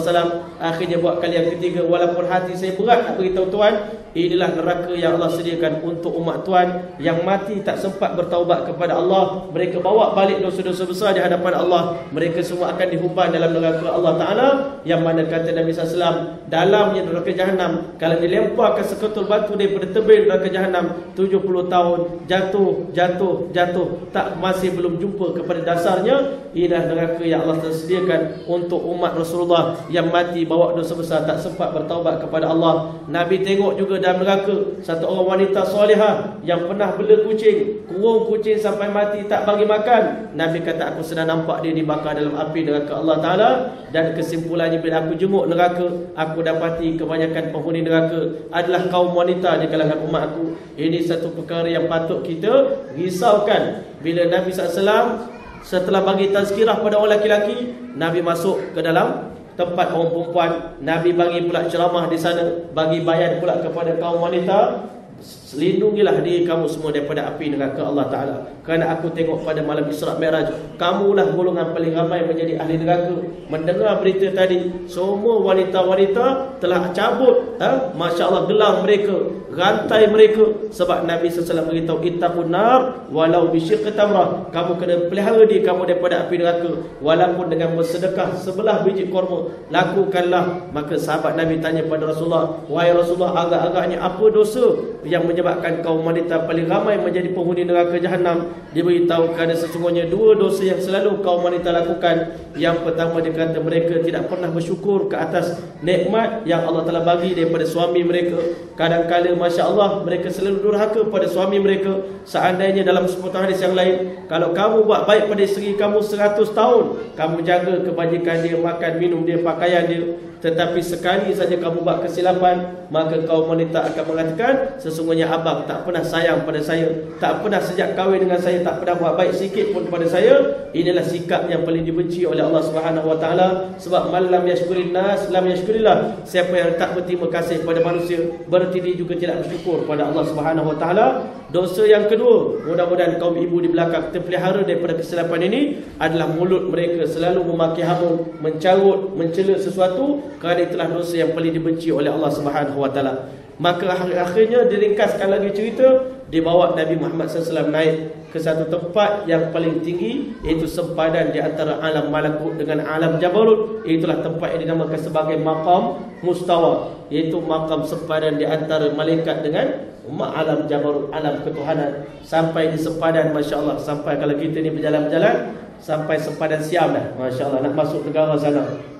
Akhirnya buat kali yang ketiga Walaupun hati saya berat nak beritahu tuan Inilah neraka yang Allah sediakan untuk umat tuan Yang mati tak sempat bertaubat kepada Allah mereka bawa balik dosa-dosa besar di hadapan Allah mereka semua akan dihumban dalam neraka Allah Taala yang mana kata Nabi SAW dalamnya neraka jahanam kalau dilemparkan seketul batu daripada tebing neraka jahanam 70 tahun jatuh jatuh jatuh. Tak masih belum jumpa kepada dasarnya. Inilah neraka yang Allah tersediakan untuk umat Rasulullah yang mati bawa dosa besar tak sempat bertaubat kepada Allah. Nabi tengok juga dalam neraka satu orang wanita solehah yang pernah bela kucing kurung kucing sampai mati tak bagi makan. Nabi kata aku sedang nampak dia dibakar dalam api neraka Allah Ta'ala Dan kesimpulannya bila aku jenguk neraka Aku dapati kebanyakan penghuni neraka Adalah kaum wanita di kalangan umat aku. Ini satu perkara yang patut kita risaukan. Bila Nabi SAW setelah bagi tazkirah pada orang lelaki Nabi masuk ke dalam tempat orang perempuan. Nabi bagi pula ceramah di sana Bagi bayan pula kepada kaum wanita Lindungilah diri kamu semua daripada api neraka Allah Ta'ala. Kerana aku tengok pada malam Isra' Meraj Kamulah golongan paling ramai menjadi ahli neraka. Mendengar berita tadi Semua wanita-wanita telah cabut ha? Masya Allah gelang mereka Rantai mereka. Sebab Nabi SAW beritahu Ittaqun nar Walau bisyir ketamrah Kamu kena pelihara diri kamu daripada api neraka. Walaupun dengan bersedekah sebelah biji korma Lakukanlah. Maka sahabat Nabi tanya pada Rasulullah Wahai Rasulullah agak-agaknya apa dosa Yang menyebabkan kaum wanita paling ramai menjadi penghuni neraka jahanam Diberitahu kerana sesungguhnya dua dosa yang selalu kaum wanita lakukan. Yang pertama dia kata mereka tidak pernah bersyukur ke atas nikmat Yang Allah telah bagi daripada suami mereka. Kadang-kadang Masya Allah mereka selalu durhaka pada suami mereka. Seandainya dalam sepuluh hadis yang lain Kalau kamu buat baik pada isteri kamu seratus tahun Kamu jaga kebajikan dia, makan, minum dia, pakaian dia. Tetapi sekali saja kamu buat kesilapan Maka kaum wanita akan mengatakan Sesungguhnya abang tak pernah sayang pada saya Tak pernah sejak kahwin dengan saya Tak pernah buat baik sikit pun kepada saya Inilah sikap yang paling dibenci oleh Allah SWT Sebab malam yashkurin nas Lam yashkurillah Siapa yang tak berterima kasih kepada manusia Berarti dia juga tidak bersyukur kepada Allah SWT Dosa yang kedua Mudah-mudahan kaum ibu di belakang Terpelihara daripada kesilapan ini Adalah mulut mereka selalu memakai hamun Mencarut, mencela sesuatu kerana itulah dosa yang paling dibenci oleh Allah Subhanahu Wa Taala. Maka akhir-akhirnya diringkaskan lagi cerita dibawa Nabi Muhammad SAW naik ke satu tempat yang paling tinggi iaitu sempadan di antara alam malakut dengan alam jabarut. Itulah tempat yang dinamakan sebagai maqam mustawa iaitu makam sempadan di antara malaikat dengan umat alam jabarut alam ketuhanan. Sampai di sempadan masya-Allah sampai kalau kita ni berjalan-jalan sampai sempadan Siam dah. masya-Allah nak masuk negara sana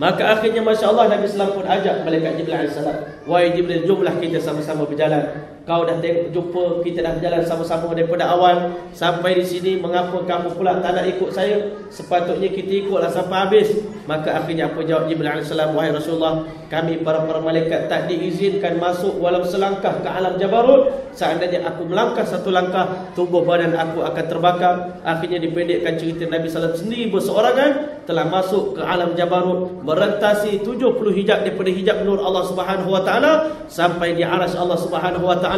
Maka akhirnya Masya Allah Nabi Sallam pun ajak Malaikat Jibril AS Wahai Jibril jumlah kita sama-sama berjalan Kau dah tengok jumpa kita dah berjalan sama-sama daripada awal sampai di sini mengapa kamu pula tak nak ikut saya? Sepatutnya kita ikutlah sampai habis. Maka akhirnya apa jawab Jibril alaihissalam wahai Rasulullah, kami para para malaikat tak diizinkan masuk walau selangkah ke alam Jabarut. Seandainya aku melangkah satu langkah, tubuh badan aku akan terbakar. Akhirnya dipendekkan cerita Nabi sallallahu sendiri berseorangan telah masuk ke alam Jabarut merentasi 70 hijab daripada hijab nur Allah Subhanahu wa taala sampai di arasy Allah Subhanahu wa taala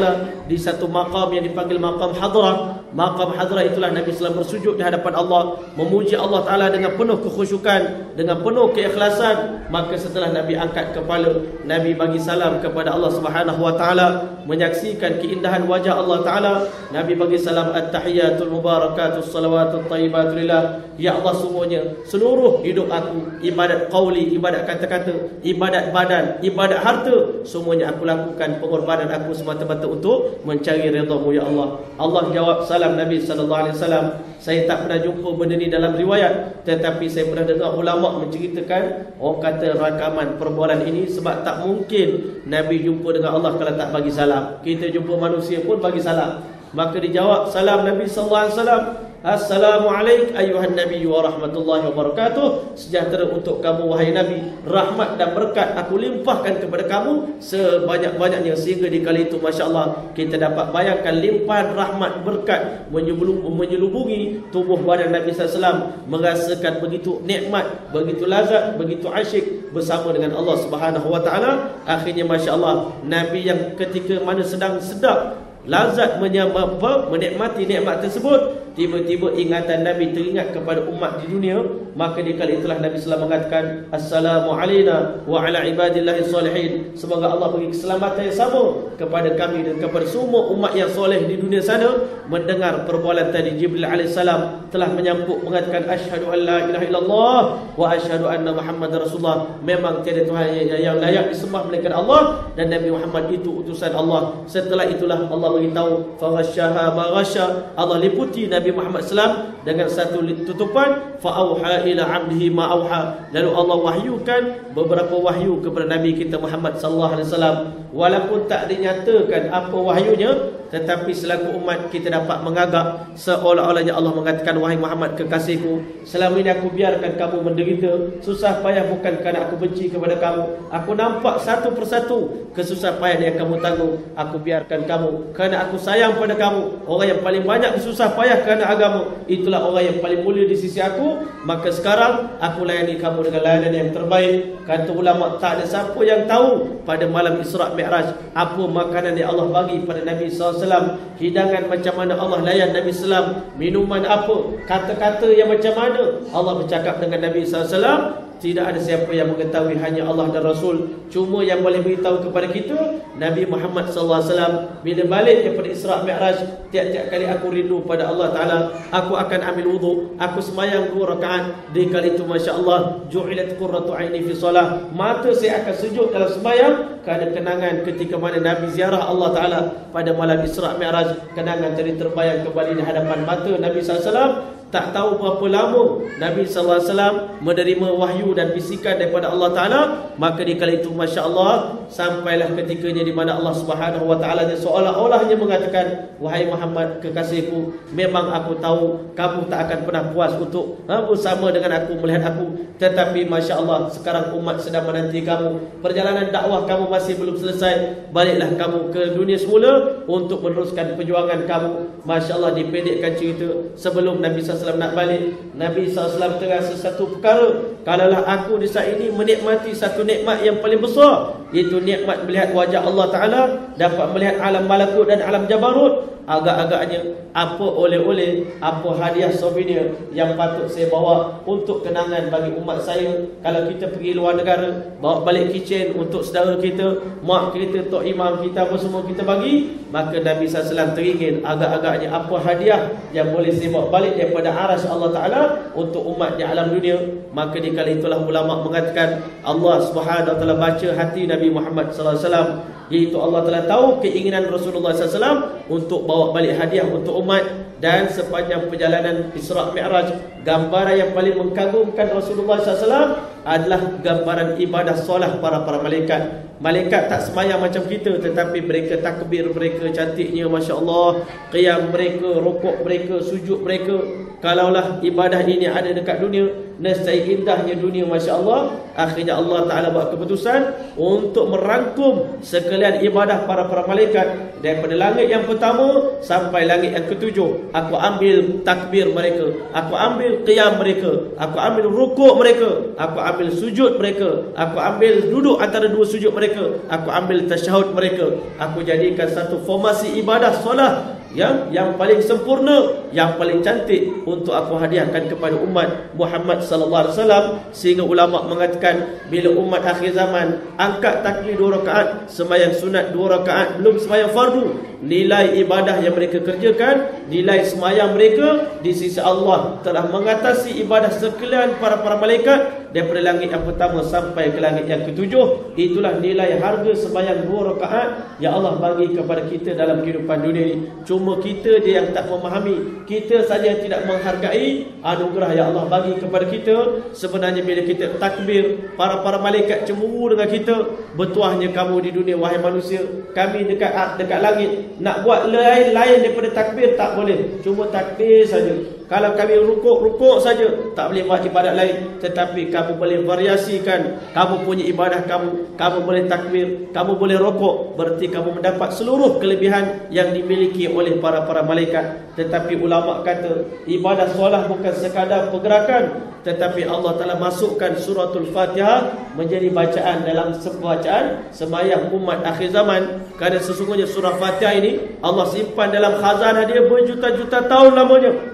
di satu maqam yang dipanggil maqam hadrah. Maqam hadrah itulah Nabi sallallahu bersujud di hadapan Allah memuji Allah taala dengan penuh kekhusyukan dengan penuh keikhlasan. Maka setelah Nabi angkat kepala Nabi bagi salam kepada Allah Subhanahu wa taala menyaksikan keindahan wajah Allah taala Nabi bagi salam at-tahiyatul mubarakatus salawatut thayyibatul lillah. Ya Allah semuanya seluruh hidup aku ibadat qauli ibadat kata-kata ibadat badan ibadat harta semuanya aku lakukan pengorbanan aku semata-mata untuk mencari redha-Mu ya Allah. Allah jawab salam Nabi sallallahu alaihi wasallam saya tak pernah jumpa benda ni dalam riwayat tetapi saya pernah dengar ulama menceritakan orang kata rakaman perbualan ini sebab tak mungkin Nabi jumpa dengan Allah kalau tak bagi salam. Kita jumpa manusia pun bagi salam. Maka dijawab salam Nabi sallallahu alaihi wasallam Assalamualaikum ayuhan Nabi wa rahmatullahi wa barakatuh. Sejahtera untuk kamu wahai Nabi. Rahmat dan berkat aku limpahkan kepada kamu sebanyak-banyaknya sehingga di kali itu masya-Allah kita dapat bayangkan limpahan rahmat berkat menyelubungi tubuh badan Nabi sallallahu merasakan begitu nikmat, begitu lazat, begitu asyik bersama dengan Allah Subhanahu wa taala. Akhirnya masya-Allah Nabi yang ketika mana sedang sedap lazat menikmati nikmat tersebut tiba-tiba ingatan Nabi teringat kepada umat di dunia maka di kali itulah Nabi sallallahu mengatakan assalamu alayna wa ala ibadillahi salihin semoga Allah bagi keselamatan yang sama kepada kami dan kepada semua umat yang soleh di dunia sana. Mendengar perbualan tadi Jibril alaihissalam telah menyambut mengatakan asyhadu an la ilaha illallah wa asyhadu anna muhammadar rasulullah. Memang tiada tuhan yang layak disembah melainkan Allah dan Nabi Muhammad itu utusan Allah. Setelah itulah Allah beritahu fa ghasyaha ma Allah liputi Nabi Nabi Muhammad SAW dengan satu tutupan fa'auha ila 'abdihi ma auha. Lalu Allah wahyukan beberapa wahyu kepada Nabi kita Muhammad sallallahu alaihi wasallam. Walaupun tak dinyatakan apa wahyunya tetapi selaku umat kita dapat mengagak. Seolah-olahnya Allah mengatakan wahai Muhammad kekasihku selama ini aku biarkan kamu menderita. Susah payah bukan kerana aku benci kepada kamu. Aku nampak satu persatu kesusah payah yang kamu tanggung. Aku biarkan kamu kerana aku sayang pada kamu. Orang yang paling banyak susah payah kerana agama itulah orang yang paling mulia di sisi aku maka sekarang aku layani kamu dengan layanan yang terbaik. Kata ulama tak ada siapa yang tahu pada malam Isra' Mi'raj apa makanan yang Allah bagi pada Nabi SAW hidangan macam mana Allah layan Nabi SAW minuman apa kata-kata yang macam mana Allah bercakap dengan Nabi SAW tidak ada siapa yang mengetahui hanya Allah dan Rasul. Cuma yang boleh beritahu kepada kita Nabi Muhammad sallallahu alaihi wasallam bila balik daripada Isra Mi'raj tiap-tiap kali aku rindu pada Allah taala aku akan ambil wudu aku semayang dua rakaat. Di kali itu masya-Allah ju'ilat qurratu aini fi solah mata saya akan sujud dalam semayang kerana kenangan ketika mana Nabi ziarah Allah taala pada malam Isra Mi'raj. Kenangan jadi terbayang kembali di hadapan mata Nabi sallallahu alaihi wasallam tak tahu berapa lama Nabi SAW menerima wahyu dan bisikan daripada Allah Ta'ala maka di kala itu Masya Allah sampailah ketikanya di mana Allah Subhanahu Wa Ta'ala seolah-olahnya mengatakan wahai Muhammad kekasihku memang aku tahu kamu tak akan pernah puas untuk ha, bersama dengan aku melihat aku. Tetapi Masya Allah sekarang umat sedang menanti kamu. Perjalanan dakwah kamu masih belum selesai. Baliklah kamu ke dunia semula untuk meneruskan perjuangan kamu. Masya Allah dipendekkan cerita sebelum Nabi SAW SAW nak balik Nabi SAW terasa satu perkara. Kalaulah aku di saat ini menikmati satu nikmat yang paling besar Iaitu nikmat melihat wajah Allah Ta'ala Dapat melihat alam malakut dan alam jabarut. Agak-agaknya apa oleh-oleh apa hadiah souvenir yang patut saya bawa untuk kenangan bagi umat saya. Kalau kita pergi luar negara bawa balik kitchen untuk saudara kita mak kita tok imam kita apa semua kita bagi maka Nabi SAW teringin agak-agaknya apa hadiah yang boleh saya bawa balik daripada aras Allah Ta'ala untuk umat di alam dunia. Maka di kali itulah ulama mengatakan Allah Subhanahu Wa Taala baca hati Nabi Muhammad SAW Iaitu Allah telah tahu keinginan Rasulullah SAW Untuk bawa balik hadiah untuk umat Dan sepanjang perjalanan Isra' Mi'raj Gambaran yang paling mengagumkan Rasulullah SAW Adalah gambaran ibadah solah para para malaikat. Malaikat tak semayang macam kita Tetapi mereka takbir mereka cantiknya Masya Allah Qiyam mereka, rokok mereka, sujud mereka. Kalaulah ibadah ini ada dekat dunia Nescaya indahnya dunia Masya Allah Akhirnya Allah Ta'ala buat keputusan Untuk merangkum sekalian ibadah para-para malaikat Daripada langit yang pertama Sampai langit yang ketujuh. Aku ambil takbir mereka Aku ambil qiyam mereka Aku ambil rukuk mereka Aku ambil sujud mereka Aku ambil duduk antara dua sujud mereka Aku ambil tasyahud mereka. Aku jadikan satu formasi ibadah solat yang yang paling sempurna, yang paling cantik untuk aku hadiahkan kepada umat Muhammad sallallahu alaihi wasallam sehingga ulama mengatakan bila umat akhir zaman angkat takbir dua rakaat sembahyang sunat dua rakaat belum sembahyang fardu nilai ibadah yang mereka kerjakan nilai sembahyang mereka di sisi Allah telah mengatasi ibadah sekalian para para malaikat daripada langit yang pertama sampai ke langit yang ketujuh. Itulah nilai harga sembahyang dua rakaat yang Allah bagi kepada kita dalam kehidupan dunia ini. Cuma kita dia yang tak memahami. Kita saja tidak menghargai anugerah yang Allah bagi kepada kita. Sebenarnya bila kita takbir para-para malaikat cemburu dengan kita. Bertuahnya kamu di dunia wahai manusia. Kami dekat dekat langit nak buat lain-lain daripada takbir tak boleh. Cuma takbir saja kalau kami rukuk-rukuk saja tak boleh buat ibadat lain. Tetapi kamu boleh variasikan. Kamu punya ibadah kamu kamu boleh takbir kamu boleh rukuk. Berarti kamu mendapat seluruh kelebihan yang dimiliki oleh para-para malaikat. Tetapi ulama kata ibadah solat bukan sekadar pergerakan. Tetapi Allah telah masukkan suratul Fatihah menjadi bacaan dalam sebacaan sembahyang umat akhir zaman. Kerana sesungguhnya surah Fatihah ini Allah simpan dalam khazanah dia berjuta-juta tahun lamanya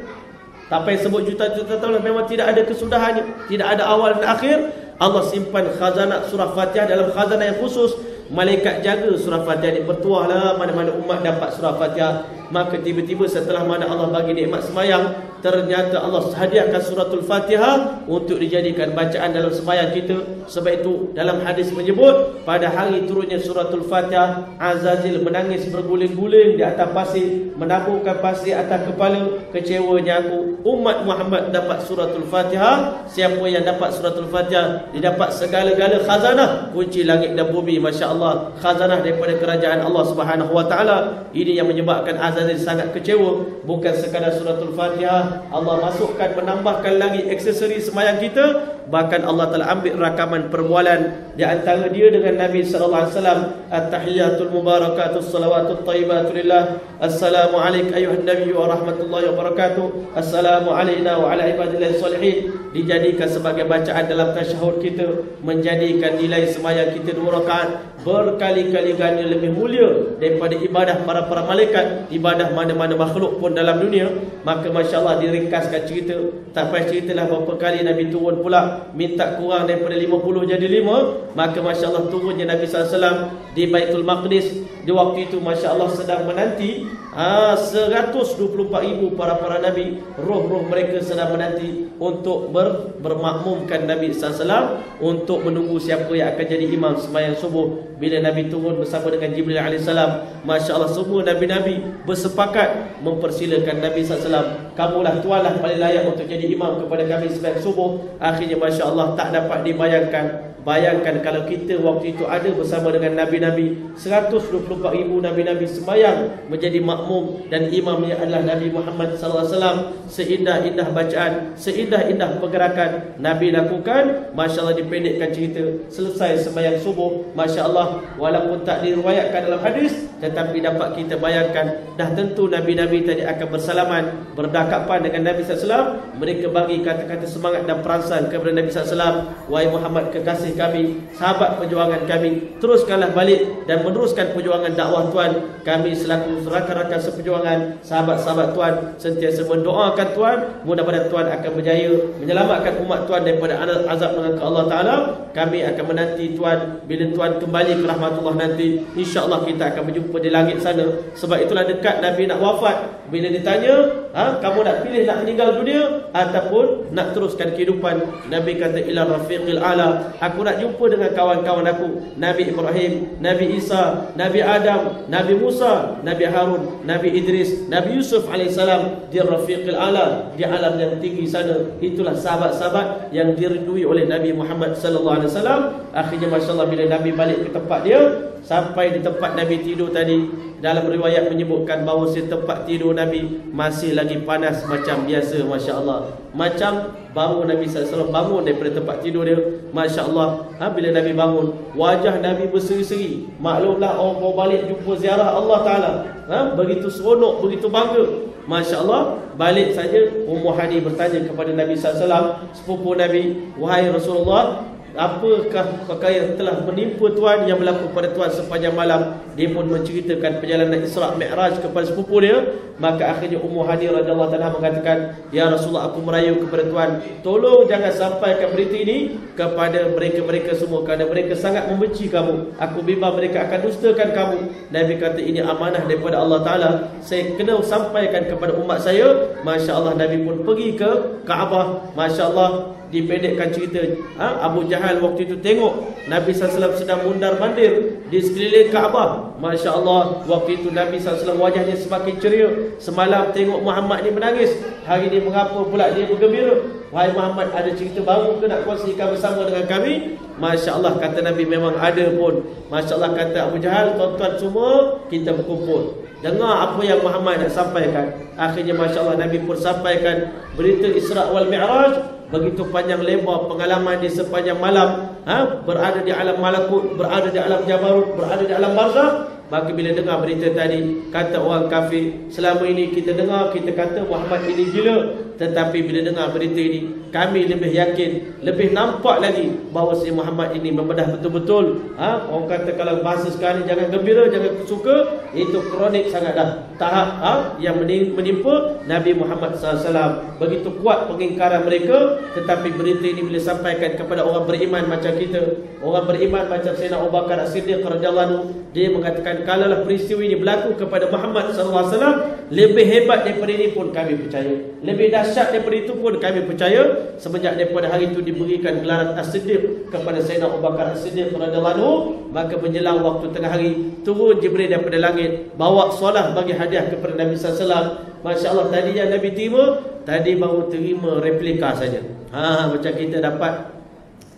payah sebut juta-juta tahun memang tidak ada kesudahannya, tidak ada awal dan akhir. Allah simpan khazanah surah Fatihah dalam khazanah yang khusus. Malaikat jaga surah Fatihah ini bertuahlah mana-mana umat dapat surah Fatihah. Maka tiba-tiba setelah mana Allah bagi nikmat semayang ternyata Allah hadiahkan suratul Fatihah untuk dijadikan bacaan dalam sembahyang kita. Sebab itu dalam hadis menyebut pada hari turunnya suratul Fatihah Azazil menangis berguling-guling di atas pasir, menaburkan pasir atas kepala. Kecewanya aku umat Muhammad dapat suratul Fatihah. Siapa yang dapat suratul Fatihah dia dapat segala-gala khazanah kunci langit dan bumi masya-Allah khazanah daripada kerajaan Allah taala. Ini yang menyebabkan Azazil sangat kecewa. Bukan sekadar suratul Fatihah Allah masukkan menambahkan lagi aksesori semayang kita. Bahkan Allah telah ambil rakaman perbualan di antara dia dengan Nabi sallallahu alaihi wasallam. At-tahiyatul mubarakatus salawatut thayyibatul lillah assalamu alayka ayuhan nabiy wa rahmatullahi wa barakatuh. Assalamu alayna wa ala ibadillah salihin. Dijadikan sebagai bacaan dalam tasyahud kita. Menjadikan nilai semayang kita dua rakaat. Berkali-kali ganda lebih mulia daripada ibadah para-para malaikat. Ibadah mana-mana makhluk pun dalam dunia maka masya-Allah diringkaskan cerita tak payah ceritalah berapa kali Nabi turun pula minta kurang daripada 50 jadi 5 maka masya-Allah turunnya Nabi SAW di Baitul Maqdis di waktu itu masya-Allah sedang menanti ah 124 ribu para-para nabi. Roh-roh mereka sedang menanti untuk ber, bermakmumkan Nabi SAW untuk menunggu siapa yang akan jadi imam sembahyang subuh. Bila Nabi turun bersama dengan Jibril AS Masya Allah semua Nabi-Nabi bersepakat mempersilakan Nabi SAW Kamulah tuanlah paling layak untuk jadi imam kepada kami sebaik subuh. Akhirnya Masya Allah tak dapat dibayangkan Bayangkan kalau kita waktu itu ada bersama dengan Nabi-Nabi 124 ribu Nabi-Nabi sembahyang menjadi makmum Dan imamnya adalah Nabi Muhammad SAW Seindah-indah bacaan, seindah-indah pergerakan Nabi lakukan. Masya Allah dipendekkan cerita. Selesai sembahyang subuh Masya Allah Walaupun tak diriwayatkan dalam hadis Tetapi dapat kita bayangkan Dah tentu Nabi-Nabi tadi akan bersalaman Berdakapan dengan Nabi SAW Mereka bagi kata-kata semangat dan perasan kepada Nabi SAW Wahai Muhammad kekasih kami Sahabat perjuangan kami Teruskanlah balik dan meneruskan perjuangan perjuangan dakwah Tuan. Kami selaku rakan-rakan seperjuangan Sahabat-sahabat Tuan Sentiasa mendoakan Tuan. Mudah-mudahan Tuan akan berjaya Menyelamatkan umat Tuan daripada azab neraka Allah Ta'ala. Kami akan menanti Tuan Bila Tuan kembali ke rahmatullah nanti. InsyaAllah kita akan berjumpa di langit sana. Sebab itulah dekat Nabi nak wafat. Bila ditanya ha, Kamu nak pilih nak meninggal dunia? Ataupun nak teruskan kehidupan. Nabi kata ila rafiqil ala. Aku nak jumpa dengan kawan-kawan aku. Nabi Ibrahim, Nabi Isa, Nabi Adam, Nabi Musa, Nabi Harun, Nabi Idris, Nabi Yusuf alaihissalam di rafiqil ala di alam yang tinggi sana. Itulah sahabat-sahabat yang diridui oleh Nabi Muhammad sallallahu alaihi wasallam. Akhirnya masya-Allah bila Nabi balik ke tempat dia, sampai di tempat Nabi tidur tadi, dalam riwayat menyebutkan bahawa tempat tidur Nabi masih lagi panas macam biasa masya-Allah. Macam baru Nabi SAW bangun daripada tempat tidur dia Masya-Allah. Ha, bila Nabi bangun, wajah Nabi berseri-seri. Maklumlah orang mau balik jumpa ziarah Allah Taala. Ha, begitu seronok, begitu bangga. Masya-Allah, balik saja Ummu Hani bertanya kepada Nabi SAW, sepupu Nabi, "Wahai Rasulullah, Apakah perkara yang telah menimpa tuan yang berlaku pada tuan sepanjang malam? Dia pun menceritakan perjalanan Isra' Mi'raj kepada sepupu dia. Maka akhirnya Ummu Hani radhiyallahu taala mengatakan Ya Rasulullah aku merayu kepada tuan Tolong jangan sampaikan berita ini Kepada mereka-mereka semua Kerana mereka sangat membenci kamu. Aku bimbang mereka akan dustakan kamu. Nabi kata ini amanah daripada Allah Ta'ala. Saya kena sampaikan kepada umat saya. Masya Allah Nabi pun pergi ke Kaabah. Masya Allah dipendekkan cerita ha? Abu Jahal waktu itu tengok Nabi SAW sedang mundar mandir di sekeliling Kaabah. Masya Allah waktu itu Nabi SAW wajahnya semakin ceria. Semalam tengok Muhammad ni menangis. Hari ni mengapa pula dia bergembira? Wahai Muhammad ada cerita baru ke nak kongsikan bersama dengan kami? Masya Allah kata Nabi memang ada pun. Masya Allah kata Abu Jahal tuan-tuan semua kita berkumpul Dengar apa yang Muhammad nak sampaikan. Akhirnya Masya Allah Nabi pun sampaikan Berita Isra' wal Mi'raj begitu panjang lebar pengalaman di sepanjang malam ha? berada di alam malakut berada di alam jabarut berada di alam barzah Maka bila dengar berita tadi Kata orang kafir Selama ini kita dengar Kita kata Muhammad ini gila Tetapi bila dengar berita ini Kami lebih yakin Lebih nampak lagi Bahawa si Muhammad ini membedah betul-betul. Ha? Orang kata kalau bahasa sekarang Jangan gembira, jangan suka Itu kronik sangat dah. Tahap ha? yang menimpa Nabi Muhammad SAW Begitu kuat pengingkaran mereka Tetapi berita ini bila sampaikan kepada orang beriman macam kita. Orang beriman macam Sayyidina Abu Bakar As-Siddiq Dia mengatakan kalaulah peristiwa ini berlaku kepada Muhammad SAW lebih hebat daripada ini pun kami percaya. Lebih dahsyat daripada itu pun kami percaya semenjak daripada hari itu diberikan gelaran As-Siddiq kepada Sayyidina Abu Bakar As-Siddiq maka menjelang waktu tengah hari turun Jibril daripada langit bawa solah bagi hadiah kepada Nabi SAW Masya Allah tadi yang Nabi terima tadi baru terima replika saja. Ha, macam kita dapat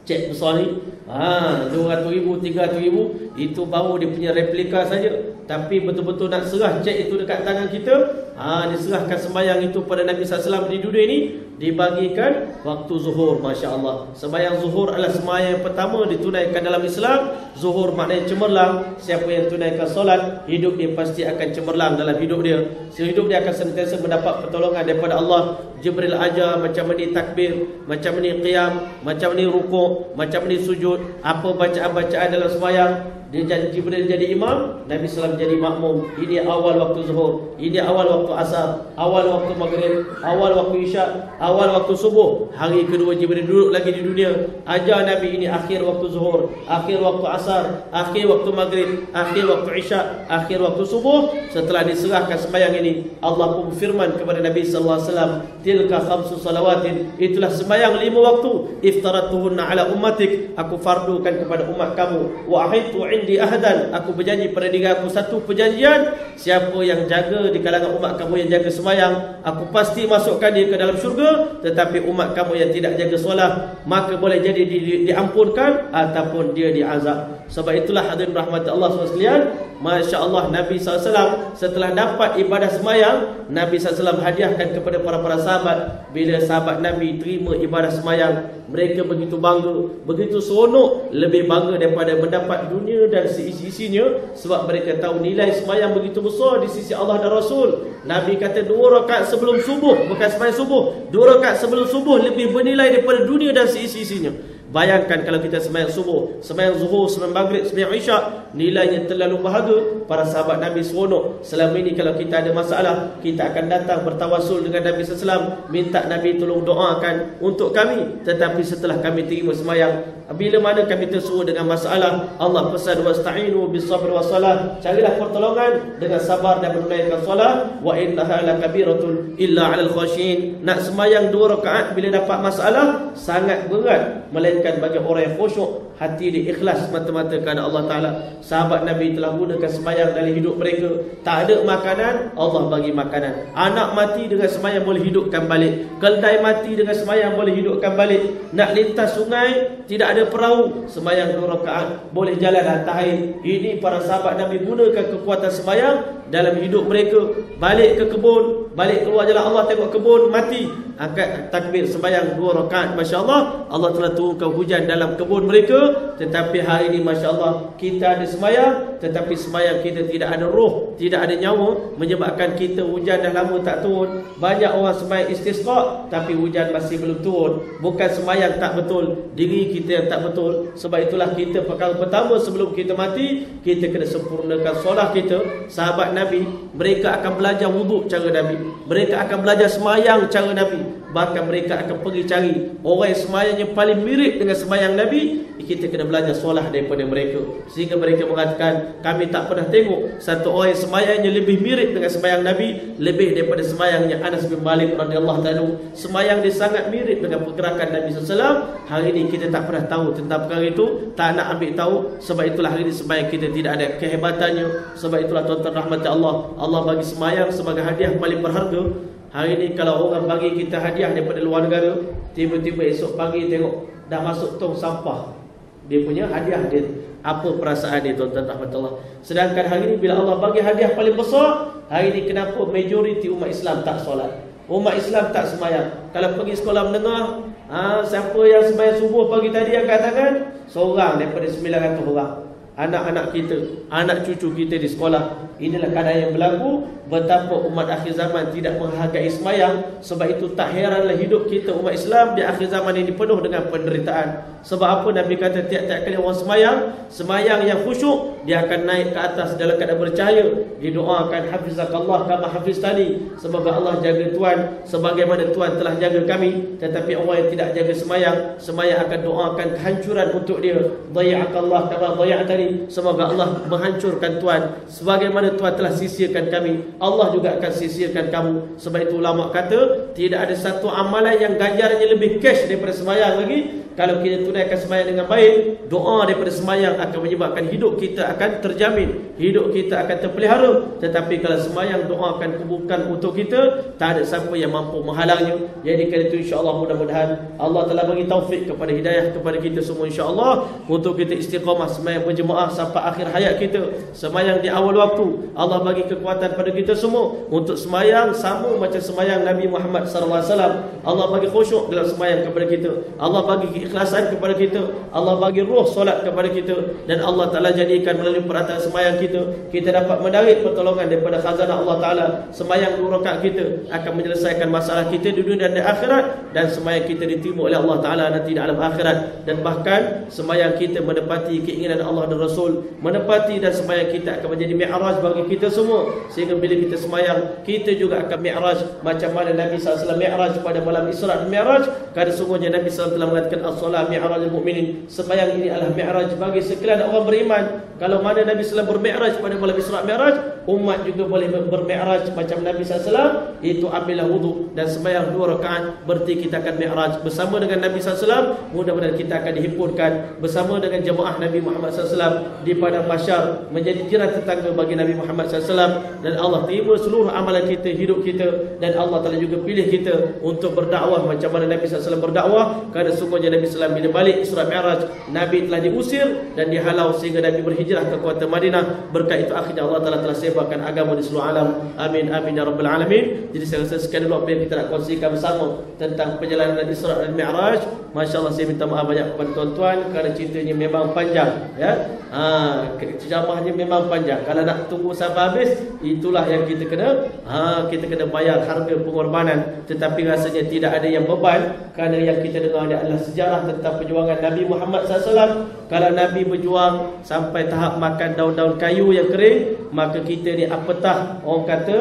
cek besar ni. Ha, 200 ribu, 300 ribu itu baru dia punya replika saja. Tapi betul-betul nak serah cek itu dekat tangan kita ha, diserahkan sembahyang itu pada Nabi SAW di dunia ini dibagikan waktu zuhur Masya Allah sembahyang zuhur adalah sembahyang yang pertama ditunaikan dalam Islam. Zuhur maknanya cemerlang. Siapa yang tunaikan solat hidup dia pasti akan cemerlang dalam hidup dia. Sehidup dia akan sentiasa mendapat pertolongan daripada Allah. Jibril ajar macam ni takbir macam ni qiyam macam ni rukuk macam ni sujud. Apa bacaan-bacaan dalam sembahyang dia jadi Jibril jadi imam, Nabi SAW jadi makmum. Ini awal waktu zuhur, ini awal waktu asar, awal waktu maghrib, awal waktu isyak, awal waktu subuh. Hari kedua Jibril duduk lagi di dunia. Ajar Nabi ini akhir waktu zuhur, akhir waktu asar, akhir waktu maghrib, akhir waktu isyak, akhir waktu subuh. Setelah diserahkan sembahyang ini, Allah pun firman kepada Nabi SAW, Tilka khamsu salawatin, itulah sembahyang lima waktu. Iftaratuhunna ala ummatik, aku fardukan kepada umat kamu. Wa ahitu indi ahadan aku berjanji pada diri aku satu perjanjian. Siapa yang jaga di kalangan umat kamu yang jaga sembahyang aku pasti masukkan dia ke dalam syurga. Tetapi umat kamu yang tidak jaga solat maka boleh jadi di, di, diampunkan ataupun dia diazab sebab itulah hadirin rahmat Allah sekalian Masya Allah Nabi SAW setelah dapat ibadah semayang Nabi SAW hadiahkan kepada para-para sahabat. Bila sahabat Nabi terima ibadah semayang Mereka begitu bangga Begitu seronok Lebih bangga daripada mendapat dunia dan seisi-isinya Sebab mereka tahu nilai semayang begitu besar di sisi Allah dan Rasul. Nabi kata dua rakaat sebelum subuh Bukan semayang subuh Dua rakaat sebelum subuh lebih bernilai daripada dunia dan seisi-isinya Bayangkan kalau kita sembahyang subuh, sembahyang zuhur, sembahyang maghrib, sembahyang isyak, nilainya terlalu bahagia. Para sahabat Nabi seronok. Selama ini kalau kita ada masalah, kita akan datang bertawasul dengan Nabi SAW, minta Nabi tolong doakan untuk kami. Tetapi setelah kami terima sembahyang, bila mana kami tersuruh dengan masalah, Allah pesan wasta'inu bis-sabr was-salah. Carilah pertolongan dengan sabar dan menunaikan solat. Wa innaha lakabiratun illa 'alal khashin. Nak sembahyang dua rakaat bila dapat masalah sangat berat melainkan bagi orang yang khusyuk hati dia ikhlas mata-mata kerana Allah Taala sahabat Nabi telah gunakan sembahyang dalam hidup mereka tak ada makanan Allah bagi makanan anak mati dengan sembahyang boleh hidupkan balik keldai mati dengan sembahyang boleh hidupkan balik nak lintas sungai tidak ada perahu sembahyang dua rakaat boleh jalan atas air. Ini para sahabat Nabi gunakan kekuatan sembahyang dalam hidup mereka. Balik ke kebun balik keluar jalan Allah tengok kebun mati. Angkat takbir sembahyang dua rakaat masya-Allah. Allah telah turunkan hujan dalam kebun mereka. Tetapi hari ini masya-Allah kita ada sembahyang. Tetapi sembahyang kita tidak ada roh tidak ada nyawa. Menyebabkan kita hujan dah lama tak turun. Banyak orang sembahyang istisqa tapi hujan masih belum turun. Bukan sembahyang tak betul diri kita yang tak betul. Sebab itulah kita perkara pertama sebelum kita mati kita kena sempurnakan solat kita. Sahabat Nabi mereka akan belajar wuduk cara Nabi mereka akan belajar semayang cara Nabi bahkan mereka akan pergi cari orang yang semayangnya paling mirip dengan semayang Nabi. Kita kena belajar solat daripada mereka. Sehingga mereka mengatakan kami tak pernah tengok satu orang yang semayangnya lebih mirip dengan semayang Nabi lebih daripada semayangnya Anas bin Malik radhiyallahu taala semayang dia sangat mirip dengan pergerakan Nabi sallallahu hari ini kita tak pernah tahu tentang perkara itu. Tak nak ambil tahu. Sebab itulah hari ini semayang kita tidak ada kehebatannya. Sebab itulah tuan-tuan rahmat Allah. Allah bagi semayang sebagai hadiah paling berharga Hari ini kalau orang bagi kita hadiah daripada luar negara Tiba-tiba esok pagi tengok Dah masuk tong sampah Dia punya hadiah dia. Apa perasaan dia tuan-tuan rahmatullah? Sedangkan hari ini bila Allah bagi hadiah paling besar Hari ini kenapa majoriti umat Islam tak solat? Umat Islam tak semayang. Kalau pergi sekolah menengah ha, Siapa yang sembahyang subuh pagi tadi angkat tangan? Seorang daripada 900 orang Anak-anak kita Anak cucu kita di sekolah Inilah keadaan yang berlaku. Betapa umat akhir zaman tidak menghargai semayang sebab itu tak heranlah hidup kita umat Islam di akhir zaman ini penuh dengan penderitaan. Sebab apa Nabi kata tiap-tiap kali orang semayang semayang yang khusyuk dia akan naik ke atas dalam keadaan bercahaya. Didoakan hafizakallah kama hafiz tadi. Semoga Allah jaga Tuhan sebagaimana Tuhan telah jaga kami. Tetapi orang yang tidak jaga semayang semayang akan doakan kehancuran untuk dia. Dayakallah kama dayatani semoga Allah menghancurkan Tuhan sebagaimana Tuhan telah sisirkan kami Allah juga akan sisirkan kamu. Sebab itu ulama kata, tidak ada satu amalan yang ganjarannya lebih cash daripada semayang lagi. Kalau kita tunaikan semayang dengan baik, doa daripada semayang akan menyebabkan hidup kita akan terjamin. Hidup kita akan terpelihara. Tetapi kalau semayang doa akan kebukan untuk kita, tak ada siapa yang mampu menghalangnya. Jadi kali itu insyaAllah mudah-mudahan Allah telah bagi taufik kepada hidayah kepada kita semua insyaAllah. Untuk kita istiqamah semayang berjemaah sampai akhir hayat kita. Semayang di awal waktu. Allah bagi kekuatan pada kita semua. Untuk semayang sama macam semayang Nabi Muhammad SAW. Allah bagi khusyuk dalam semayang kepada kita. Allah bagi keikhlasan kepada kita Allah bagi roh solat kepada kita dan Allah Ta'ala jadikan melalui perhatian semayang kita kita dapat menarik pertolongan daripada khazanah Allah Ta'ala. Semayang dua rakaat kita akan menyelesaikan masalah kita di dunia dan di akhirat dan semayang kita diterima oleh Allah Ta'ala nanti di alam akhirat. Dan bahkan semayang kita menepati keinginan Allah dan Rasul menepati dan semayang kita akan menjadi mi'raj bagi kita semua. Sehingga bila kita semayang kita juga akan mi'raj. Macam mana Nabi SAW mi'raj pada malam Isra' dan mi'raj? Kerana sungguhnya Nabi SAW telah mengatakan as-salat mi'raj al-mu'minin. Sembahyang ini adalah mi'raj bagi sekalian orang beriman. Kalau mana Nabi sallallahu bermi'raj pada malam Isra' Mi'raj, umat juga boleh bermi'raj macam Nabi sallallahu itu ambillah wudu dan sembahyang dua rakaat berarti kita akan mi'raj. Bersama dengan Nabi sallallahu mudah-mudahan kita akan dihimpunkan. Bersama dengan jemaah Nabi Muhammad sallallahu di padang mahsyar menjadi jiran tetangga bagi Nabi Muhammad sallallahu dan Allah terima seluruh amalan kita hidup kita. Dan Allah telah juga pilih kita untuk berdakwah macam mana Nabi sallallahu berdakwah. Kerana sungguhnya Nabi sallallahu bila balik Isra Mi'raj Nabi telah diusir dan dihalau sehingga Nabi berhijrah ke kota Madinah. Berkat itu akhirnya Allah Taala telah sebarkan agama di seluruh alam. Amin amin ya rabbal alamin. Jadi saya rasa sekian dulu apa kita nak kongsikan bersama tentang perjalanan Isra dan Mi'raj. masya-Allah saya minta maaf banyak kepada tuan-tuan kerana ceritanya memang panjang ya. Ha ceramahnya memang panjang. Kalau nak tunggu sampai habis itulah yang kita kena ha kita kena bayar harga pengorbanan. Tetapi rasanya tidak ada yang beban kerana yang kita dengar adalah sejarah sejarah tentang perjuangan Nabi Muhammad SAW Kalau Nabi berjuang sampai tahap makan daun-daun kayu yang kering Maka kita ni apatah orang kata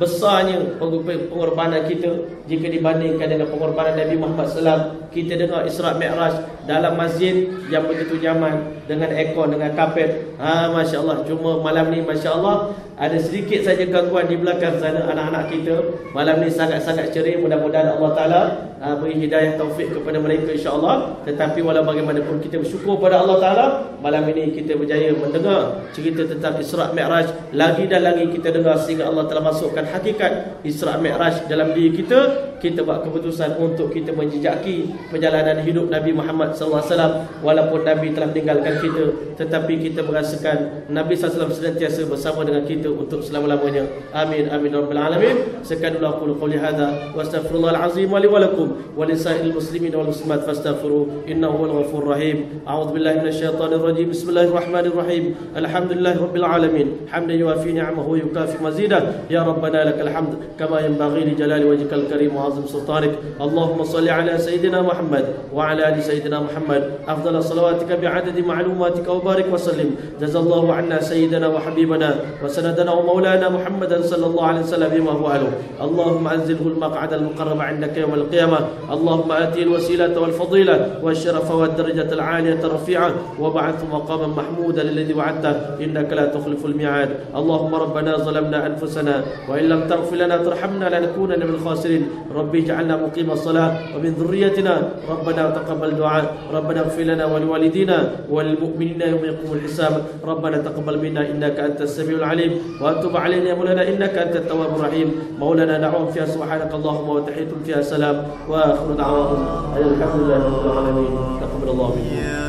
besarnya pengorbanan kita. Jika dibandingkan dengan pengorbanan Nabi Muhammad SAW kita dengar Isra' Mi'raj dalam masjid yang begitu nyaman dengan aircon dengan kapet. Ha, Masya Allah. Cuma malam ni Masya Allah ada sedikit saja gangguan di belakang sana anak-anak kita. Malam ni sangat-sangat ceria. Mudah-mudahan Allah Ta'ala uh, beri hidayah taufik kepada mereka insyaAllah. Tetapi walau bagaimanapun kita bersyukur pada Allah Ta'ala malam ini kita berjaya mendengar cerita tentang Isra' Mi'raj. Lagi dan lagi kita dengar sehingga Allah telah masukkan hakikat Isra' Mi'raj dalam diri kita. Kita buat keputusan untuk kita menjejaki perjalanan hidup Nabi Muhammad SAW walaupun Nabi telah meninggalkan kita tetapi kita merasakan Nabi SAW senantiasa bersama dengan kita untuk selama-lamanya. Amin amin ya rabbal alamin. Sekian dulu aku qouli hadza wa astaghfirullahal azim wa li wa lakum wa li sa'il muslimin wal muslimat fastaghfiru innahu huwal ghafurur rahim. A'udzu billahi minasyaitonir rajim. Bismillahirrahmanirrahim. Alhamdulillahi rabbil alamin. Hamdan yuwafi ni'amahu wa yukafi mazidah. Ya rabbana lakal hamd kama yanbaghi li jalali wajhikal karim wa azim sultanik. Allahumma salli ala sayyidina Muhammad wa ala ali sayyidina Muhammad. Afdal wa barik wa sallim. Jazallahu anna sayyidina wa habibana wa sanad سيدنا ومولانا محمدا صلى الله عليه وسلم بما هو أهله. اللهم أنزله المقعد المقرب عندك يوم القيامة. اللهم آتي الوسيلة والفضيلة والشرف والدرجة العالية الرفيعة وبعث مقاما محمودا الذي وعدته. إنك لا تخلف الميعاد. اللهم ربنا ظلمنا أنفسنا وإن لم تغفر لنا ترحمنا لنكونن من الخاسرين. ربي اجعلنا مقيم الصلاة. ومن ذريتنا ربنا تقبل دعاء. ربنا اغفر لنا ولوالدينا وللمؤمنين يوم يقوم الحساب. ربنا تقبل منا إنك أنت السميع العليم. وتب علينا يا مولانا انك انت التواب الرحيم مولانا دعوهم فيها سبحانك اللهم وتحيتهم فيها سلام واخر دعواهم الحمد لله رب العالمين تقبل الله منكم